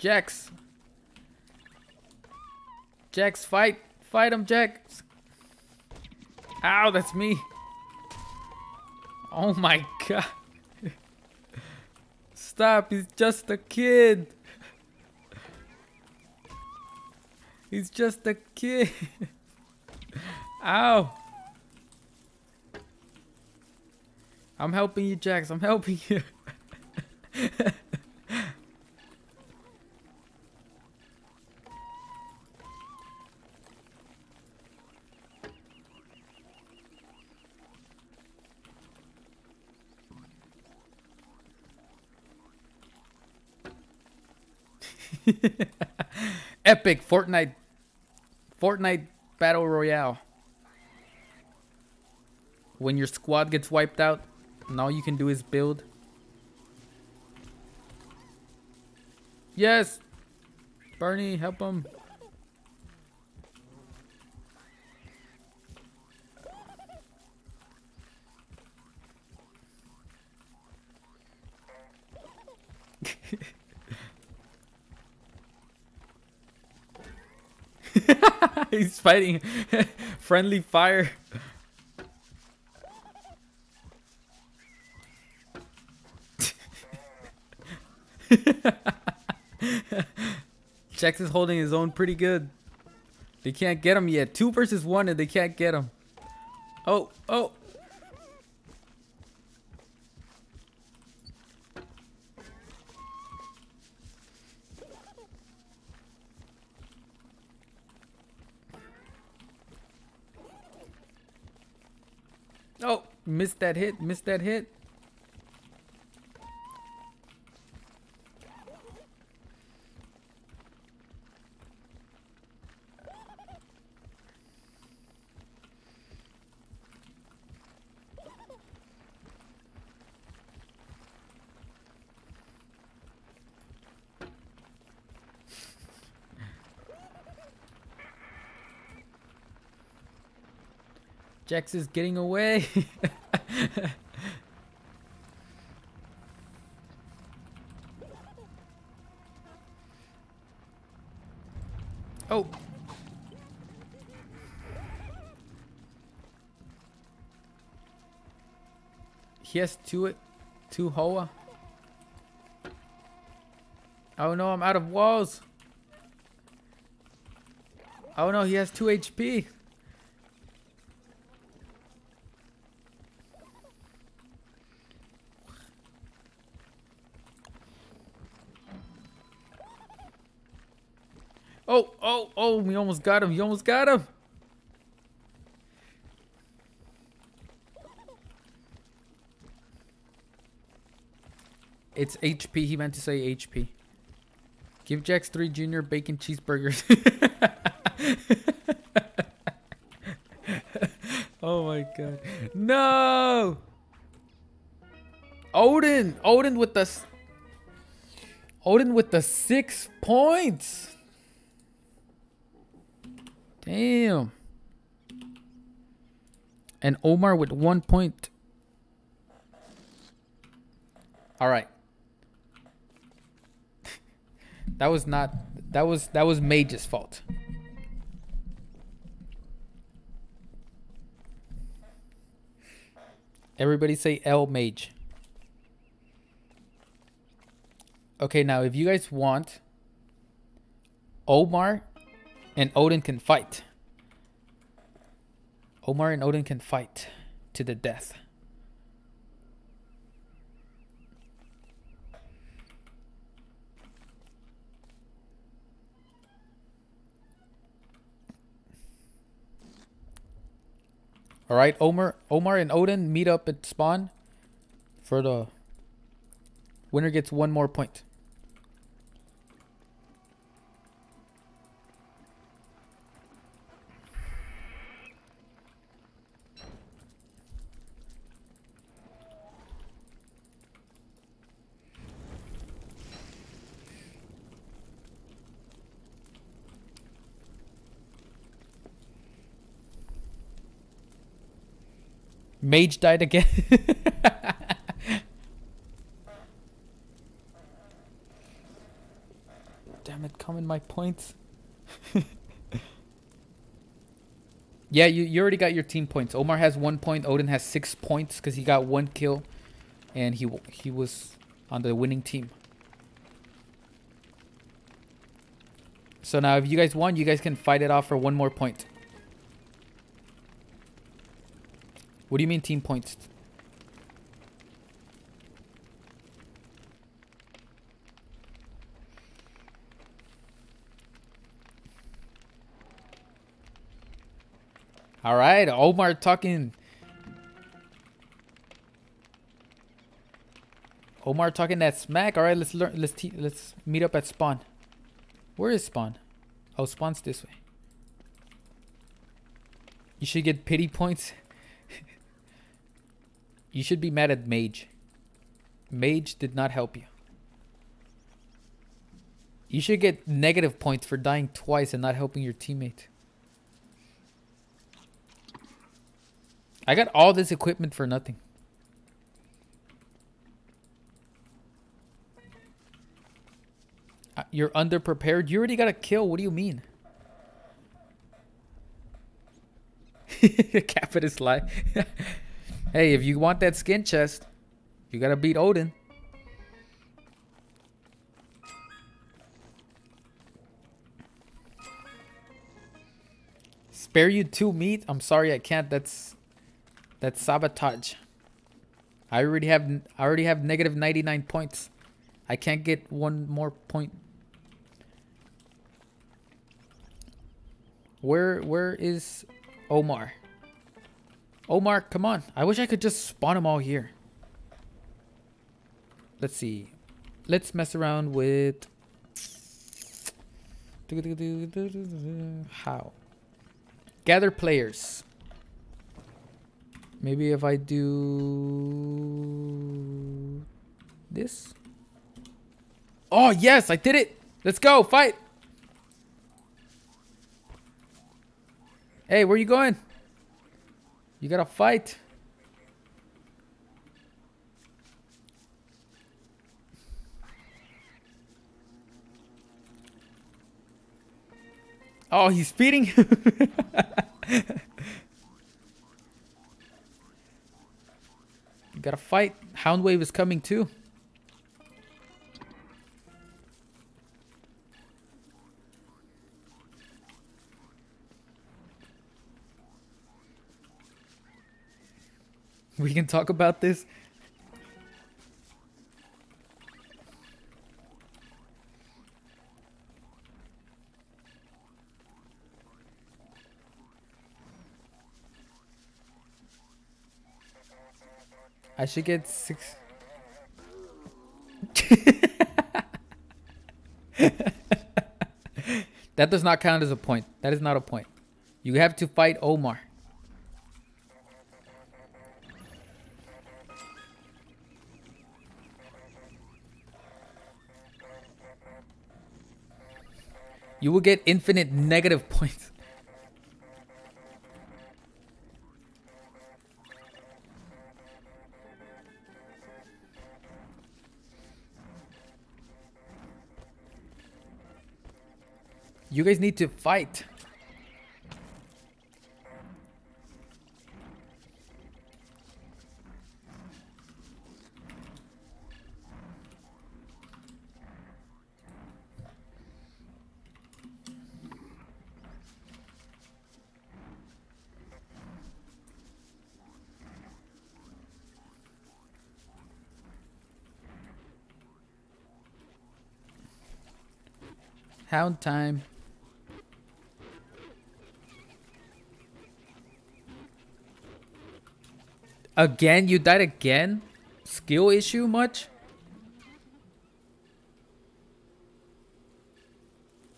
Jax. Jax, fight. Fight him, Jax. Ow, that's me. Oh my god. Stop, he's just a kid. He's just a kid. Ow. I'm helping you, Jax. I'm helping you. Epic Fortnite Fortnite Battle Royale. When your squad gets wiped out, and all you can do is build. Yes! Bernie, help him. He's fighting friendly fire. Jax is holding his own pretty good. They can't get him yet. Two versus one and they can't get him. Oh. Oh, missed that hit, missed that hit. Jax is getting away. oh. He has two, two Hoa. Oh no, I'm out of walls. Oh no, he has 2 HP. Oh, we almost got him. You almost got him. It's HP. He meant to say HP. Give Jax 3 Junior bacon cheeseburgers. oh my god. No! Odin! Odin with the... Odin with the six points! Damn. And Omar with one point. All right. that was not that was that was Mage's fault. Everybody say L Mage. Okay, now if you guys want Omar and Odin can fight. Omar and Odin can fight to the death. All right, Omar, Omar and Odin meet up at spawn for the winner gets one more point. Mage died again. Damn it, come in my points. yeah, you, you already got your team points. Omar has one point. Odin has six points because he got one kill. And he he was on the winning team. So now if you guys want, you guys can fight it off for one more point. What do you mean team points? All right, Omar talking. Omar talking that smack. All right, let's learn. Let's let's meet up at spawn. Where is spawn? Oh, spawn's this way. You should get pity points. You should be mad at Mage. Mage did not help you. You should get negative points for dying twice and not helping your teammate. I got all this equipment for nothing. Uh, you're underprepared? You already got a kill. What do you mean? Cap it is life. Hey, if you want that skin chest, you gotta beat Odin. Spare you two meat? I'm sorry I can't. That's that's sabotage. I already have I already have negative 99 points. I can't get one more point. Where where is Omar? Omar, come on. I wish I could just spawn them all here. Let's see. Let's mess around with... How? Gather players. Maybe if I do... This? Oh, yes, I did it. Let's go, fight. Hey, where you going? You gotta fight. Oh, he's speeding. you gotta fight. Hound wave is coming too. We can talk about this. I should get six. that does not count as a point. That is not a point. You have to fight Omar. You will get infinite negative points. You guys need to fight. Hound time. Again? You died again? Skill issue much?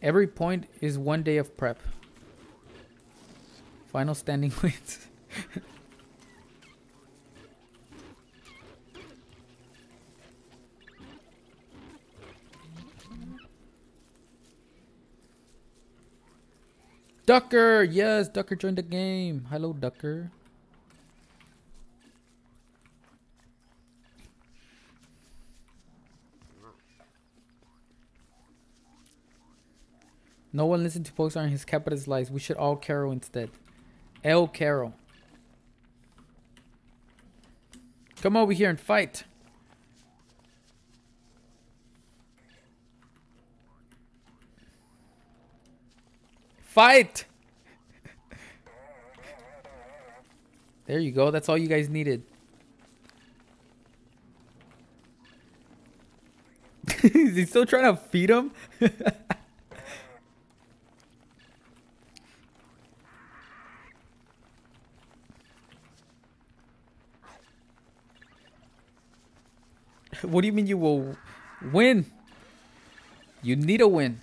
Every point is one day of prep. Final standing wins. Ducker! Yes, Ducker joined the game. Hello, Ducker. No one listened to Pokestar and his capitalist lies. We should all Carol instead. L Carol. Come over here and fight. Fight! there you go. That's all you guys needed. Is he still trying to feed him? what do you mean you will win? You need a win.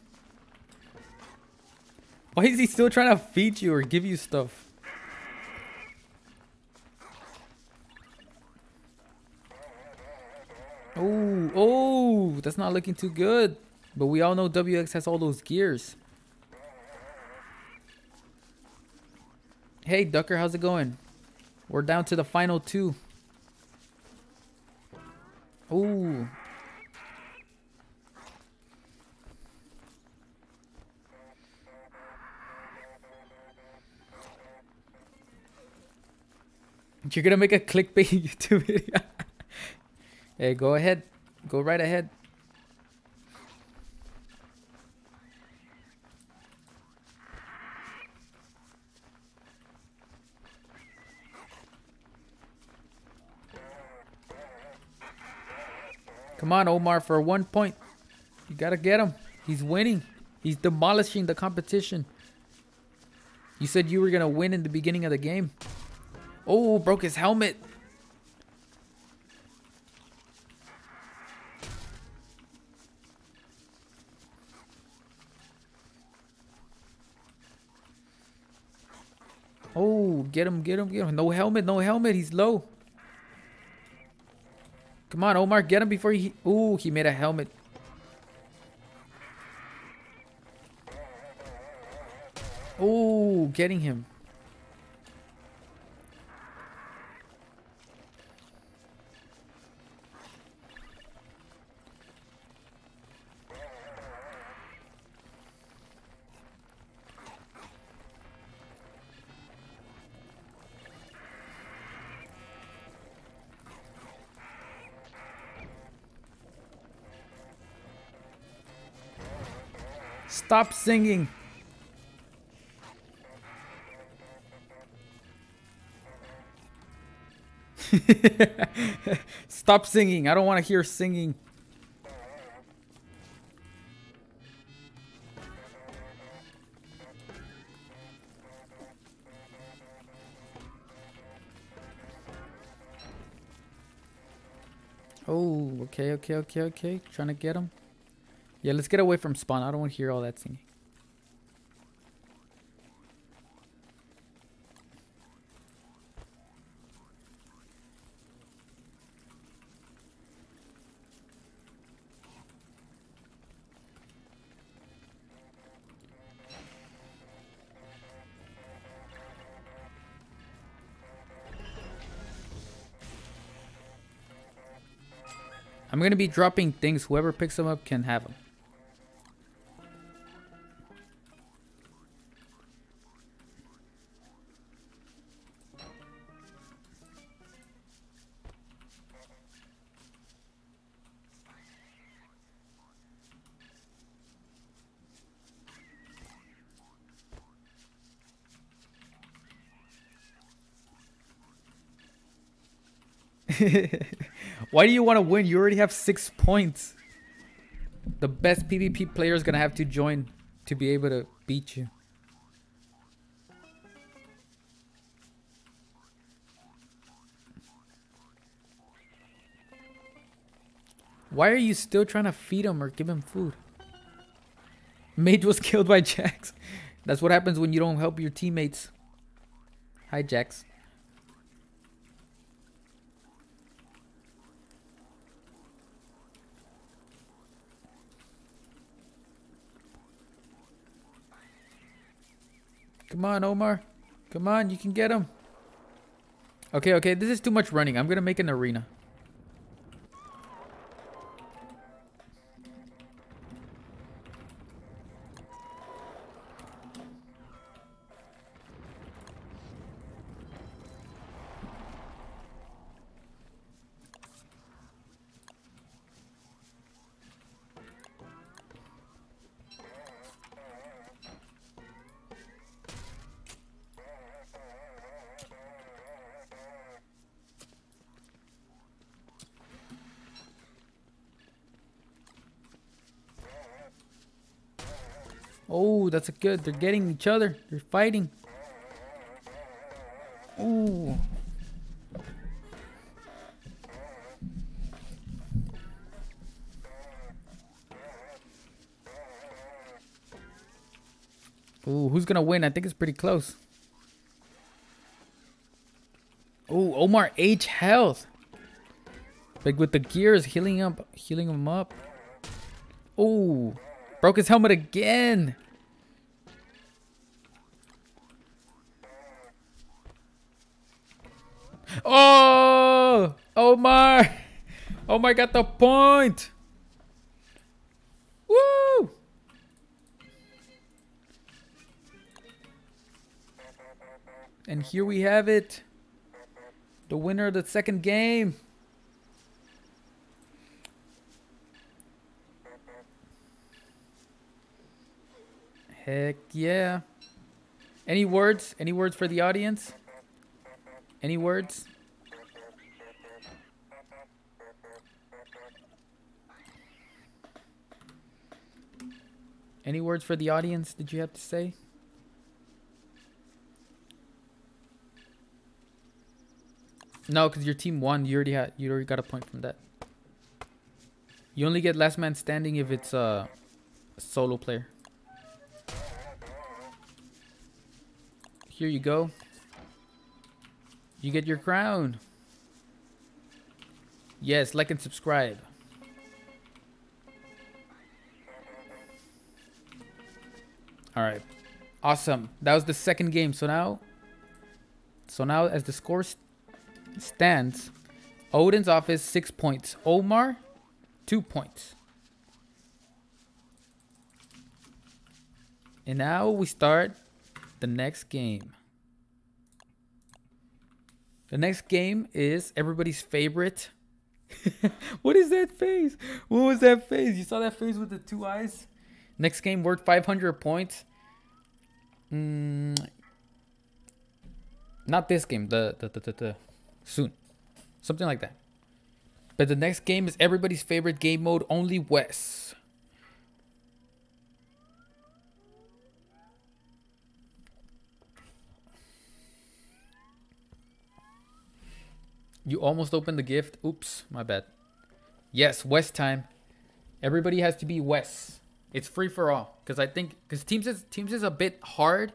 Why is he still trying to feed you or give you stuff? Oh, oh, that's not looking too good. But we all know WX has all those gears. Hey, Ducker, how's it going? We're down to the final two. Oh, You're gonna make a clickbait YouTube video. hey, go ahead. Go right ahead. Come on, Omar, for one point. You gotta get him. He's winning. He's demolishing the competition. You said you were gonna win in the beginning of the game. Oh, broke his helmet. Oh, get him, get him, get him. No helmet, no helmet. He's low. Come on, Omar, get him before he... Ooh, he made a helmet. Oh, getting him. Stop singing. Stop singing. I don't want to hear singing. Oh, okay, okay, okay, okay. Trying to get him. Yeah, let's get away from spawn. I don't want to hear all that singing. I'm going to be dropping things. Whoever picks them up can have them. Why do you want to win? You already have six points. The best PvP player is going to have to join to be able to beat you. Why are you still trying to feed him or give him food? Mage was killed by Jax. That's what happens when you don't help your teammates. Hi, Jax. Come on, Omar. Come on, you can get him. Okay, okay, this is too much running. I'm gonna make an arena. That's good. They're getting each other. They're fighting. Ooh. Ooh, who's gonna win? I think it's pretty close. Ooh, Omar H health. Like with the gears healing up, healing him up. Ooh. Broke his helmet again. Omar got the point! Woo! And here we have it. The winner of the second game. Heck yeah. Any words? Any words for the audience? Any words? Any words for the audience did you have to say? No, because your team won. You already had you already got a point from that. You only get last man standing if it's a solo player. Here you go. You get your crown. Yes, like and subscribe. All right. Awesome. That was the second game. So now So now as the score st stands, Odin's office 6 points. Omar 2 points. And now we start the next game. The next game is everybody's favorite. what is that face? What was that face? You saw that face with the two eyes? Next game worth 500 points. Mm, not this game. The, the, the, the, the soon. Something like that. But the next game is everybody's favorite game mode, only Wes. You almost opened the gift. Oops, my bad. Yes, Wes time. Everybody has to be Wes. It's free for all because I think because teams is teams is a bit hard.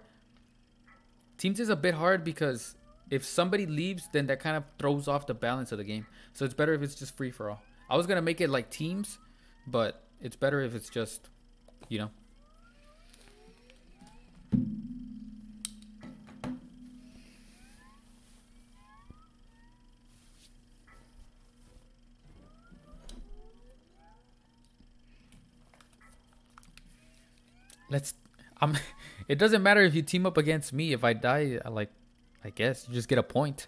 Teams is a bit hard because if somebody leaves, then that kind of throws off the balance of the game. So it's better if it's just free for all. I was gonna make it like teams, but it's better if it's just, you know. Let's. I'm. It doesn't matter if you team up against me. If I die, I like, I guess you just get a point.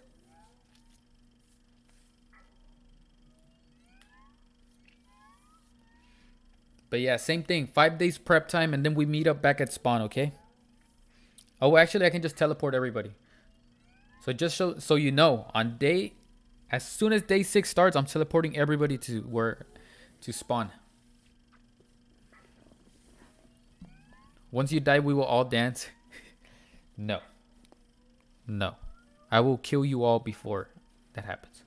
But yeah, same thing. Five days prep time, and then we meet up back at spawn. Okay. Oh, actually, I can just teleport everybody. So just so so you know, on day, as soon as day six starts, I'm teleporting everybody to where, to spawn. Once you die, we will all dance. no. No. I will kill you all before that happens.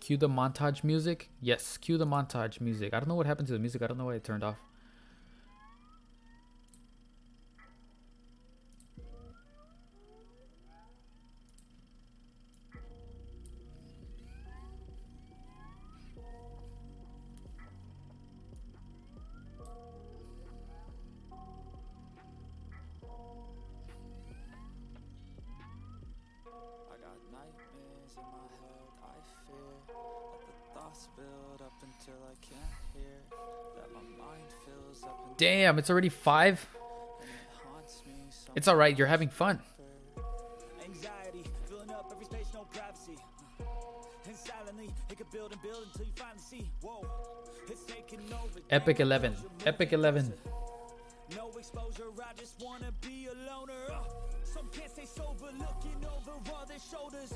Cue the montage music. Yes, cue the montage music. I don't know what happened to the music. I don't know why it turned off. Damn, it's already five. It's all right. You're having fun. Epic 11. Epic 11. No exposure, I just wanna be a loner. Uh, some can't stay sober, looking over all their shoulders.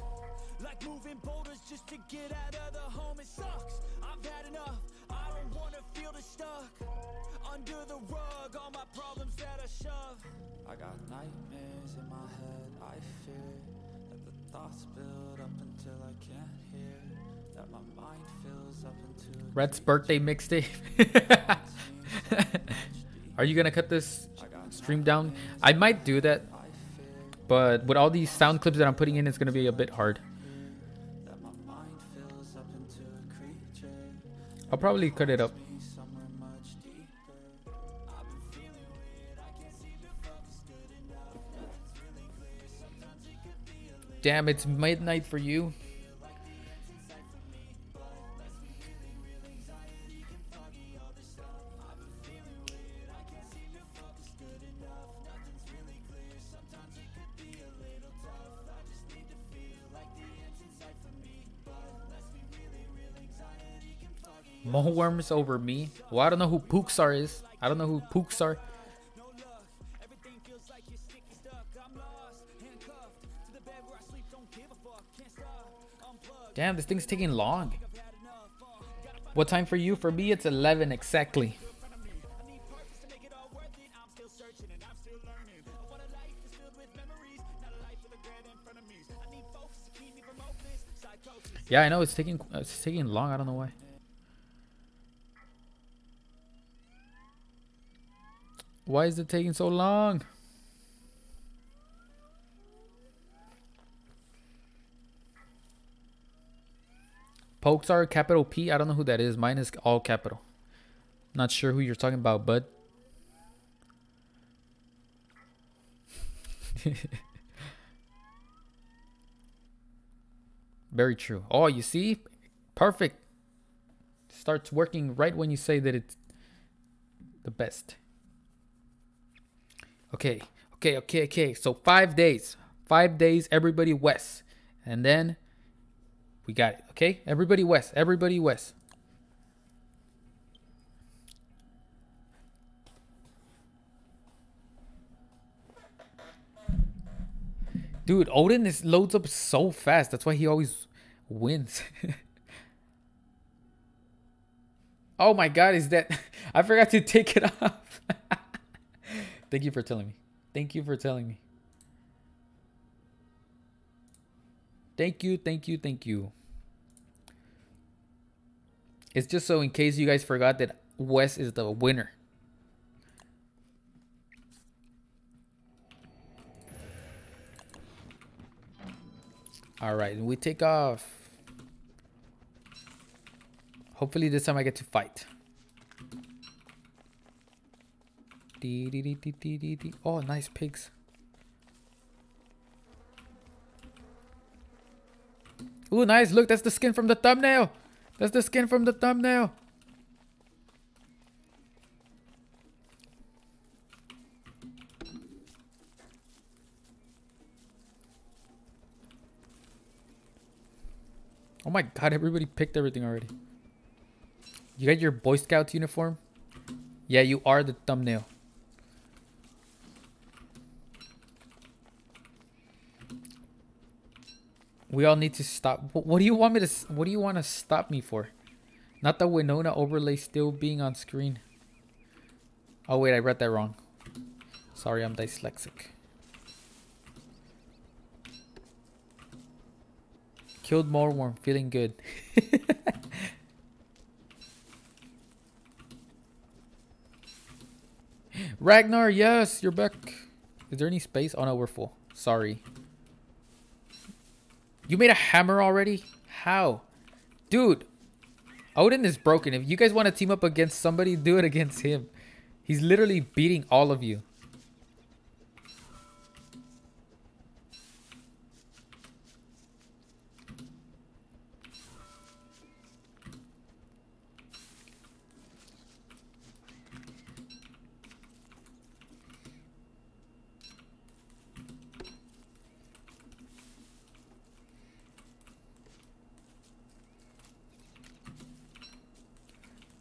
Like moving boulders just to get out of the home. It sucks. I've had enough. I feel the stuck under the rug. All my problems that I shove. I got nightmares in my head. I fear that the thoughts build up until I can't hear. That my mind fills up into Red's birthday mixtape. Are you gonna cut this stream down? I might do that, but with all these sound clips that I'm putting in, it's gonna be a bit hard. I'll probably cut it up. Damn, it's midnight for you. More worms over me. Well, I don't know who Pooksar is. I don't know who Pooksar. Damn, this thing's taking long. What time for you? For me, it's 11 exactly. Yeah, I know it's taking it's taking long. I don't know why. Why is it taking so long? Pokes are capital P. I don't know who that is. Mine is all capital. Not sure who you're talking about, bud. Very true. Oh, you see? Perfect. Starts working right when you say that it's the best. Okay, okay, okay, okay. So five days. Five days, everybody Wes. And then we got it. Okay? Everybody Wes. Everybody Wes. Dude, Odin is loads up so fast. That's why he always wins. Oh my god, is that I forgot to take it off. Thank you for telling me. Thank you for telling me. Thank you, thank you, thank you. It's just so in case you guys forgot that Wes is the winner. All right, we take off. Hopefully this time I get to fight. Oh, nice pigs. Ooh, nice. Look, that's the skin from the thumbnail. That's the skin from the thumbnail. Oh my god, everybody picked everything already. You got your Boy Scouts uniform? Yeah, you are the thumbnail. We all need to stop. What do you want me to? What do you want to stop me for? Not the Winona overlay still being on screen. Oh wait, I read that wrong. Sorry, I'm dyslexic. Killed moleworm, feeling good. Ragnar, yes, you're back. Is there any space? Oh no, we're full. Sorry. You made a hammer already? How? Dude, Odin is broken. If you guys want to team up against somebody, do it against him. He's literally beating all of you.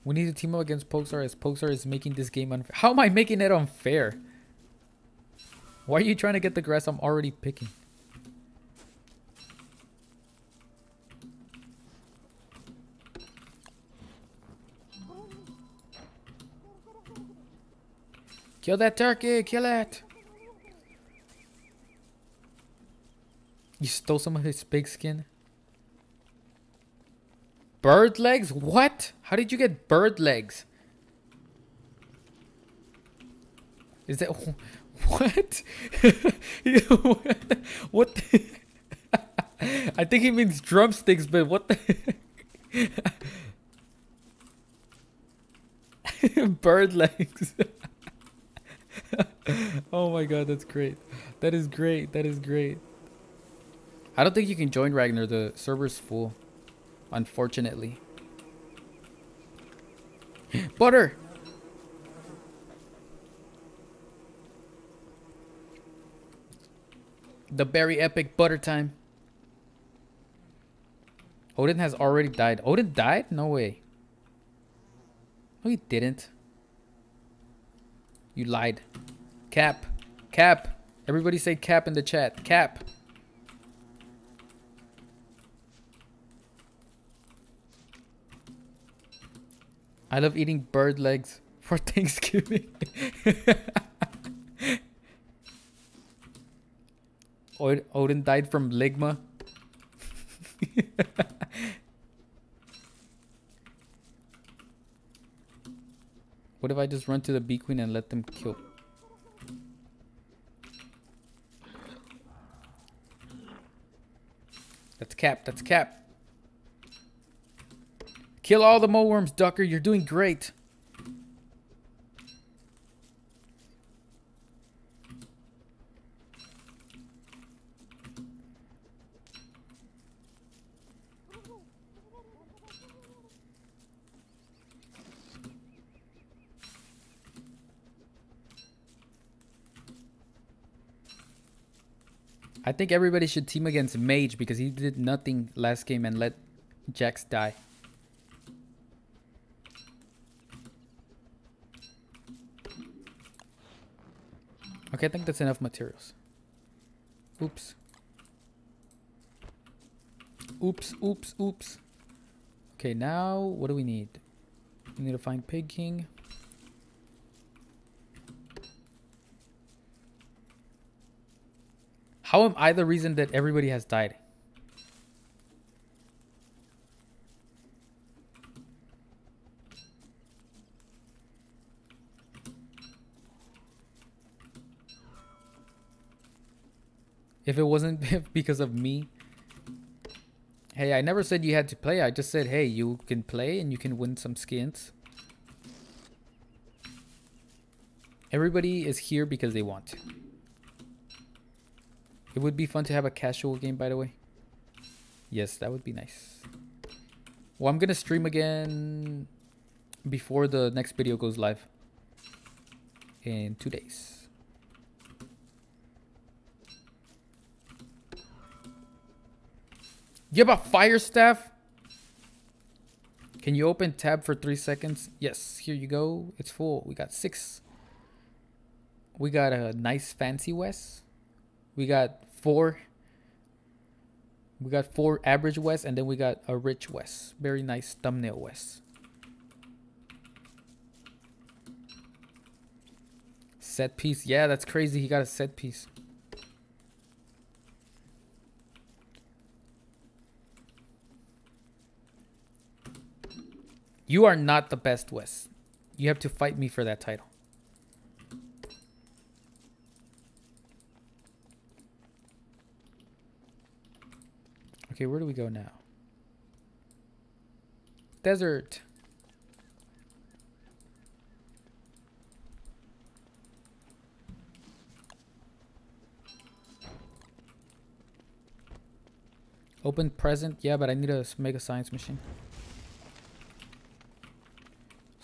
We need to team up against Pokestar as Pokestar is making this game unfair. How am I making it unfair? Why are you trying to get the grass I'm already picking? Kill that turkey! Kill it! You stole some of his pig skin? Bird legs? What? How did you get bird legs? Is that what? what? I think he means drumsticks, but what the bird legs? oh my god, that's great. That is great. That is great. I don't think you can join Ragnar. The server's full. Unfortunately. Butter! The very epic butter time. Odin has already died. Odin died? No way. No, he didn't. You lied. Cap. Cap. Everybody say cap in the chat. Cap. I love eating bird legs for Thanksgiving. Odin died from ligma. what if I just run to the bee queen and let them kill? That's cap. That's cap. Kill all the moleworms, Ducker. You're doing great. I think everybody should team against Mage because he did nothing last game and let Jax die. Okay, I think that's enough materials. Oops. Oops, oops, oops. Okay, now what do we need? We need to find Pig King. How am I the reason that everybody has died? If it wasn't because of me. Hey, I never said you had to play. I just said, hey, you can play and you can win some skins. Everybody is here because they want. It would be fun to have a casual game, by the way. Yes, that would be nice. Well, I'm going to stream again before the next video goes live. In two days. You have a fire staff? Can you open tab for three seconds? Yes, here you go. It's full. We got six. We got a nice fancy Wes. We got four. We got four average Wes, and then we got a rich Wes. Very nice thumbnail Wes. Set piece. Yeah, that's crazy. He got a set piece. You are not the best, Wes. You have to fight me for that title. Okay, where do we go now? Desert. Open present. Yeah, but I need to make a science machine.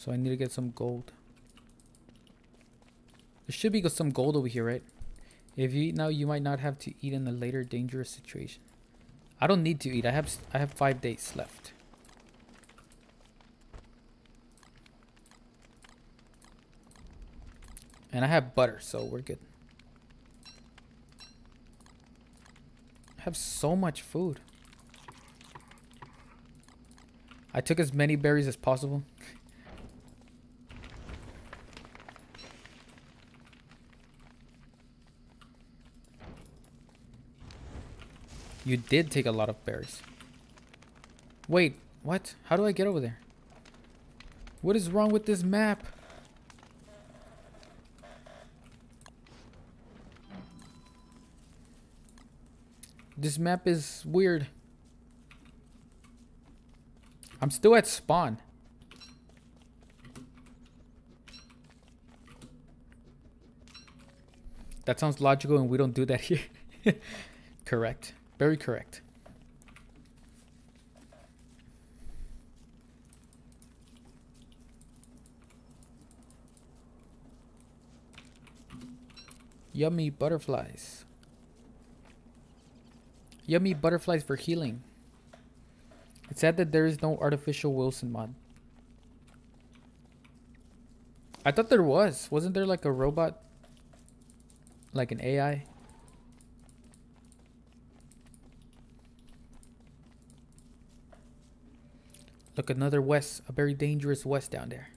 So I need to get some gold. There should be some gold over here, right? If you eat now, you might not have to eat in a later dangerous situation. I don't need to eat. I have I have five days left. And I have butter, so we're good. I have so much food. I took as many berries as possible. You did take a lot of berries. Wait, what? How do I get over there? What is wrong with this map? This map is weird. I'm still at spawn. That sounds logical and we don't do that here. Correct. Very correct. Yummy butterflies. Yummy butterflies for healing. It's sad that there is no artificial Wilson mod. I thought there was. Wasn't there like a robot? Like an AI? Look, another Wes. A very dangerous Wes down there.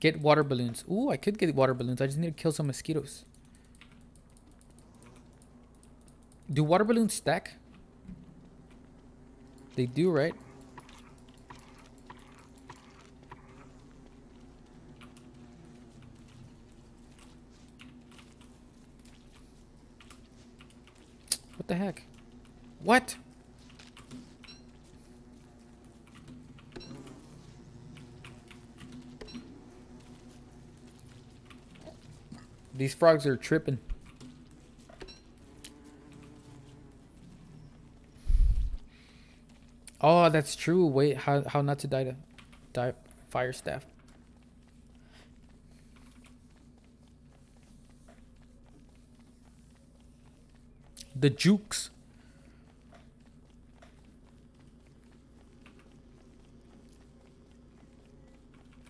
Get water balloons. Ooh, I could get water balloons. I just need to kill some mosquitoes. Do water balloons stack? They do, right? What the heck? What? These frogs are tripping. Oh, that's true. Wait, how how not to die to die fire staff. The jukes.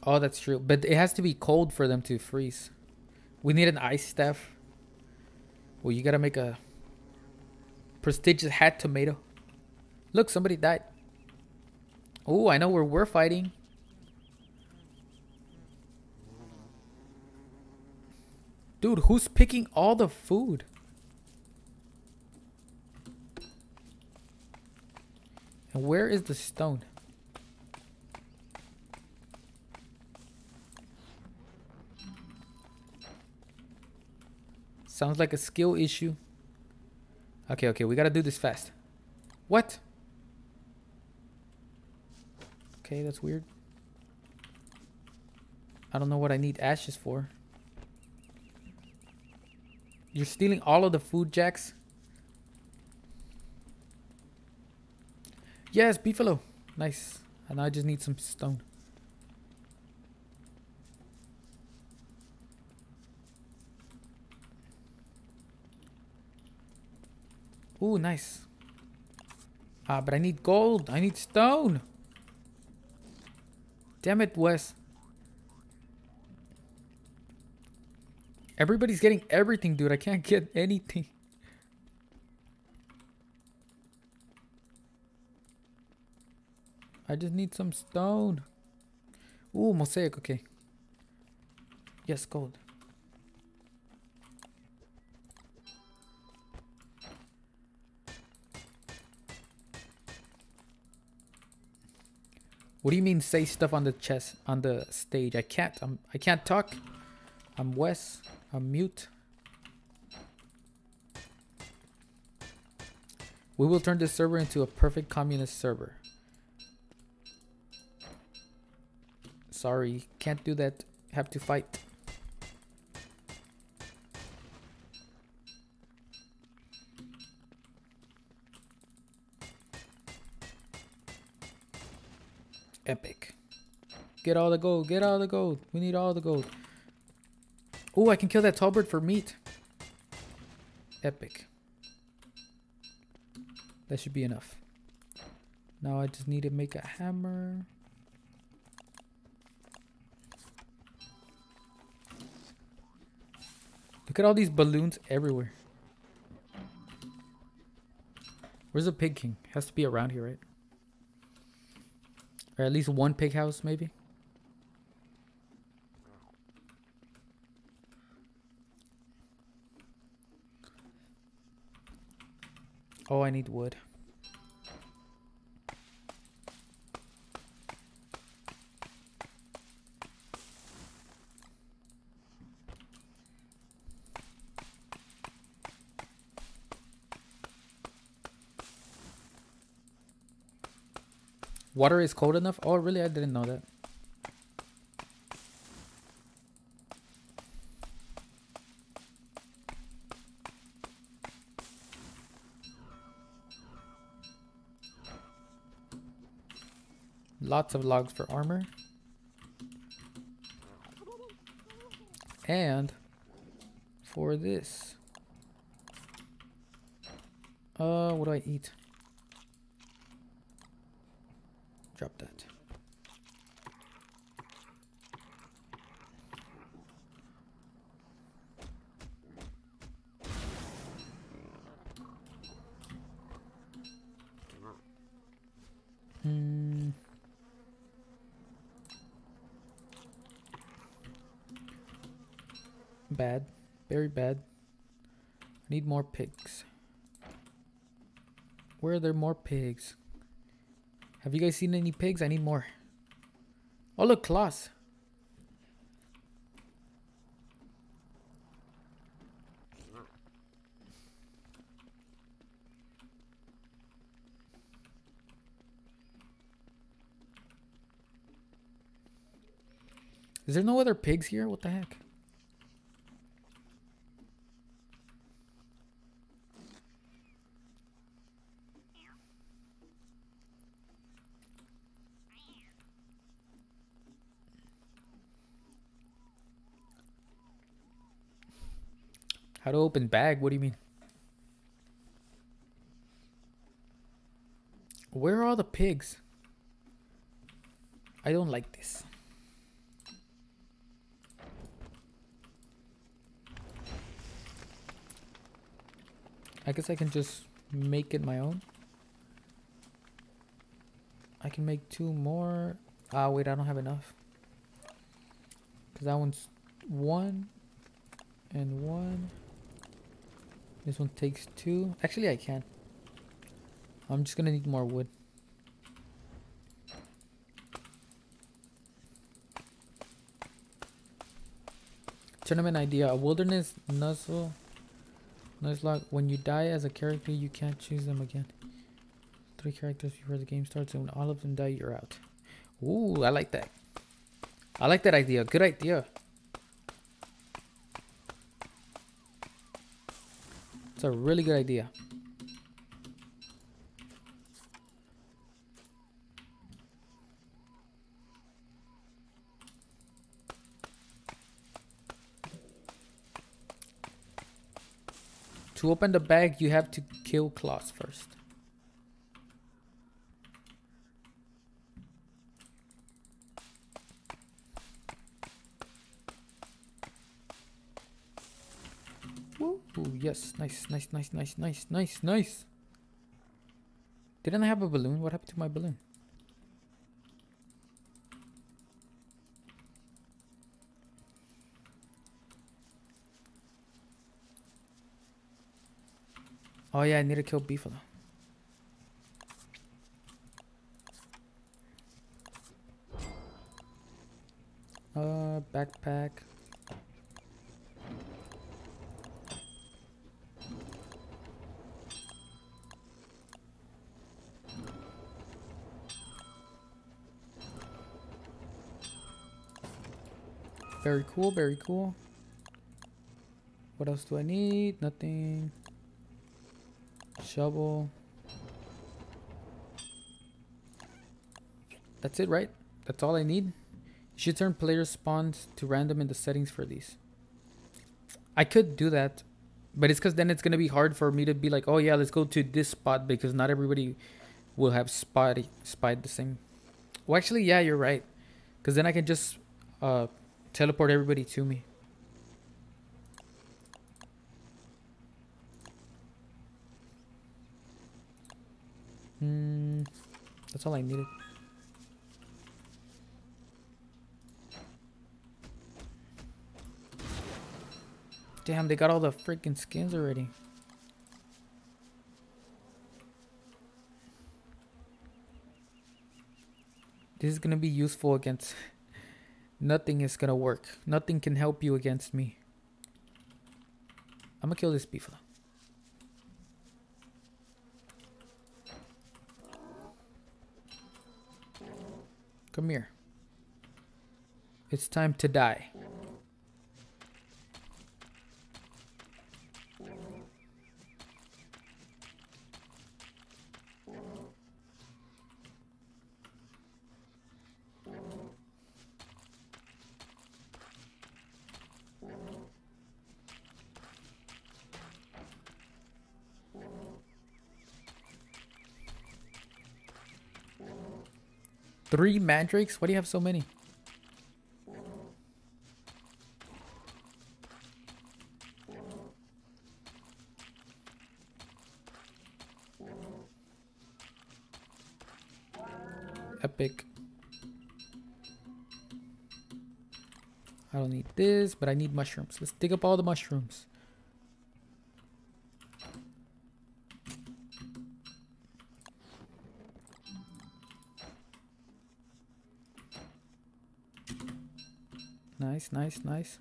Oh, that's true. But it has to be cold for them to freeze. We need an ice staff. Well, you gotta make a Prestihatitator. Look, somebody died. Oh, I know where we're fighting. Dude, who's picking all the food? And where is the stone? Sounds like a skill issue. Okay, okay, we gotta do this fast. What? Okay, that's weird. I don't know what I need ashes for. You're stealing all of the food, Jax? Yes, beefalo. Nice. And I just need some stone. Ooh, nice. Ah, but I need gold. I need stone. Damn it, Wes. Everybody's getting everything, dude. I can't get anything. I just need some stone. Ooh, mosaic. Okay. Yes, gold. What do you mean say stuff on the chest on the stage? I can't. I'm I can't talk. I'm Wes. I'm mute. We will turn this server into a perfect communist server. Sorry, can't do that. Have to fight. Get all the gold. Get all the gold. We need all the gold. Oh, I can kill that tall bird for meat. Epic. That should be enough. Now I just need to make a hammer. Look at all these balloons everywhere. Where's the pig king? Has to be around here, right? Or at least one pig house, maybe? Oh, I need wood. Water is cold enough? Oh, really? I didn't know that. Lots of logs for armor. And for this. Uh, what do I eat? Drop that. Hmm. Bad. Very bad. I need more pigs. Where are there more pigs? Have you guys seen any pigs? I need more. Oh, look, Klaus. Is there no other pigs here? What the heck? How to open bag? What do you mean? Where are the pigs? I don't like this. I guess I can just make it my own. I can make two more. Ah, wait, I don't have enough. Because that one's one, and one. This one takes two. Actually, I can. I'm just gonna need more wood. Tournament idea. A wilderness nuzzle. Nuzlocke. When you die as a character, you can't choose them again. Three characters before the game starts, and when all of them die, you're out. Ooh, I like that. I like that idea. Good idea. It's a really good idea. To open the bag, you have to kill Klaus first. Yes, nice, nice, nice, nice, nice, nice, nice. Didn't I have a balloon? What happened to my balloon? Oh yeah, I need to kill Beefalo. Uh, backpack. Very cool, very cool. What else do I need? Nothing. Shovel. That's it, right? That's all I need? You should turn player spawns to random in the settings for these. I could do that, but it's because then it's going to be hard for me to be like, oh yeah, let's go to this spot because not everybody will have spot spied the same. Well, actually, yeah, you're right. Because then I can just uh, teleport everybody to me. Hmm, that's all I needed. Damn, they got all the freaking skins already. This is gonna be useful against... Nothing is gonna work. Nothing can help you against me. I'm gonna kill this beefalo. Come here. It's time to die. Three mandrakes? Why do you have so many? Epic. I don't need this, but I need mushrooms. Let's dig up all the mushrooms. Nice, nice, nice.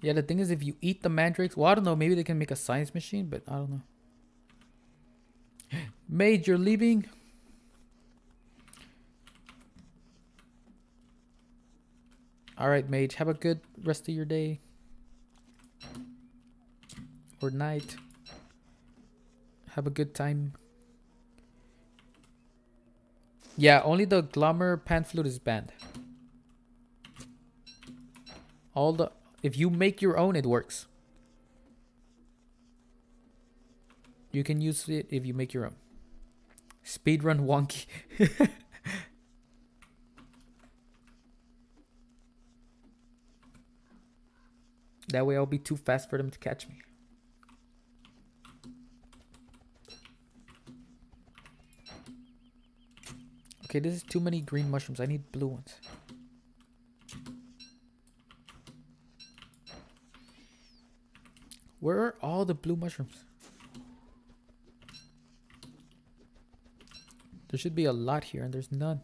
Yeah, the thing is, if you eat the mandrakes, well, I don't know. Maybe they can make a science machine, but I don't know. Mage, you're leaving? All right, Mage. Have a good rest of your day or night. Have a good time. Yeah, only the Glommer pan flute is banned. All the if you make your own it works. You can use it if you make your own. Speedrun Wonkey. that way I'll be too fast for them to catch me. Okay, this is too many green mushrooms. I need blue ones. Where are all the blue mushrooms? There should be a lot here, and there's none.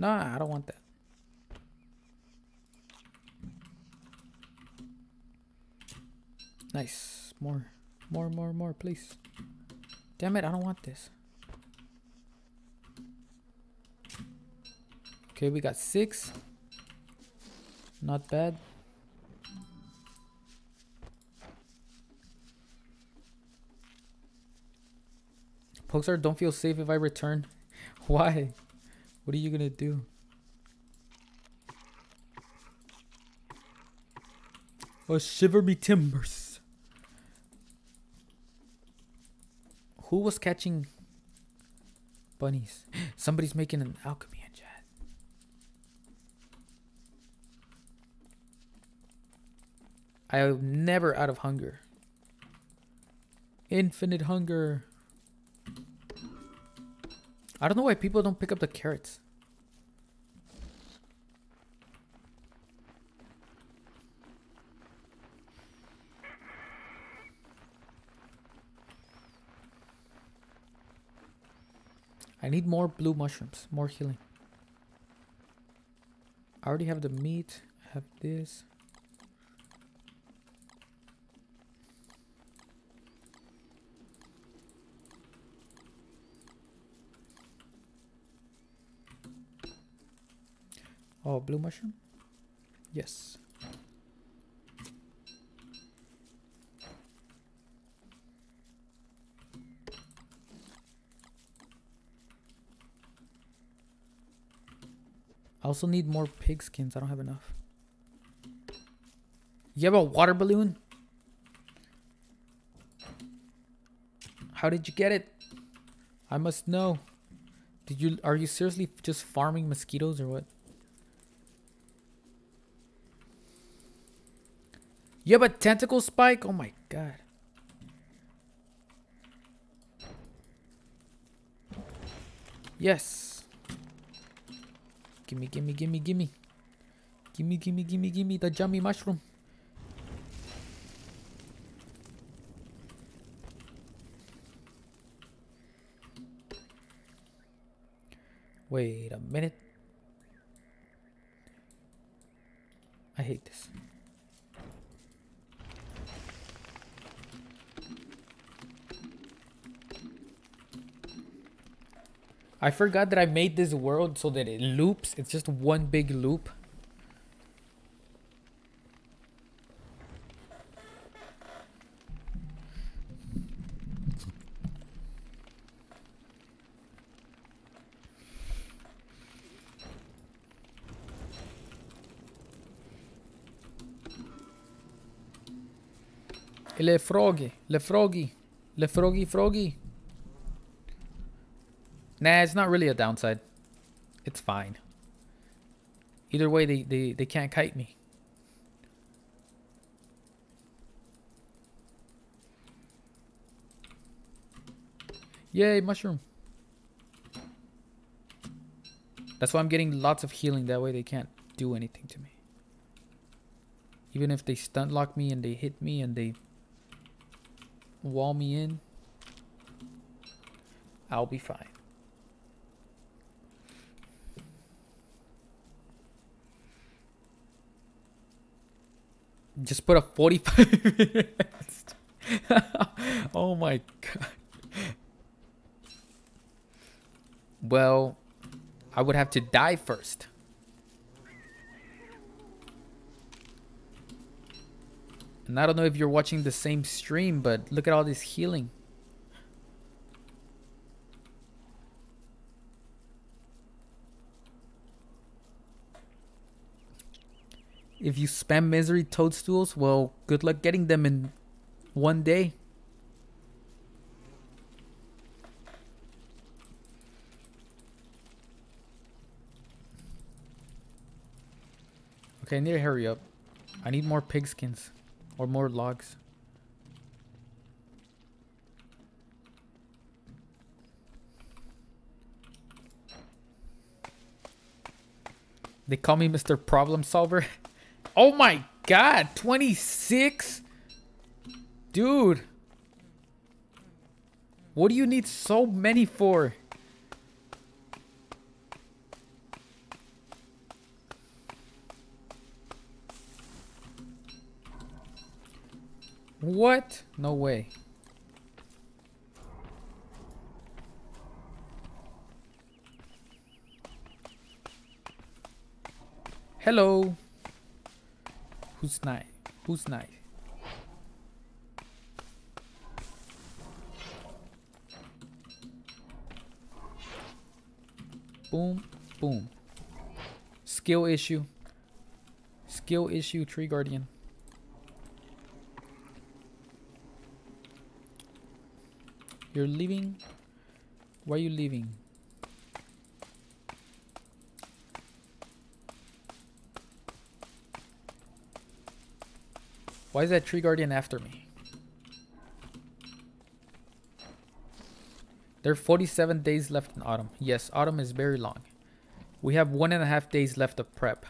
Nah, I don't want that. Nice. More. More, more, more, please. Damn it, I don't want this. Okay, we got six. Not bad. Pokestar, don't feel safe if I return. Why? What are you gonna do? Oh, shiver me timbers. Who was catching bunnies? Somebody's making an alchemy in chat. I am never out of hunger. Infinite hunger. I don't know why people don't pick up the carrots. I need more blue mushrooms, more healing. I already have the meat, I have this. Oh, blue mushroom? Yes. I also need more pig skins. I don't have enough. You have a water balloon? How did you get it? I must know. Did you are you seriously just farming mosquitoes or what? You have a tentacle spike? Oh my god. Yes. Gimme, gimme, gimme, gimme. Gimme, gimme, gimme, gimme the jummy mushroom. Wait a minute. I hate this. I forgot that I made this world so that it loops. It's just one big loop. Le froggy, le froggy, le froggy froggy. Nah, it's not really a downside. It's fine. Either way, they, they, they can't kite me. Yay, mushroom. That's why I'm getting lots of healing. That way they can't do anything to me. Even if they stunt lock me and they hit me and they wall me in, I'll be fine. Just put a 45 minutes. oh my god. Well, I would have to die first. And I don't know if you're watching the same stream, but look at all this healing. If you spam misery toadstools, well, good luck getting them in one day. Okay, I need to hurry up. I need more pigskins or more logs. They call me Mr. Problem Solver. Oh my god, 26? Dude. What do you need so many for? What? No way. Hello. Who's nice? Who's nice? Boom, boom. Skill issue. Skill issue, Tree Guardian. You're leaving? Why are you leaving? Why is that tree guardian after me? There are 47 days left in autumn. Yes, autumn is very long. We have one and a half days left of prep.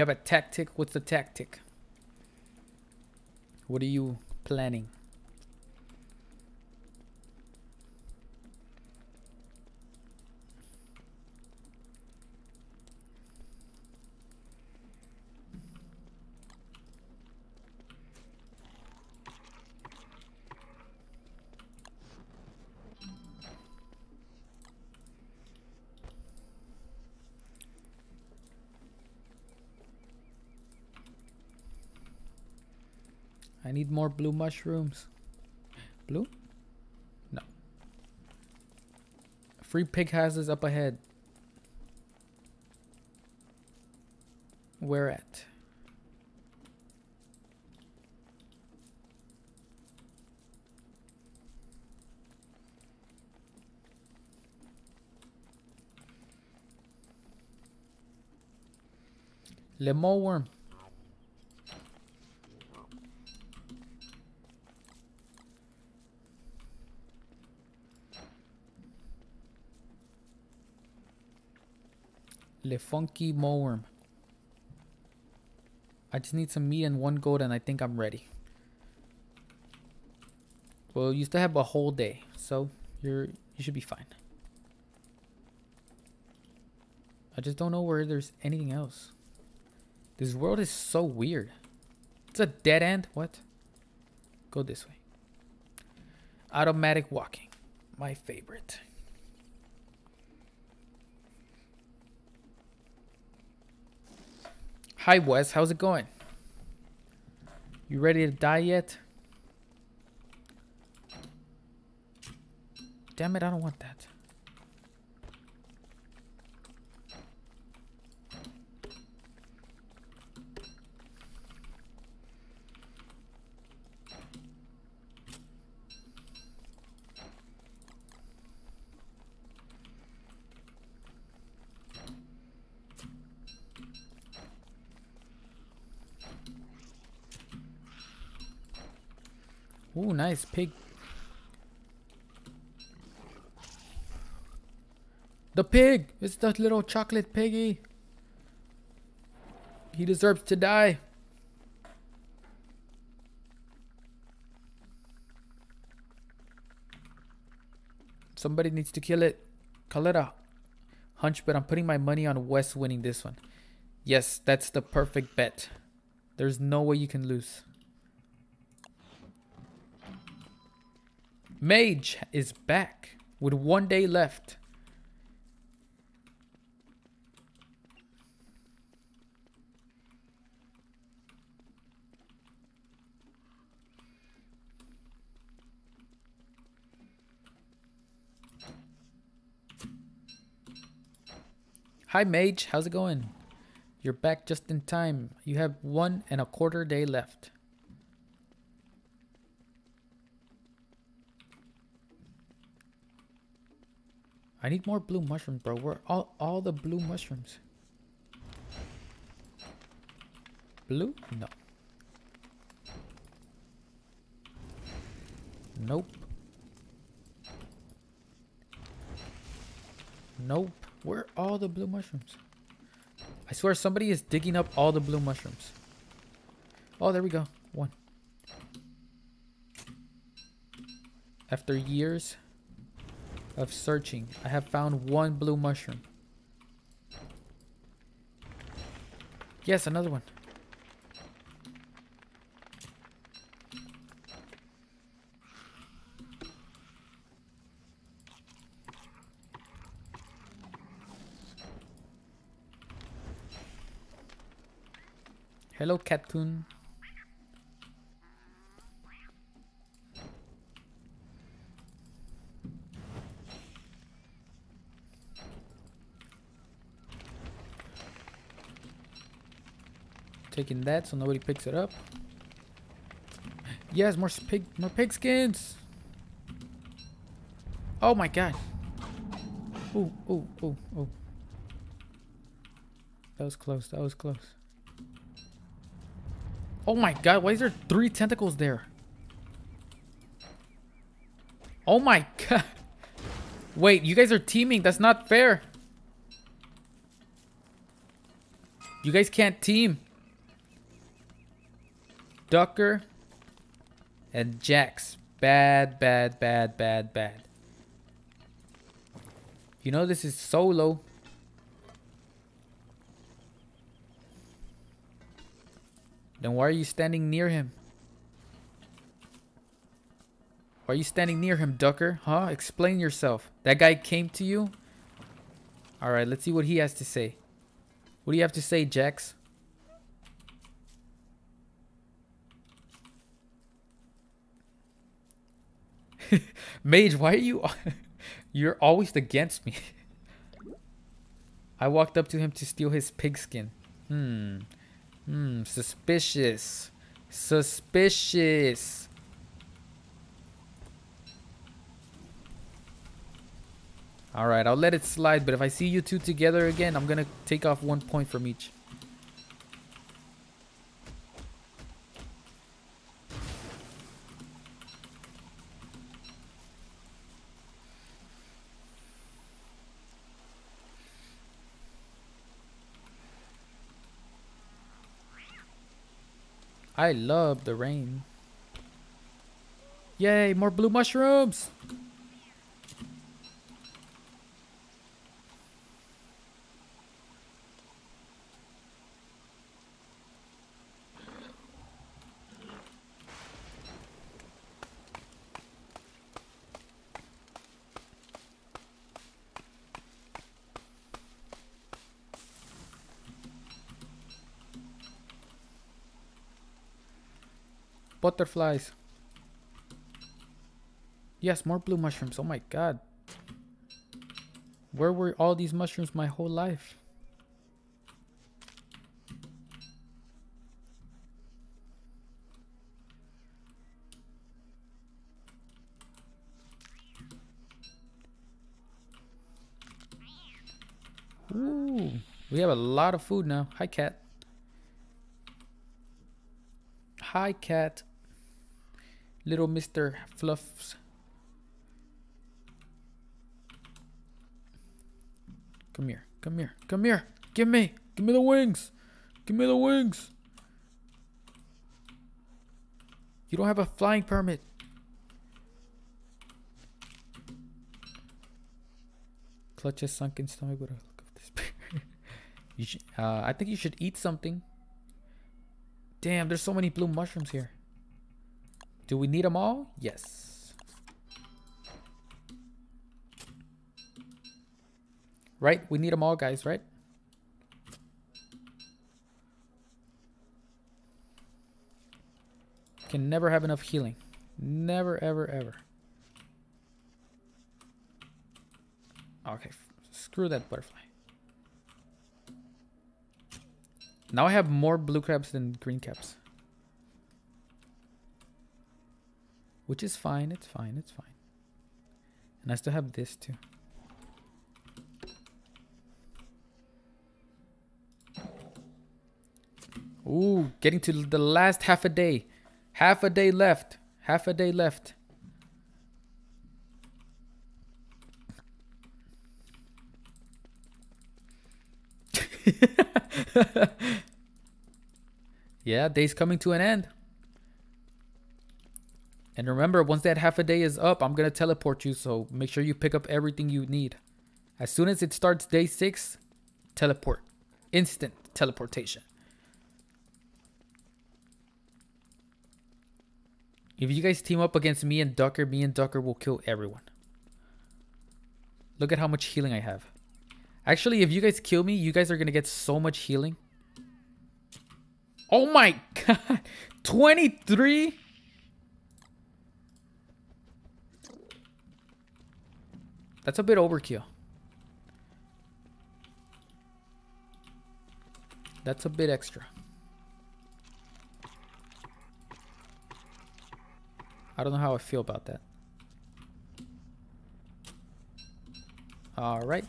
You have a tactic. What's the tactic? What are you planning? I need more blue mushrooms. Blue? No. Free pig houses up ahead. Where at? Lemon worm. Le Funky Moleworm. I just need some meat and one gold and I think I'm ready. Well, you still have a whole day, so you're you should be fine. I just don't know where there's anything else. This world is so weird. It's a dead end. What? Go this way. Automatic walking. My favorite. Hi, Wes. How's it going? You ready to die yet? Damn it, I don't want that. Ooh, nice pig. The pig! It's the little chocolate piggy. He deserves to die. Somebody needs to kill it. Call it a hunch, but I'm putting my money on Wes winning this one. Yes, that's the perfect bet. There's no way you can lose. Mage is back with one day left. Hi, Mage. How's it going? You're back just in time. You have one and a quarter day left. I need more blue mushrooms, bro. Where all all the blue mushrooms? Blue? No. Nope. Nope. Where are all the blue mushrooms? I swear somebody is digging up all the blue mushrooms. Oh, there we go. One. After years of searching, I have found one blue mushroom. Yes, another one. Hello, Catcoon. Taking that so nobody picks it up. Yes, more pig, more pig skins. Oh my god. Oh, oh, oh, oh. That was close. That was close. Oh my god, why is there three tentacles there? Oh my god. Wait, you guys are teaming. That's not fair. You guys can't team. Ducker and Jax. Bad, bad, bad, bad, bad. You know this is solo. Then why are you standing near him? Why are you standing near him, Ducker? Huh? Explain yourself. That guy came to you? Alright, let's see what he has to say. What do you have to say, Jax? Mage, why are you... You're always against me. I walked up to him to steal his pigskin. Hmm. Hmm, suspicious. Suspicious. Alright, I'll let it slide, but if I see you two together again, I'm gonna take off one point from each. I love the rain. Yay, more blue mushrooms! Butterflies. Yes, more blue mushrooms. Oh my god. Where were all these mushrooms my whole life? Ooh, we have a lot of food now. Hi, cat. Hi, cat. Little Mr. Fluffs. Come here. Come here. Come here. Give me. Give me the wings. Give me the wings. You don't have a flying permit. Clutch a sunken stomach with a look of despair. you should, uh, I think you should eat something. Damn, there's so many blue mushrooms here. Do we need them all? Yes. Right? We need them all, guys, right? Can never have enough healing. Never, ever, ever. Okay, screw that butterfly. Now I have more blue crabs than green caps. Which is fine, it's fine, it's fine. And I still have this too. Ooh, getting to the last half a day. Half a day left. Half a day left. yeah, day's coming to an end. And remember, once that half a day is up, I'm going to teleport you. So make sure you pick up everything you need. As soon as it starts day six, teleport. Instant teleportation. If you guys team up against me and Ducker, me and Ducker will kill everyone. Look at how much healing I have. Actually, if you guys kill me, you guys are going to get so much healing. Oh my god. 23? That's a bit overkill. That's a bit extra. I don't know how I feel about that. All right.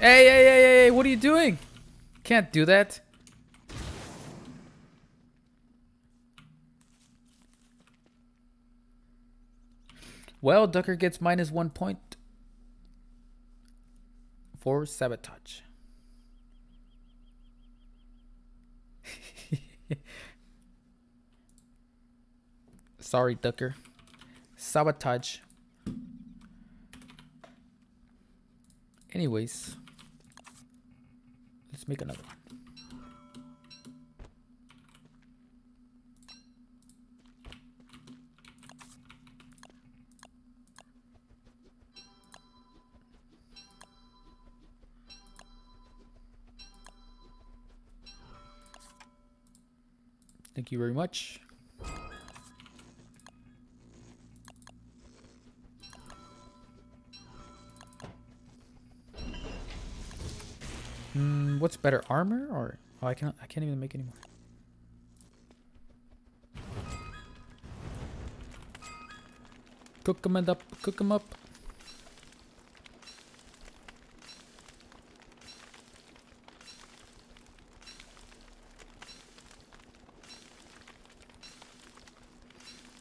Hey, hey, hey, hey, what are you doing? Can't do that. Well, Ducker gets minus one point for sabotage. Sorry, Ducker. Sabotage. Anyways, make another one. Thank you very much. Hmm, what's better, armor or oh, I can't I can't even make anymore. Cook them up, cook them up.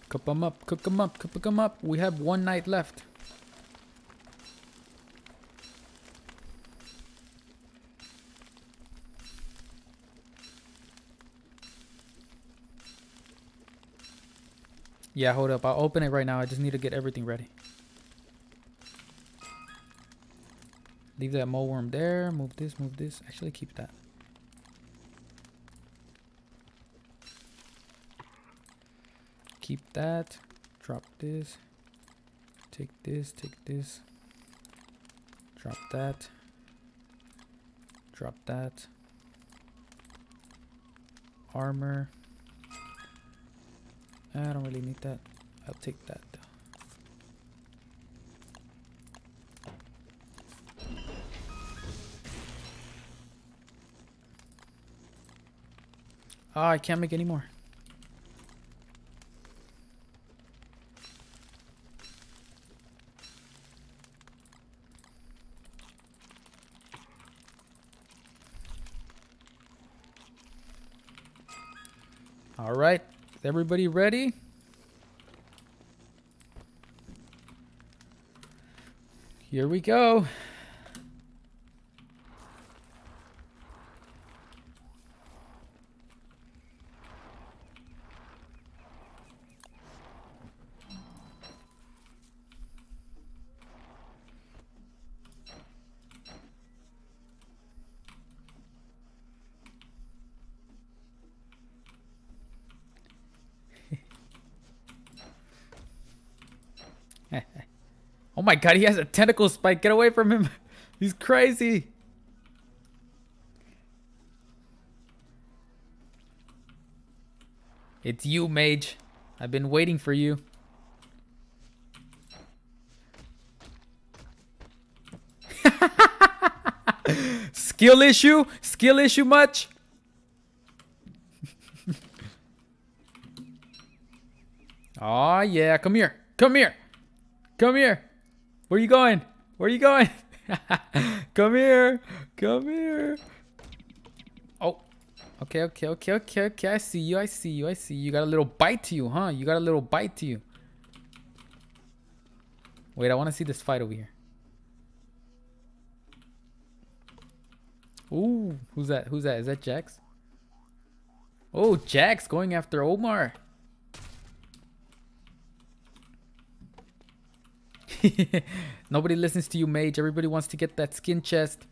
Cook them up, cook them up, cook them up. We have one night left. Yeah, hold up. I'll open it right now. I just need to get everything ready. Leave that mole worm there. Move this, move this. Actually, keep that. Keep that. Drop this. Take this, take this. Drop that. Drop that. Armor. I don't really need that. I'll take that. Oh, I can't make any more. Everybody ready? Here we go. Oh my god, he has a tentacle spike. Get away from him. He's crazy. It's you, mage. I've been waiting for you. Skill issue? Skill issue much? oh yeah, come here. Come here. Come here. Where you going? Where you going? come here. Come here. Oh. Okay, okay, okay, okay, okay. I see you. I see you. I see you. You got a little bite to you, huh? You got a little bite to you. Wait, I want to see this fight over here. Ooh, who's that? Who's that? Is that Jax? Oh, Jax going after Omar. Nobody listens to you, mage. Everybody wants to get that skin chest.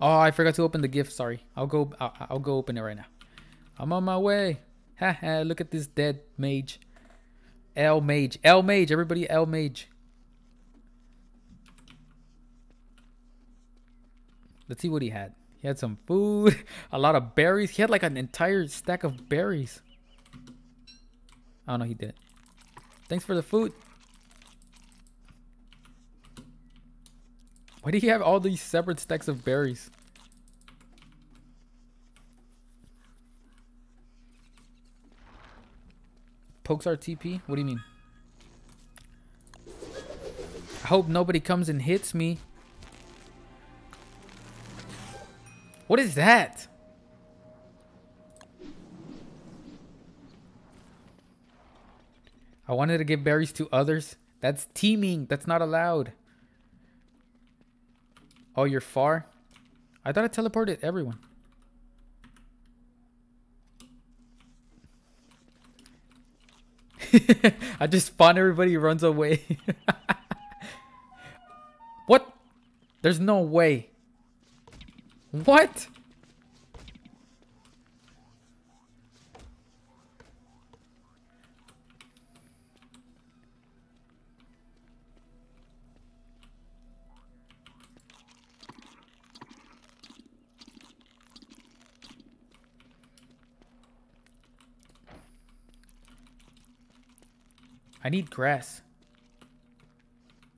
Oh, I forgot to open the gift. Sorry. I'll go. I'll, I'll go open it right now. I'm on my way. Haha, look at this dead mage. L mage. L mage. Everybody L mage. Let's see what he had. He had some food, a lot of berries. He had like an entire stack of berries. Oh no, he didn't. Thanks for the food. Why do you have all these separate stacks of berries? Poxar TP? What do you mean? I hope nobody comes and hits me. What is that? I wanted to give berries to others. That's teaming. That's not allowed. Oh, you're far? I thought I teleported everyone. I just spawn everybody runs away. what? There's no way. What? I need grass.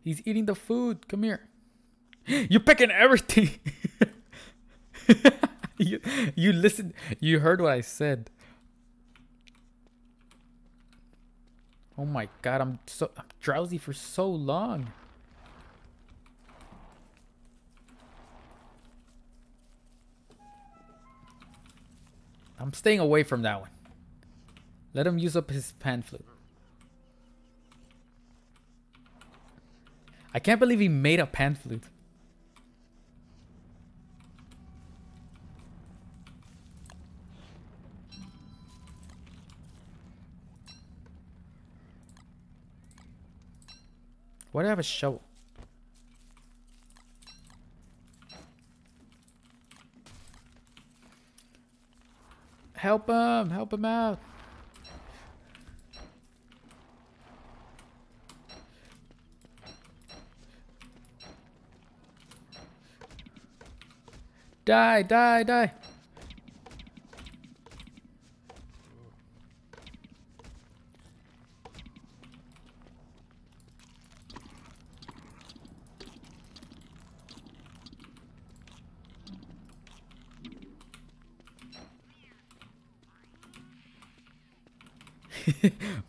He's eating the food. Come here. You're picking everything. you, you listened. You heard what I said. Oh my god, I'm so I'm drowsy for so long. I'm staying away from that one. Let him use up his pan flute. I can't believe he made a pan flute. Why do I have a shovel? Help him! Help him out! Die, die, die.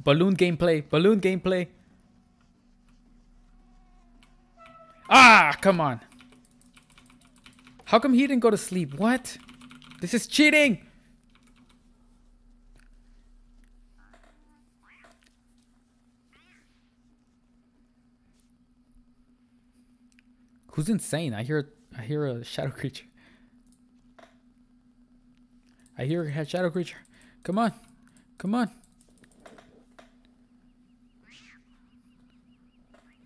Balloon gameplay, balloon gameplay. Ah, come on. How come he didn't go to sleep? What? This is cheating! Who's insane? I hear I hear a shadow creature. I hear a shadow creature. Come on. Come on.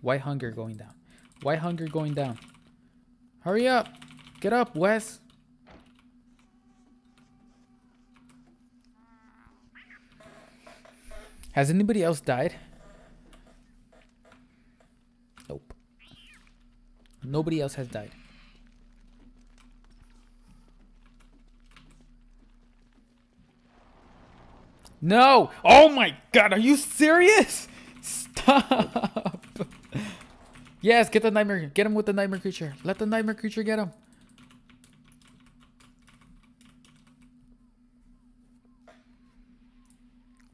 Why hunger going down? Why hunger going down? Hurry up! Get up, Wes! Has anybody else died? Nope. Nobody else has died. No! Oh my god, are you serious? Stop! Yes, get the nightmare. Get him with the nightmare creature. Let the nightmare creature get him.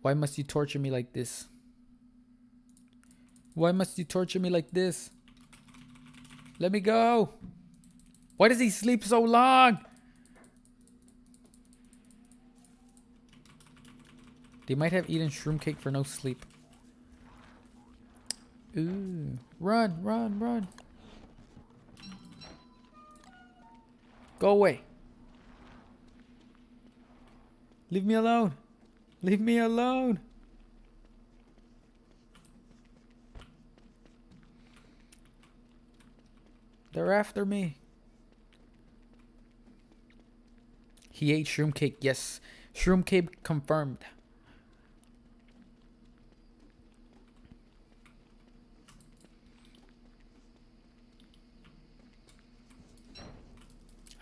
Why must you torture me like this? Why must you torture me like this? Let me go. Why does he sleep so long? They might have eaten shroom cake for no sleep. Ooh. Run, run, run. Go away. Leave me alone. Leave me alone. They're after me. He ate shroom cake. Yes. Shroom cake confirmed.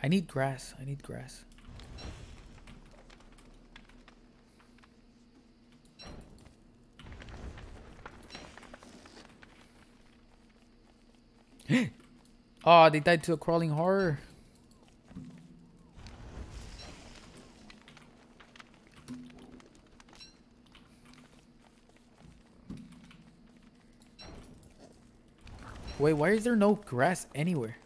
I need grass. I need grass. oh, they died to a crawling horror. Wait, why is there no grass anywhere?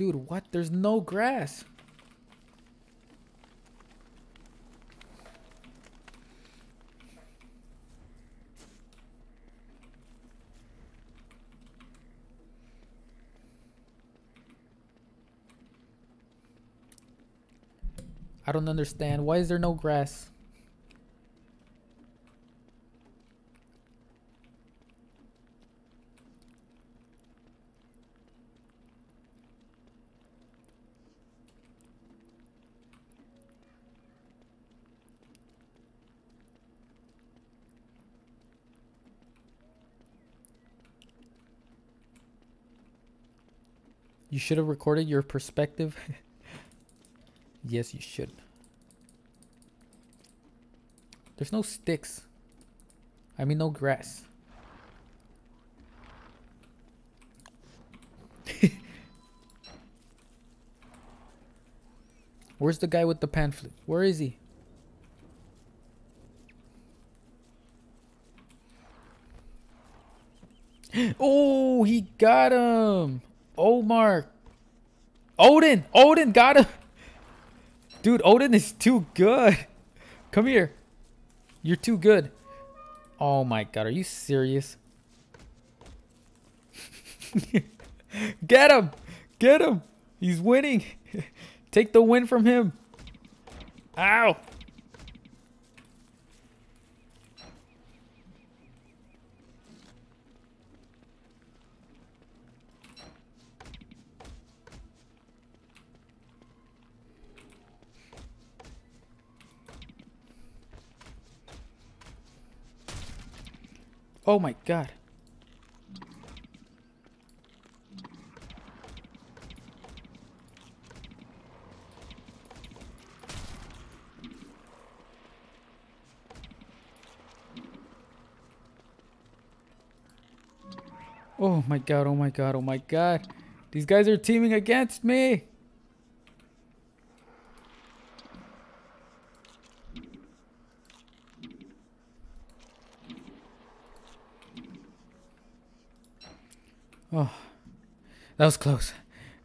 Dude, what? There's no grass. I don't understand. Why is there no grass? Should have recorded your perspective. yes, you should. There's no sticks. I mean, no grass. Where's the guy with the pan flute? Where is he? oh, he got him. Oh, Omar. Odin. Odin got him. Dude, Odin is too good. Come here. You're too good. Oh my god, are you serious? Get him! Get him! He's winning! Take the win from him! Ow! Oh my god. Oh my god, oh my god, oh my god. These guys are teaming against me. Oh, that was close.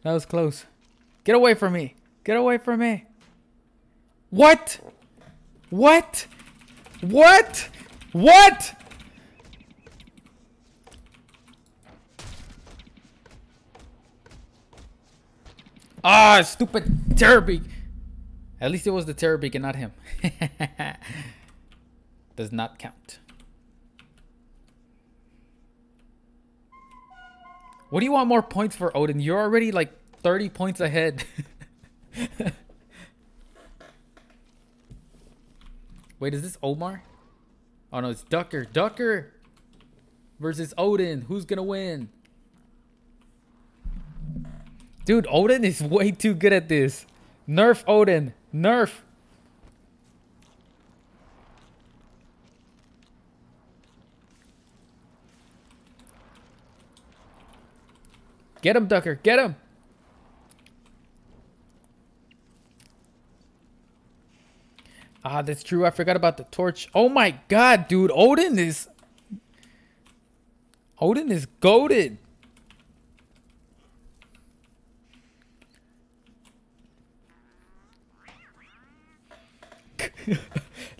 That was close. Get away from me. Get away from me. What? What? What? What? Ah, stupid Terrorbeak. At least it was the Terrorbeak and not him. Does not count. What do you want more points for, Odin? You're already like 30 points ahead. Wait, is this Omar? Oh no, it's Ducker. Ducker versus Odin. Who's gonna win? Dude, Odin is way too good at this. Nerf Odin. Nerf. Get him, Ducker. Get him. Ah, that's true. I forgot about the torch. Oh my god, dude. Odin is... Odin is goaded.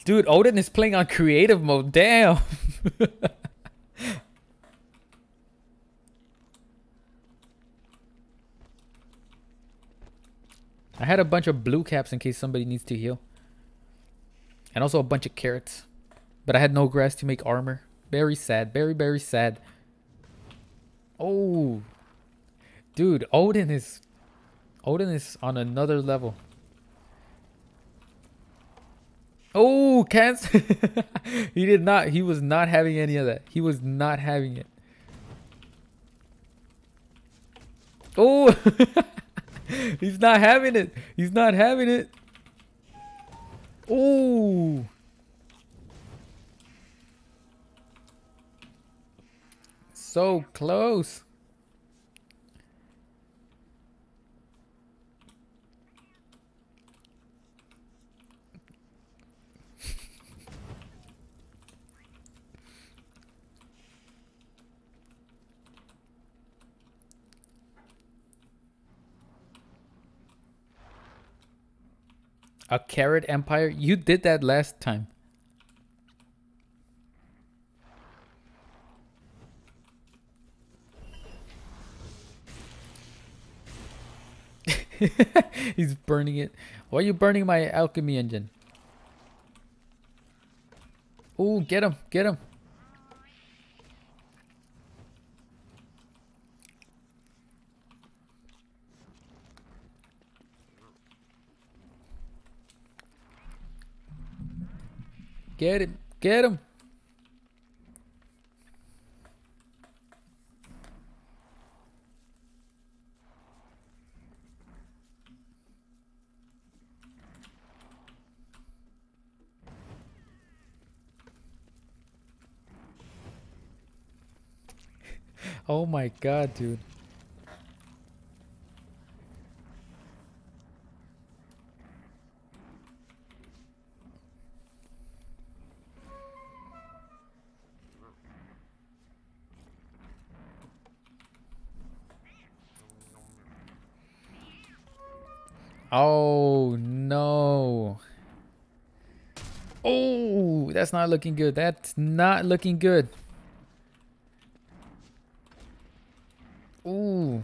dude, Odin is playing on creative mode. Damn. I had a bunch of blue caps in case somebody needs to heal. And also a bunch of carrots. But I had no grass to make armor. Very sad. Very, very sad. Oh. Dude, Odin is... Odin is on another level. Oh, cancer. he did not. He was not having any of that. He was not having it. Oh. He's not having it. He's not having it. Ooh. So close. A carrot empire? You did that last time. He's burning it. Why are you burning my alchemy engine? Oh, get him, get him. Get him. Get him. oh my god, dude. Oh, no. Oh, that's not looking good. That's not looking good. Ooh.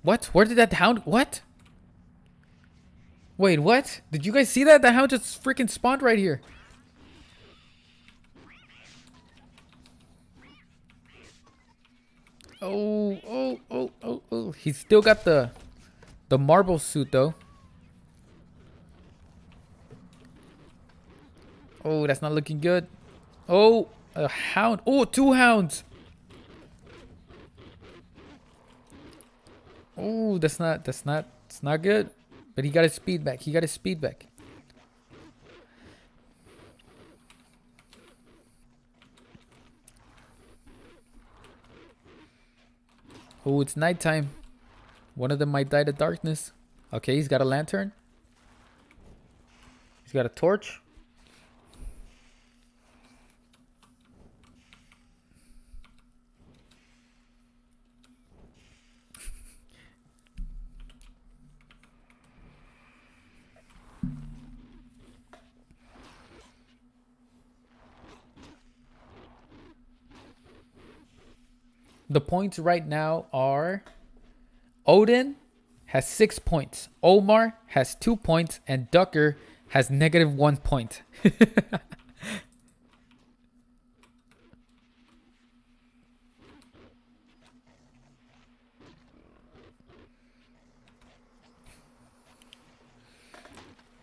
What? Where did that hound... What? Wait, what? Did you guys see that? The hound just freaking spawned right here. Oh, oh, oh, oh, oh. He's still got the the marble suit though. Oh, that's not looking good. Oh, a hound. Oh, two hounds. Oh, that's not that's not it's not good. But he got his speed back. He got his speed back. Oh, it's nighttime. One of them might die to darkness. Okay, he's got a lantern. He's got a torch. the points right now are Odin has six points, Omar has two points, and Ducker has negative one point.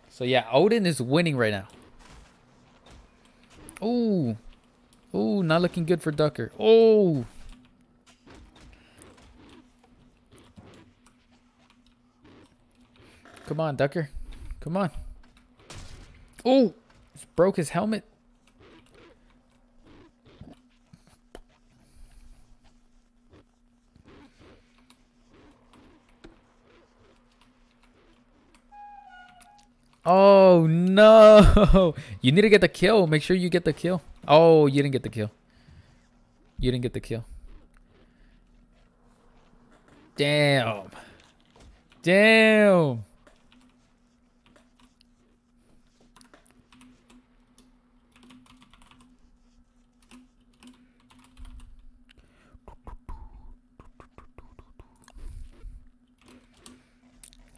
so yeah, Odin is winning right now. Ooh. Ooh, not looking good for Ducker. Oh. Come on, Ducker. Come on. Oh, broke his helmet. Oh no! You need to get the kill. Make sure you get the kill. Oh, you didn't get the kill. You didn't get the kill. Damn. Damn.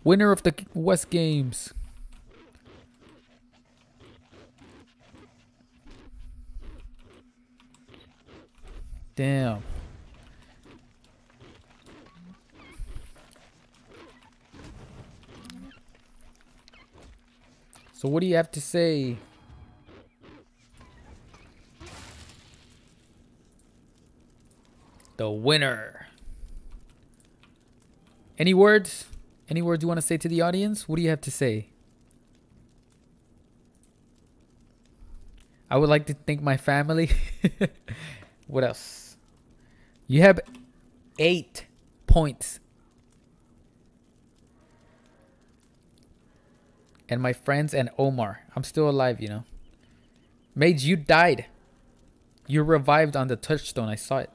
Winner of the Wes Games. Damn. So what do you have to say? The winner. Any words? Any words you want to say to the audience? What do you have to say? I would like to thank my family. what else? You have eight points. And my friends and Omar. I'm still alive, you know. Mage, you died. You revived on the touchstone. I saw it.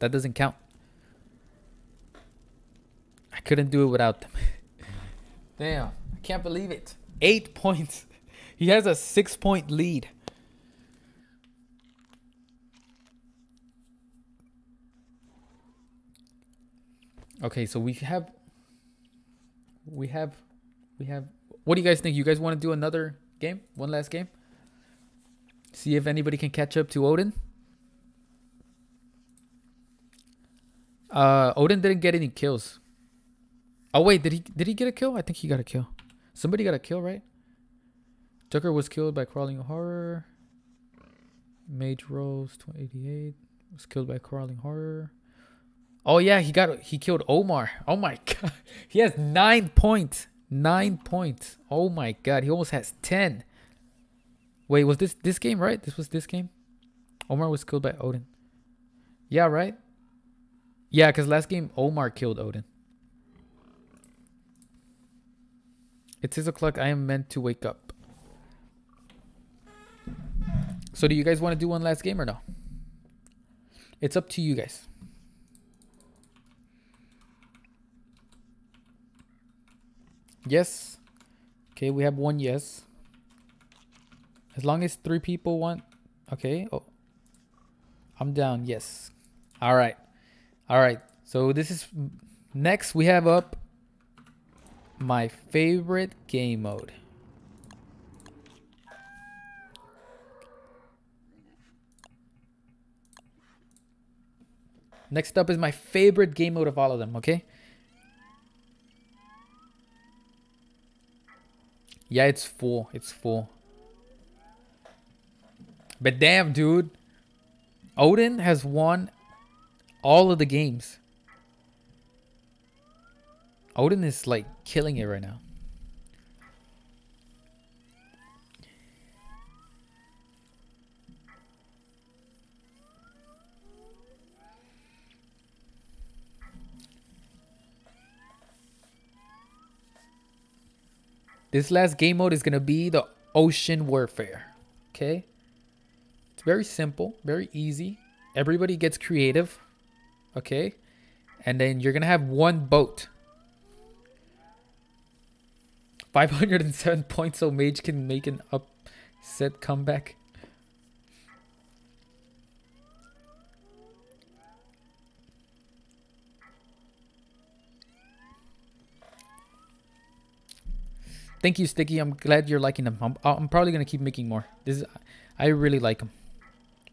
That doesn't count. Couldn't do it without them. Damn. I can't believe it. Eight points. He has a six point lead. Okay, so we have we have we have what do you guys think? You guys want to do another game? One last game? See if anybody can catch up to Odin? Uh Odin didn't get any kills. Oh wait, did he did he get a kill? I think he got a kill. Somebody got a kill, right? Ducker was killed by crawling horror. Mage Rose 288 was killed by crawling horror. Oh yeah, he got he killed Omar. Oh my god. He has 9 points. 9 points. Oh my god, he almost has 10. Wait, was this this game, right? This was this game? Omar was killed by Odin. Yeah, right? Yeah, cuz last game Omar killed Odin. It's 6 o'clock. I am meant to wake up. So do you guys want to do one last game or no? It's up to you guys. Yes. Okay, we have one yes. As long as three people want. Okay. Oh. I'm down. Yes. All right. All right. So this is next we have up my favorite game mode. Next up is my favorite game mode of all of them, okay? Yeah, it's full. It's full. But damn, dude. Odin has won all of the games. Odin is like killing it right now. This last game mode is going to be the Ocean Warfare. Okay? It's very simple, very easy. Everybody gets creative. Okay? And then you're going to have one boat. 507 points so Mage can make an upset comeback. Thank you, Sticky. I'm glad you're liking them. I'm, I'm probably gonna keep making more. This is, I really like them.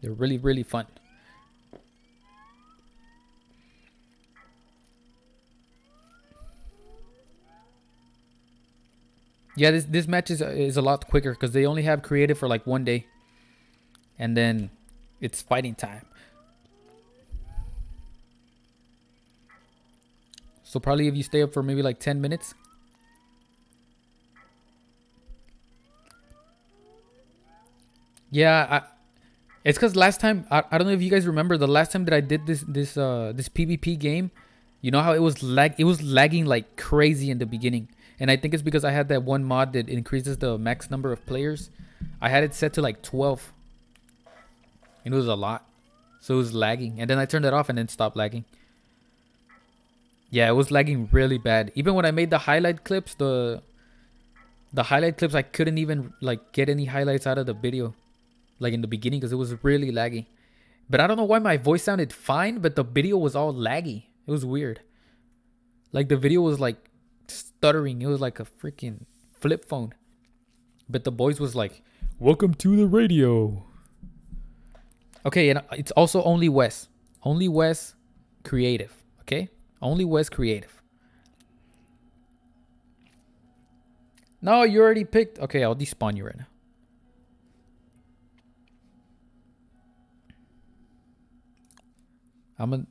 They're really, really fun. Yeah, this this match is is a lot quicker because they only have creative for like one day, and then it's fighting time. So probably if you stay up for maybe like ten minutes. Yeah, I, it's because last time I, I don't know if you guys remember the last time that I did this this uh this PvP game, you know how it was lag it was lagging like crazy in the beginning. And I think it's because I had that one mod that increases the max number of players. I had it set to like 12. And it was a lot. So it was lagging. And then I turned it off and then stopped lagging. Yeah, it was lagging really bad. Even when I made the highlight clips, the the highlight clips I couldn't even like get any highlights out of the video like in the beginning because it was really laggy. But I don't know why my voice sounded fine, but the video was all laggy. It was weird. Like the video was like stuttering. It was like a freaking flip phone. But the voice was like, "Welcome to the radio." Okay, and it's also only Wes. Only Wes creative, okay? Only Wes creative. No, you already picked. Okay, I'll despawn you right now. I'm gonna.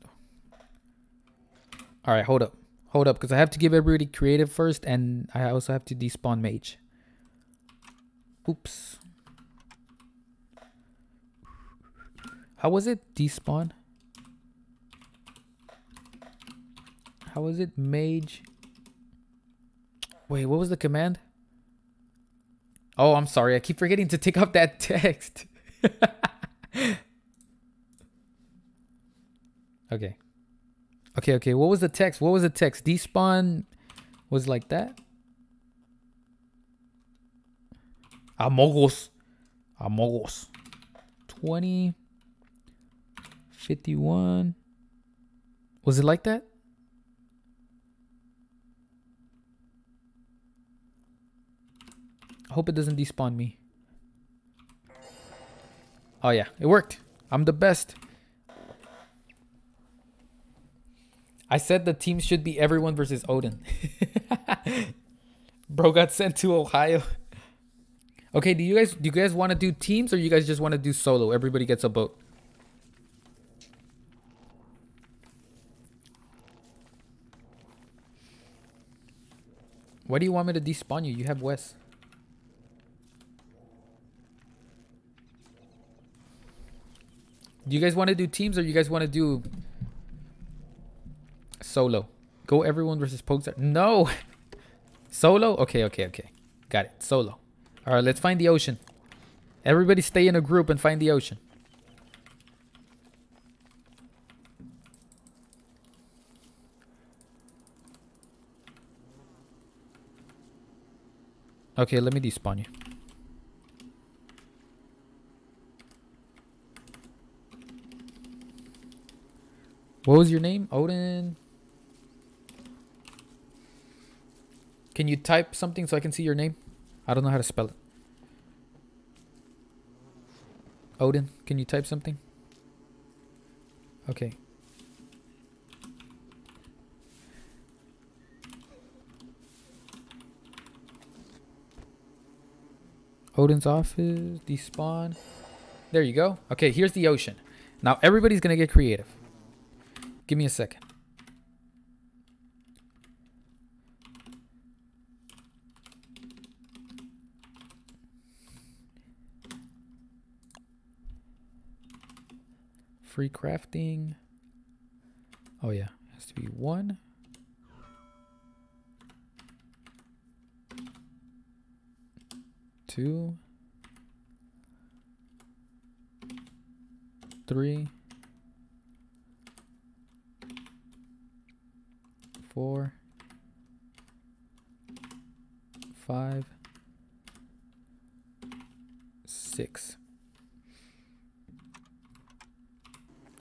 All right, hold up, hold up, because I have to give everybody creative first, and I also have to despawn mage. Oops. How was it? Despawn. How was it? Mage. Wait, what was the command? Oh, I'm sorry. I keep forgetting to take up that text. Okay. Okay, okay. What was the text? What was the text? Despawn was like that? Amogos. Amogos. 20. 51. Was it like that? I hope it doesn't despawn me. Oh yeah, it worked. I'm the best. I said the team should be everyone versus Odin. Bro got sent to Ohio. Okay, do you guys do you guys want to do teams or you guys just want to do solo? Everybody gets a boat. Why do you want me to despawn you? You have Wes. Do you guys want to do teams or you guys want to do Solo. Go everyone versus Poxar. No! Solo? Okay, okay, okay. Got it. Solo. Alright, let's find the ocean. Everybody stay in a group and find the ocean. Okay, let me despawn you. What was your name? Odin? Can you type something so I can see your name? I don't know how to spell it. Odin, can you type something? Okay. Odin's office, despawn. There you go. Okay, here's the ocean. Now everybody's going to get creative. Give me a second. Free crafting. Oh yeah, has to be one. Two. Three. Four. Five. Six.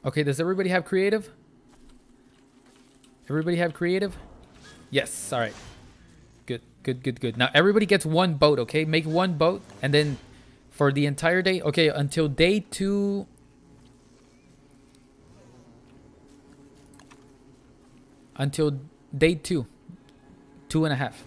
Okay, does everybody have creative? Everybody have creative? Yes, all right. Good, good, good, good. Now everybody gets one boat, okay? Make one boat and then for the entire day, okay, until day two. Until day two. Two and a half.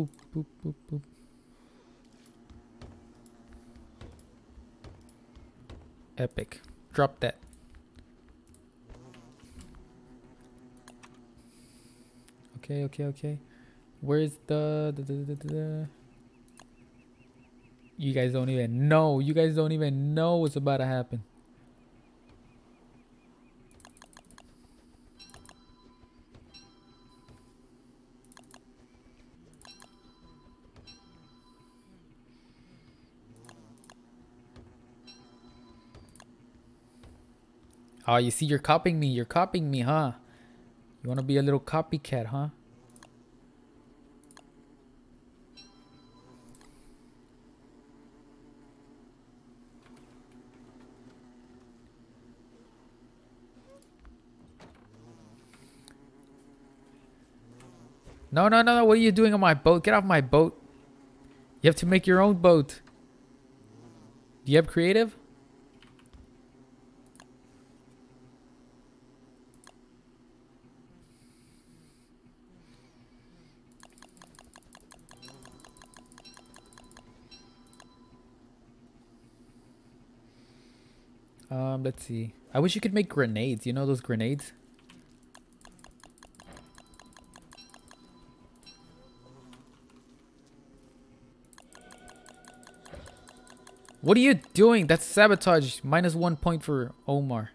boop, boop, boop, boop. Epic. Drop that. Okay. Where's the, the, the, the You guys don't even know. You guys don't even know what's about to happen. Oh, you see, you're copying me. You're copying me, huh? You want to be a little copycat, huh? No, no, no, no. What are you doing on my boat? Get off my boat. You have to make your own boat. Do you have creative? Um, let's see. I wish you could make grenades. You know those grenades? What are you doing? That's sabotage. Minus one point for Omar.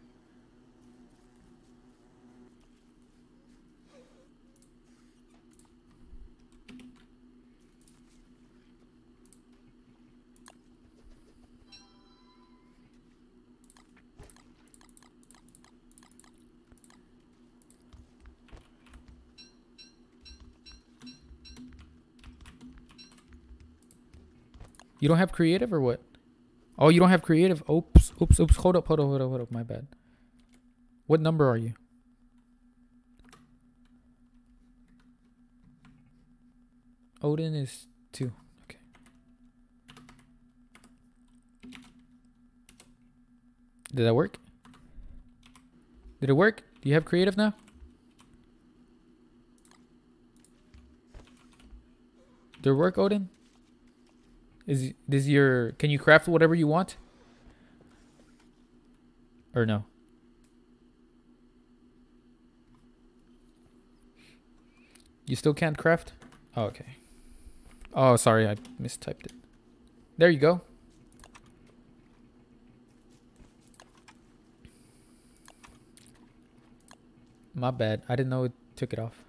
You don't have creative or what? Oh, you don't have creative. Oops, oops, oops. Hold up, hold up, hold up, hold up. My bad. What number are you? Odin is two. Okay. Did that work? Did it work? Do you have creative now? Did it work, Odin? Is this your? Can you craft whatever you want? Or no? You still can't craft? Oh, okay. Oh, sorry, I mistyped it. There you go. My bad. I didn't know it took it off.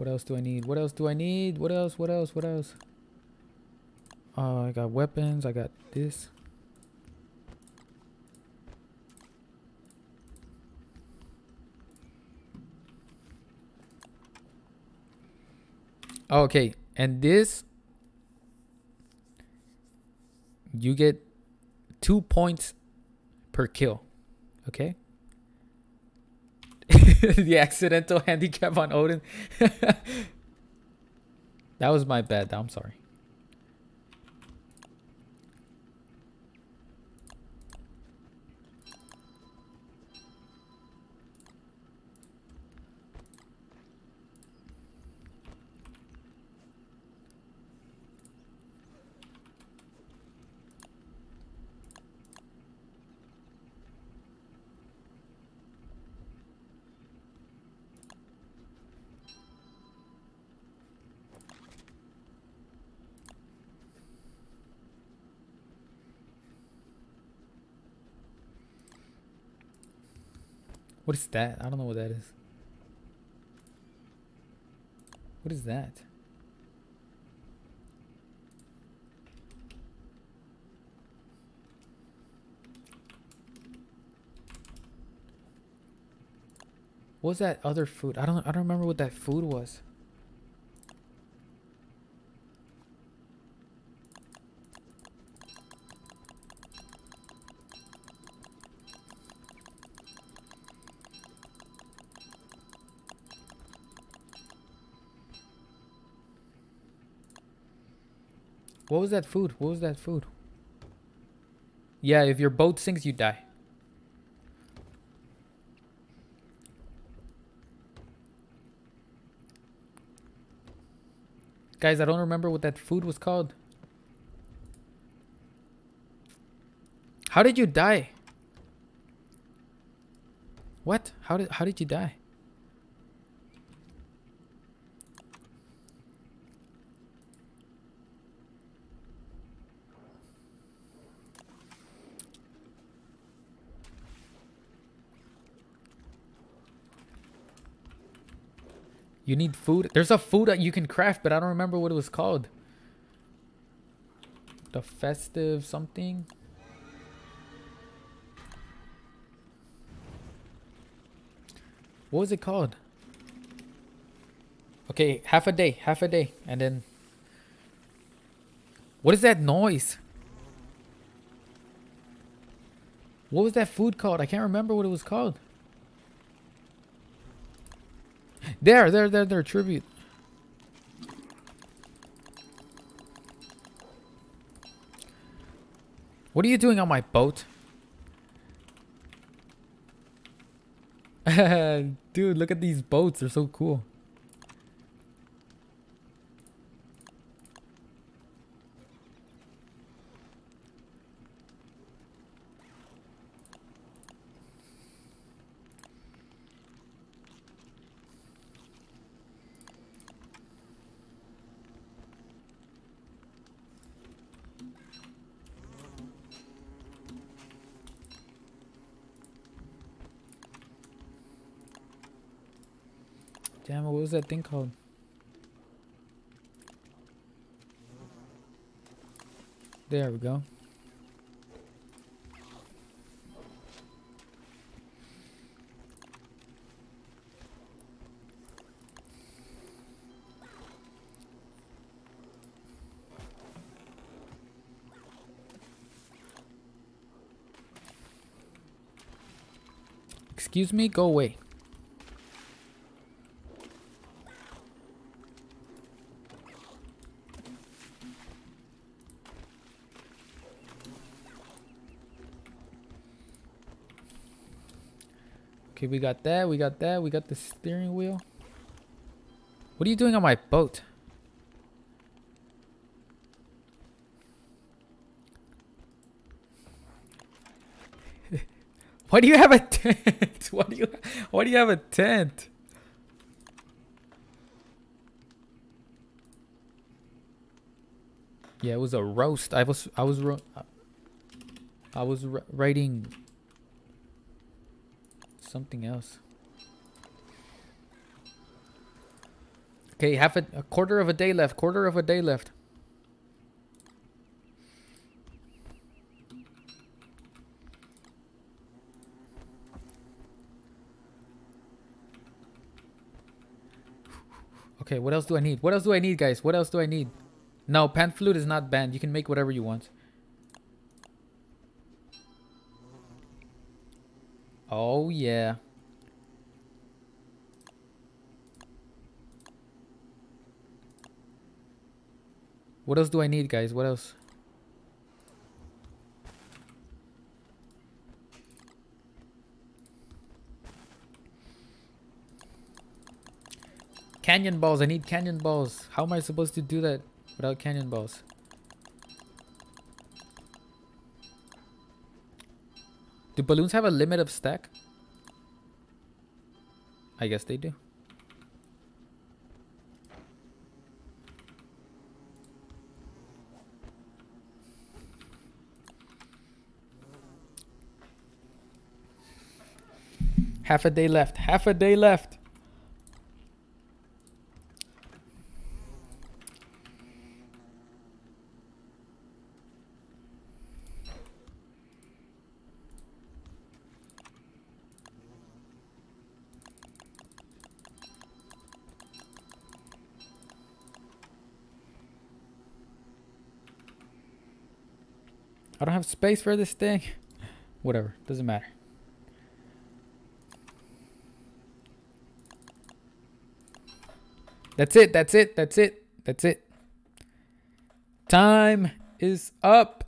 What else do I need? What else do I need? What else? What else? What else? Oh, I got weapons. I got this. Okay. And this, you get two points per kill. Okay. the accidental handicap on Odin. that was my bad. I'm sorry. What is that? I don't know what that is. What is that? What was that other food? I don't I don't remember what that food was. What was that food? What was that food? Yeah, if your boat sinks, you die. Guys, I don't remember what that food was called. How did you die? What? How did how did you die? You need food. There's a food that you can craft, but I don't remember what it was called. The festive something. What was it called? Okay, half a day, half a day, and then. What is that noise? What was that food called? I can't remember what it was called. There, there, there, there, tribute. What are you doing on my boat? Dude, look at these boats. They're so cool. Damn what was that thing called? There we go. Excuse me, go away. We got that, we got that, we got the steering wheel. What are you doing on my boat? why do you have a tent? why do you why do you have a tent? Yeah, it was a roast. I was I was I was writing something else. Okay, half a, a quarter of a day left. Quarter of a day left. Okay, what else do I need? What else do I need, guys? What else do I need? No, pan flute is not banned. You can make whatever you want. Oh, yeah. What else do I need, guys? What else? Cannon balls. I need cannon balls. How am I supposed to do that without cannon balls? Do balloons have a limit of stack? I guess they do. Half a day left. Half a day left. I don't have space for this thing. Whatever, doesn't matter. That's it, that's it, that's it, that's it. Time is up.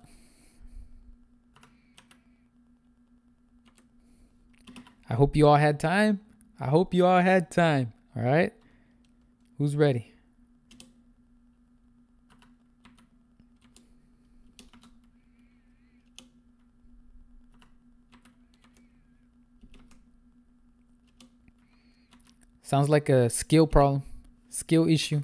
I hope you all had time. I hope you all had time. All right. Who's ready? Sounds like a skill problem, skill issue.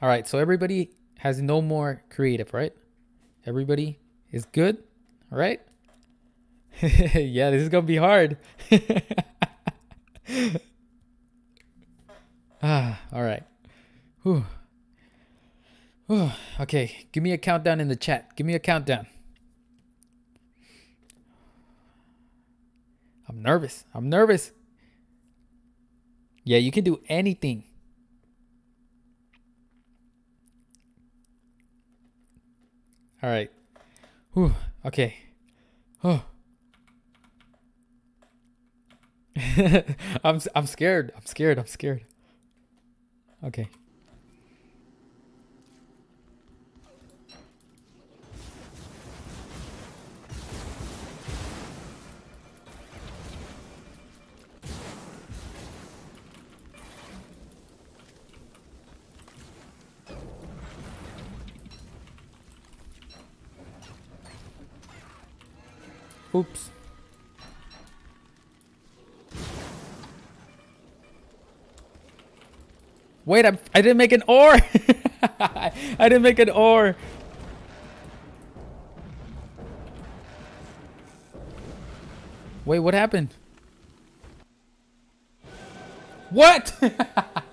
All right, so everybody has no more creative, right? Everybody is good, right? yeah, this is gonna be hard. ah, all right. Whew. Whew. Okay, give me a countdown in the chat. Give me a countdown. I'm nervous. I'm nervous. Yeah, you can do anything. All right. Whew. Okay. Oh. I'm I'm scared. I'm scared. I'm scared. Okay. Oops. Wait, I'm, I didn't make an oar. I didn't make an oar. Wait, what happened? What?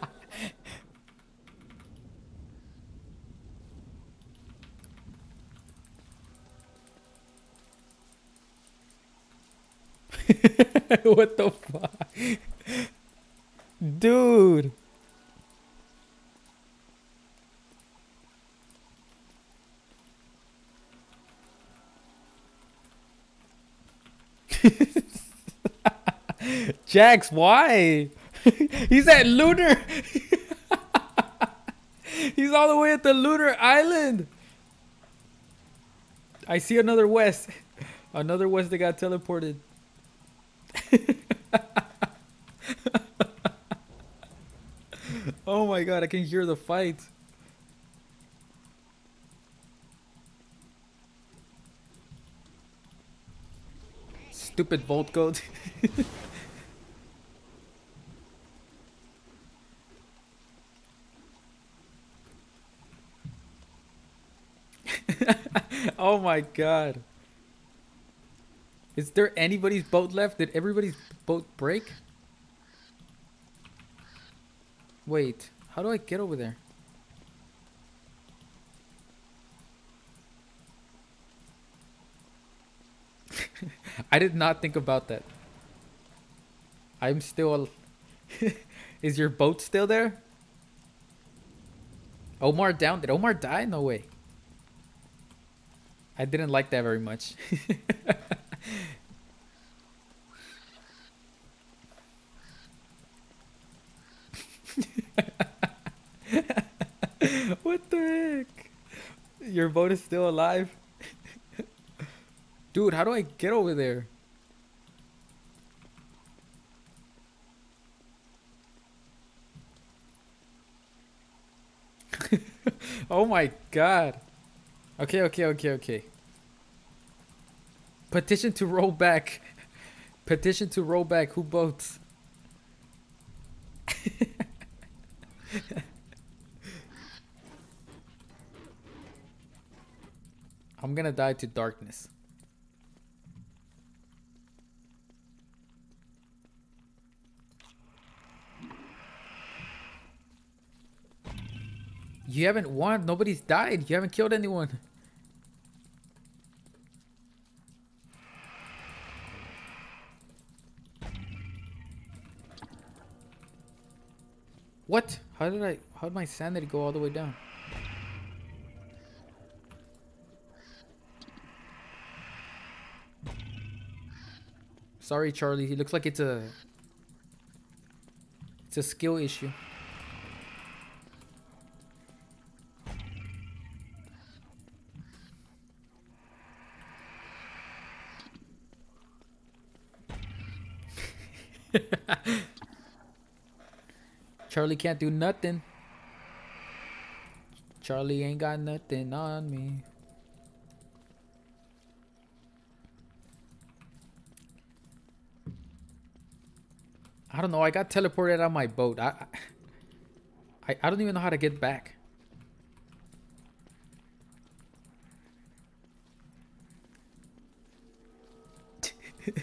what the fuck? Dude. Jax, why? He's at Lunar. He's all the way at the Lunar Island. I see another Wes. Another Wes that got teleported. Oh my god, I can hear the fight. Stupid Volt goat. oh my god. Is there anybody's boat left? Did everybody's boat break? Wait, how do I get over there? I did not think about that. I'm still... Is your boat still there? Omar down? Did Omar die? No way. I didn't like that very much. what the heck? Your boat is still alive? Dude, how do I get over there? oh my god. Okay, okay, okay, okay. Petition to roll back. Petition to roll back. Who votes? I'm gonna die to darkness. You haven't won. Nobody's died. You haven't killed anyone. What? How did I... How did my sanity go all the way down? Sorry, Charlie. It looks like it's a it's a skill issue. Charlie can't do nothing. Charlie ain't got nothing on me. I don't know. I got teleported on my boat. I, I, I don't even know how to get back.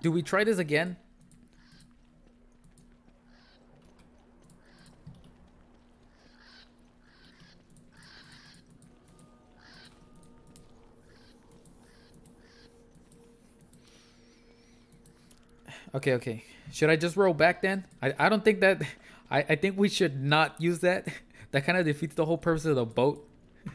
Do we try this again? Okay, okay. Should I just roll back then? I, I don't think that... I, I think we should not use that. That kind of defeats the whole purpose of the boat.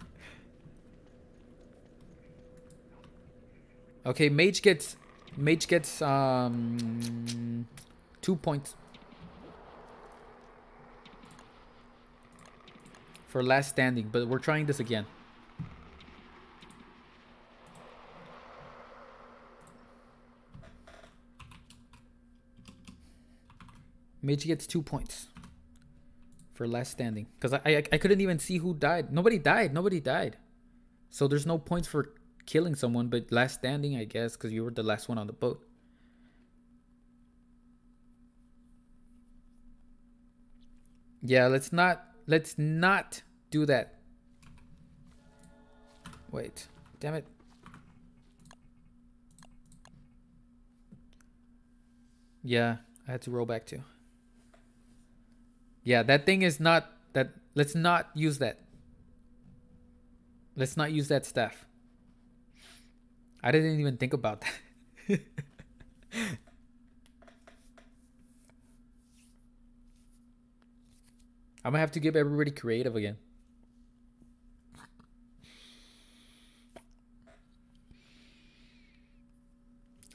okay, mage gets... Mage gets um two points. For last standing, but we're trying this again. Mage gets two points for last standing. Because I, I, I couldn't even see who died. Nobody died. Nobody died. So there's no points for killing someone, but last standing, I guess, because you were the last one on the boat. Yeah, let's not let's not do that. Wait. Damn it. Yeah, I had to roll back too. Yeah, that thing is not that. Let's not use that. Let's not use that staff. I didn't even think about that. I'm gonna have to give everybody creative again.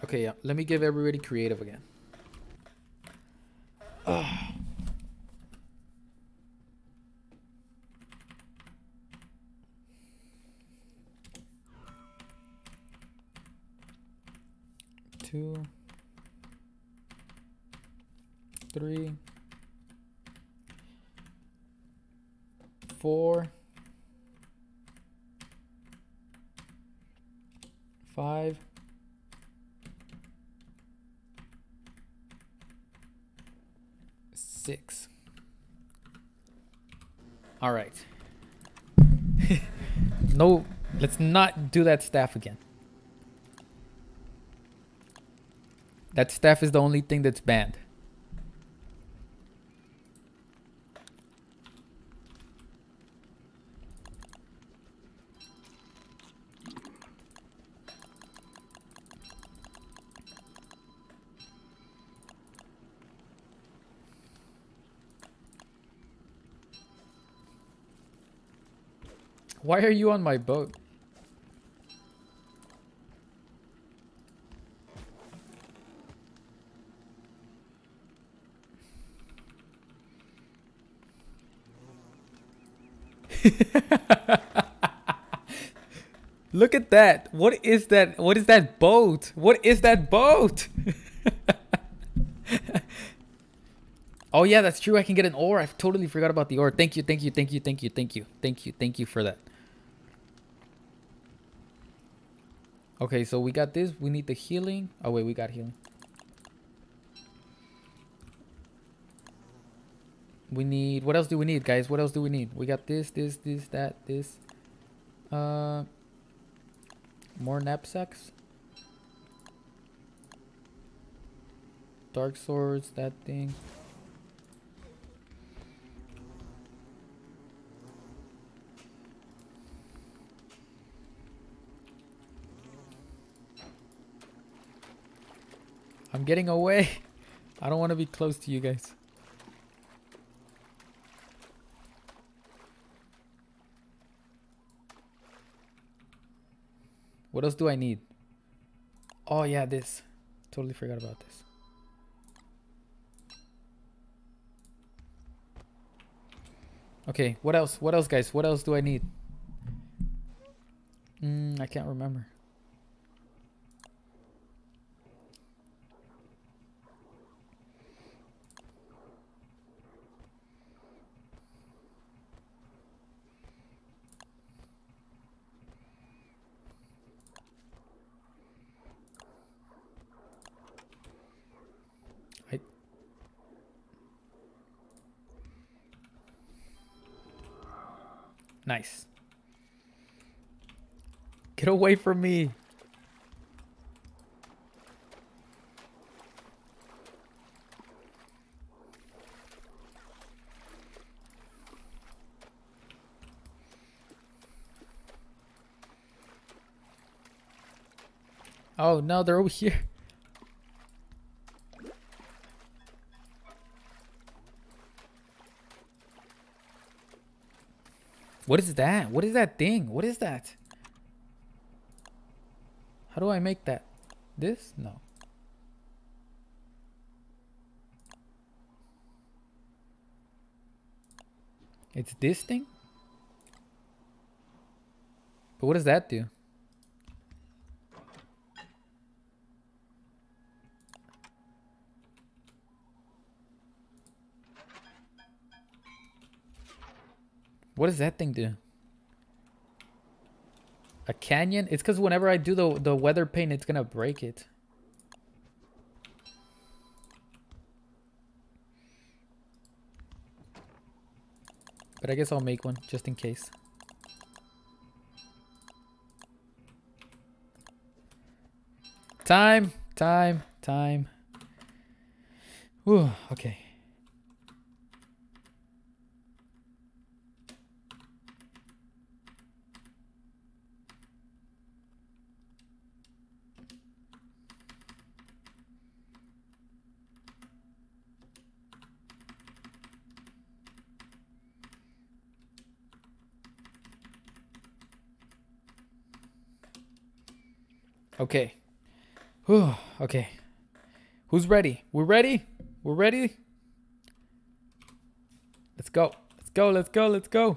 Okay, yeah. Let me give everybody creative again. Ugh. Two, three, four, five, six. All right. no, let's not do that staff again. That staff is the only thing that's banned. Why are you on my boat? Look at that. What is that? What is that boat? What is that boat? oh yeah, that's true. I can get an oar. I totally forgot about the oar. Thank you, thank you, thank you, thank you, thank you, thank you, thank you for that. Okay, so we got this. We need the healing. Oh wait, we got healing. We need, what else do we need, guys? What else do we need? We got this, this, this, that, this. Uh, more knapsacks. Dark swords, that thing. I'm getting away. I don't want to be close to you guys. What else do I need? Oh yeah, this. Totally forgot about this. Okay, what else? What else, guys? What else do I need? Mm, I can't remember. Nice. Get away from me. Oh no, they're over here. What is that? What is that thing? What is that? How do I make that? This? No. It's this thing? But what does that do? What does that thing do? A cannon? It's because whenever I do the, the weather pain, it's going to break it. But I guess I'll make one just in case. Time, time, time. Whew, okay. Okay. Whew, okay. Who's ready? We're ready? We're ready? Let's go. Let's go. Let's go. Let's go.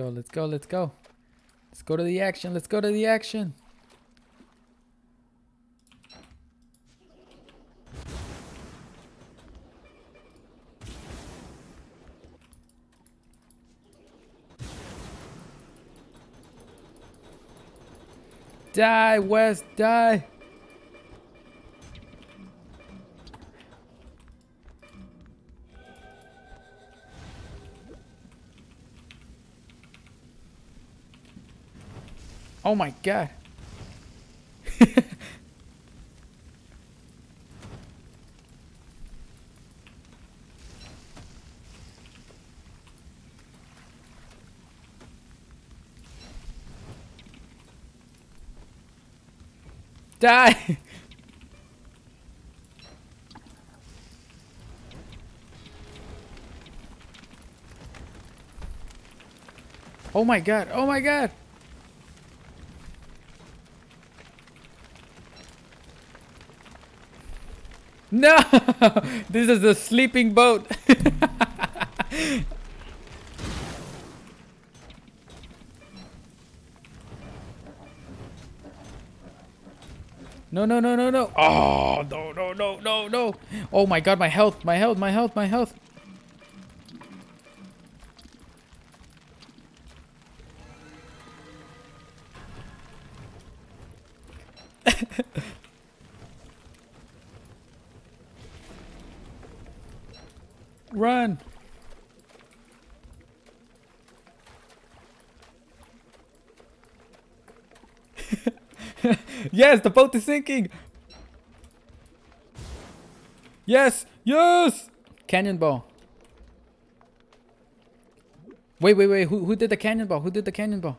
go, let's go, let's go. Let's go to the action, let's go to the action. Die, Wes, die. Oh my god. Die! oh my god, oh my god! No! this is a sleeping boat. no, no, no, no, no. Oh, no, no, no, no, no. Oh my god, my health, my health, my health, my health. Yes, the boat is sinking. Yes, yes. Cannonball. Wait, wait, wait. Who who did the cannonball? Who did the cannonball?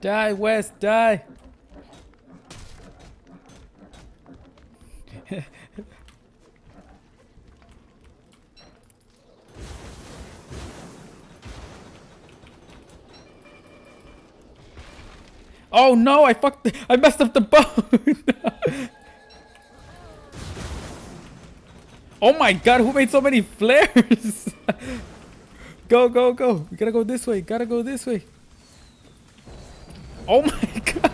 Die, Wes, die. Oh no, I fucked, I messed up the boat. oh my god, who made so many flares? go, go, go. We gotta go this way, gotta go this way. Oh my god.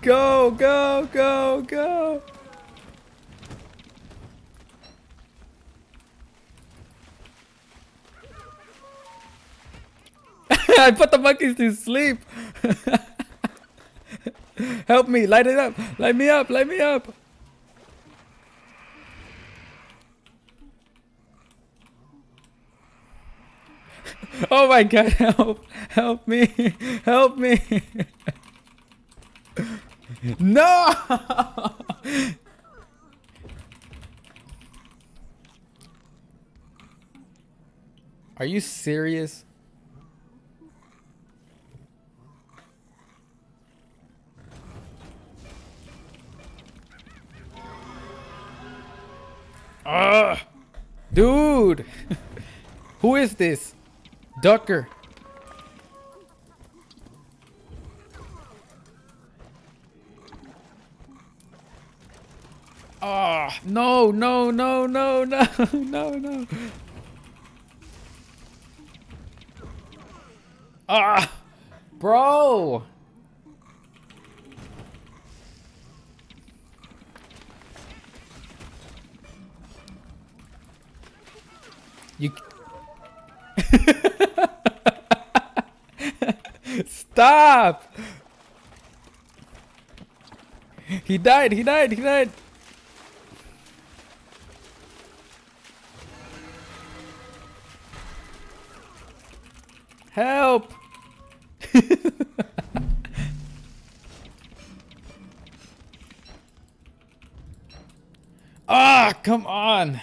go, go, go, go. I put the monkeys to sleep. Help me, light it up. Light me up, light me up. Oh my god, help! Help me! Help me! no! Are you serious? Ugh! Dude! Who is this? Ducker. Oh, no, no, no, no, no, no, no. Ah, bro. You Stop! He died, he died, he died. Help! ah, come on.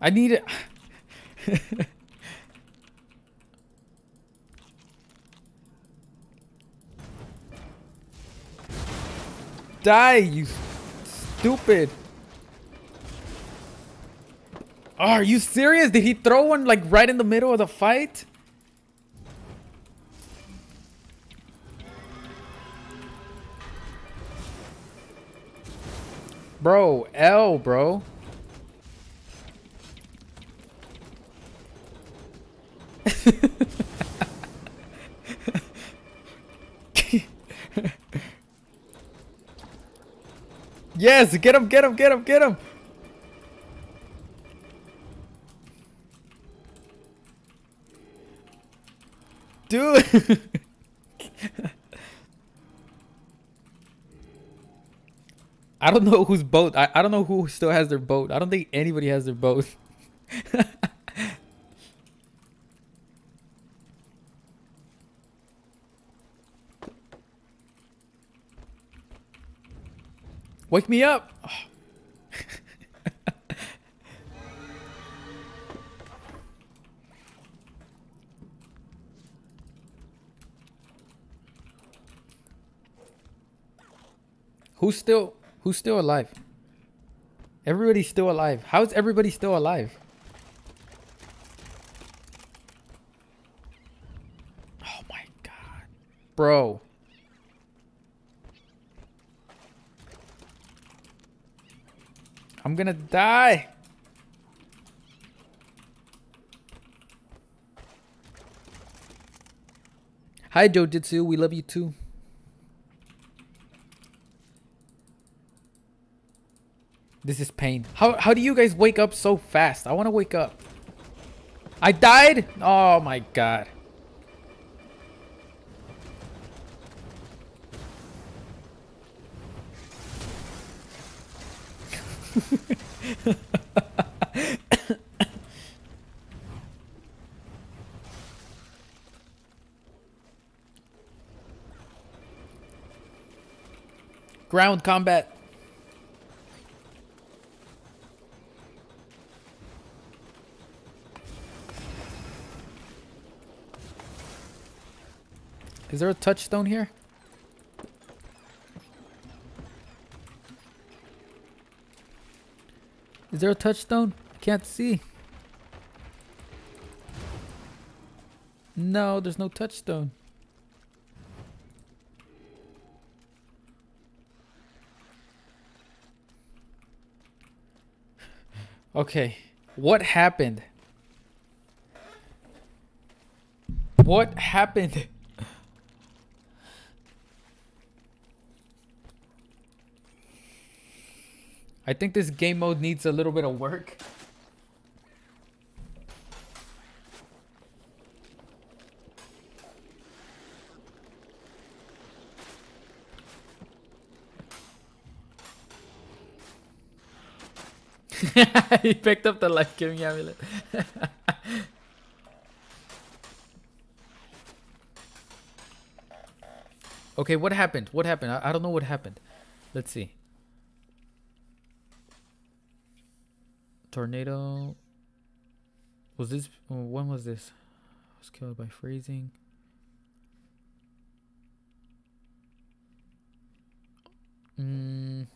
I need it. Die, you stupid. Oh, are you serious? Did he throw one like right in the middle of the fight? Bro, L, bro. Yes, get him, get him, get him, get him. Dude. I don't know whose boat. I, I don't know who still has their boat. I don't think anybody has their boat. Wake me up! who's still who's still alive? Everybody's still alive. How's everybody still alive? Oh my god. Bro. I'm gonna die. Hi, Jojitsu. We love you too. This is pain. How, how do you guys wake up so fast? I want to wake up. I died? Oh my god. Ground combat. Is there a touchstone here? Is there a touchstone? I can't see. No, there's no touchstone. Okay, what happened? What happened? I think this game mode needs a little bit of work. he picked up the life-giving amulet. okay, what happened? What happened? I, I don't know what happened. Let's see. Tornado. Was this? When was this? I was killed by freezing. Mm.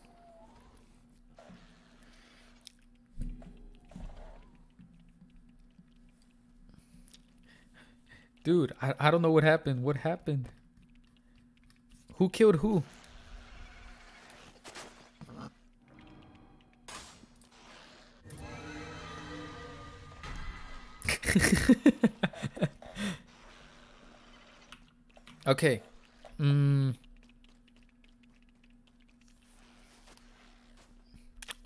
Dude, I, I don't know what happened. What happened? Who killed who? okay. Mm.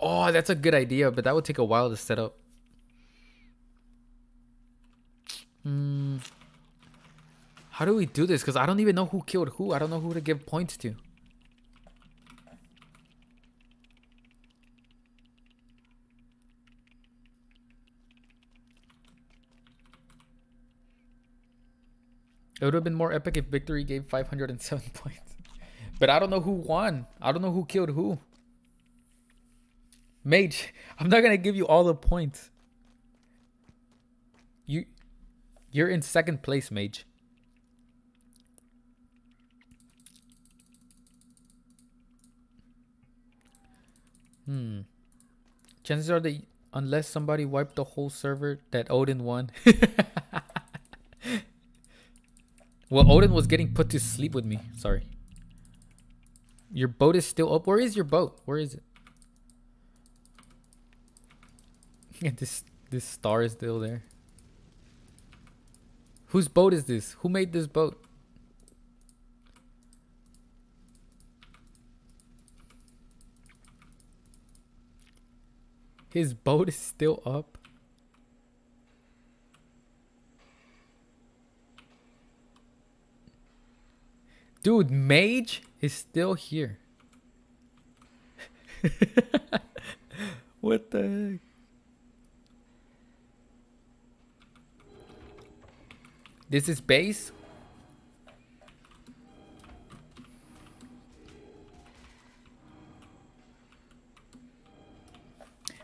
Oh, that's a good idea, but that would take a while to set up. Mm. How do we do this? Because I don't even know who killed who. I don't know who to give points to. It would have been more epic if victory gave 507 points. But I don't know who won. I don't know who killed who. Mage, I'm not gonna give you all the points. You you're in second place, Mage. Hmm. Chances are that unless somebody wiped the whole server that Odin won. Well, Odin was getting put to sleep with me. Sorry. Your boat is still up. Where is your boat? Where is it? This this star is still there. Whose boat is this? Who made this boat? His boat is still up. Dude, Mage is still here. what the heck? This is base?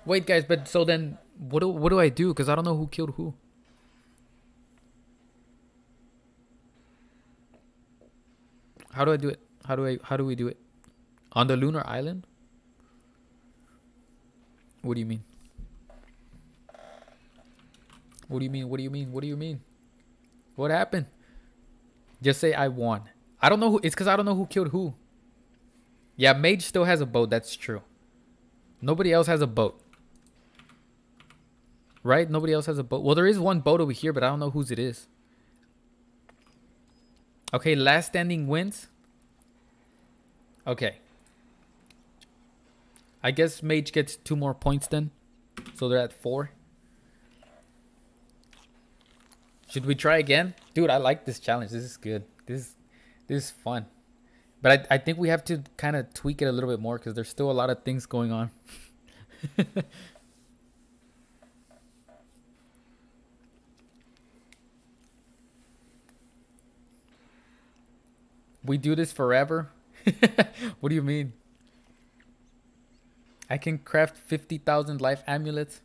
Wait, guys, but so then what do, what do I do? Because I don't know who killed who. How do I do it? How do I how do we do it? On the lunar island? What do you mean? What do you mean? What do you mean? What do you mean? What happened? Just say I won. I don't know who it's cuz I don't know who killed who. Yeah, Mage still has a boat, that's true. Nobody else has a boat. Right? Nobody else has a boat. Well, there is one boat over here, but I don't know whose it is. Okay, last standing wins. Okay. I guess Mage gets two more points then. So they're at four. Should we try again? Dude, I like this challenge. This is good. This this is fun. But I, I think we have to kind of tweak it a little bit more because there's still a lot of things going on. we do this forever? what do you mean? I can craft 50,000 life amulets.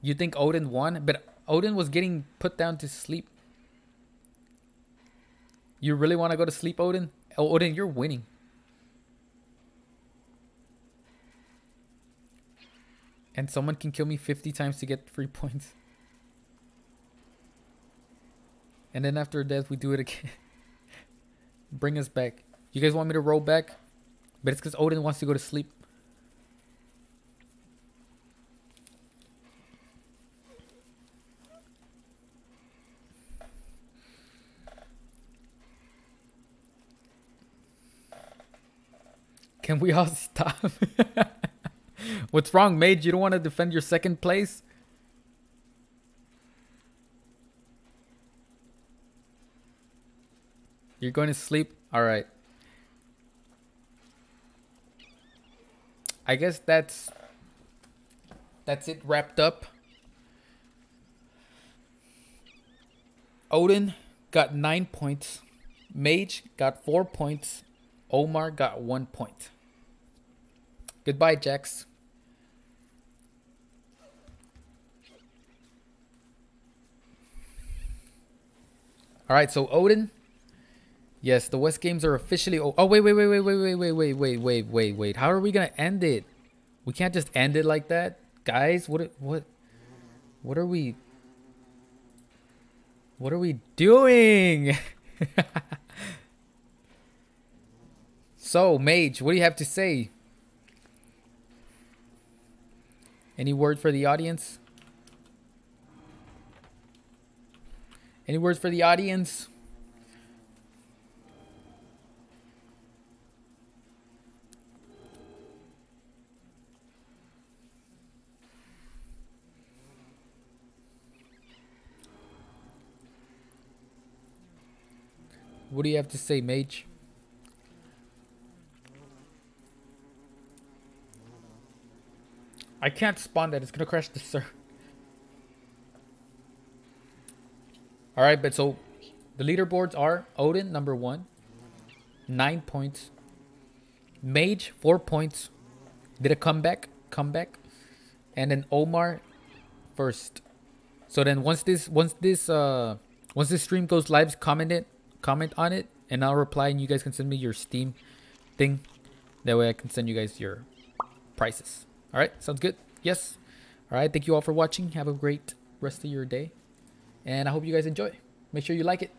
You think Odin won? But Odin was getting put down to sleep. You really want to go to sleep, Odin? Oh, Odin, you're winning. And someone can kill me 50 times to get free points. And then after death, we do it again. Bring us back. You guys want me to roll back? But it's because Odin wants to go to sleep. Can we all stop? What's wrong, Mage? You don't want to defend your second place? You're going to sleep? Alright. I guess that's that's it wrapped up. Odin got nine points. Mage got four points. Omar got one point. Goodbye, Jax. All right, so Odin. Yes, the Wes games are officially. Oh, oh wait, wait, wait, wait, wait, wait, wait, wait, wait, wait, wait, wait. How are we gonna end it? We can't just end it like that, guys. What, what, what are we? What are we doing? so, Mage, what do you have to say? Any word for the audience? Any words for the audience? What do you have to say, Mage? I can't spawn that. It's gonna crash the server. All right, but so the leaderboards are Odin number one, nine points. Mage four points. Did a comeback, comeback, and then Omar first. So then once this once this uh once this stream goes live, comment it, comment on it, and I'll reply, and you guys can send me your Steam thing. That way I can send you guys your prices. All right, sounds good. Yes. All right, thank you all for watching. Have a great rest of your day. And I hope you guys enjoy. Make sure you like it.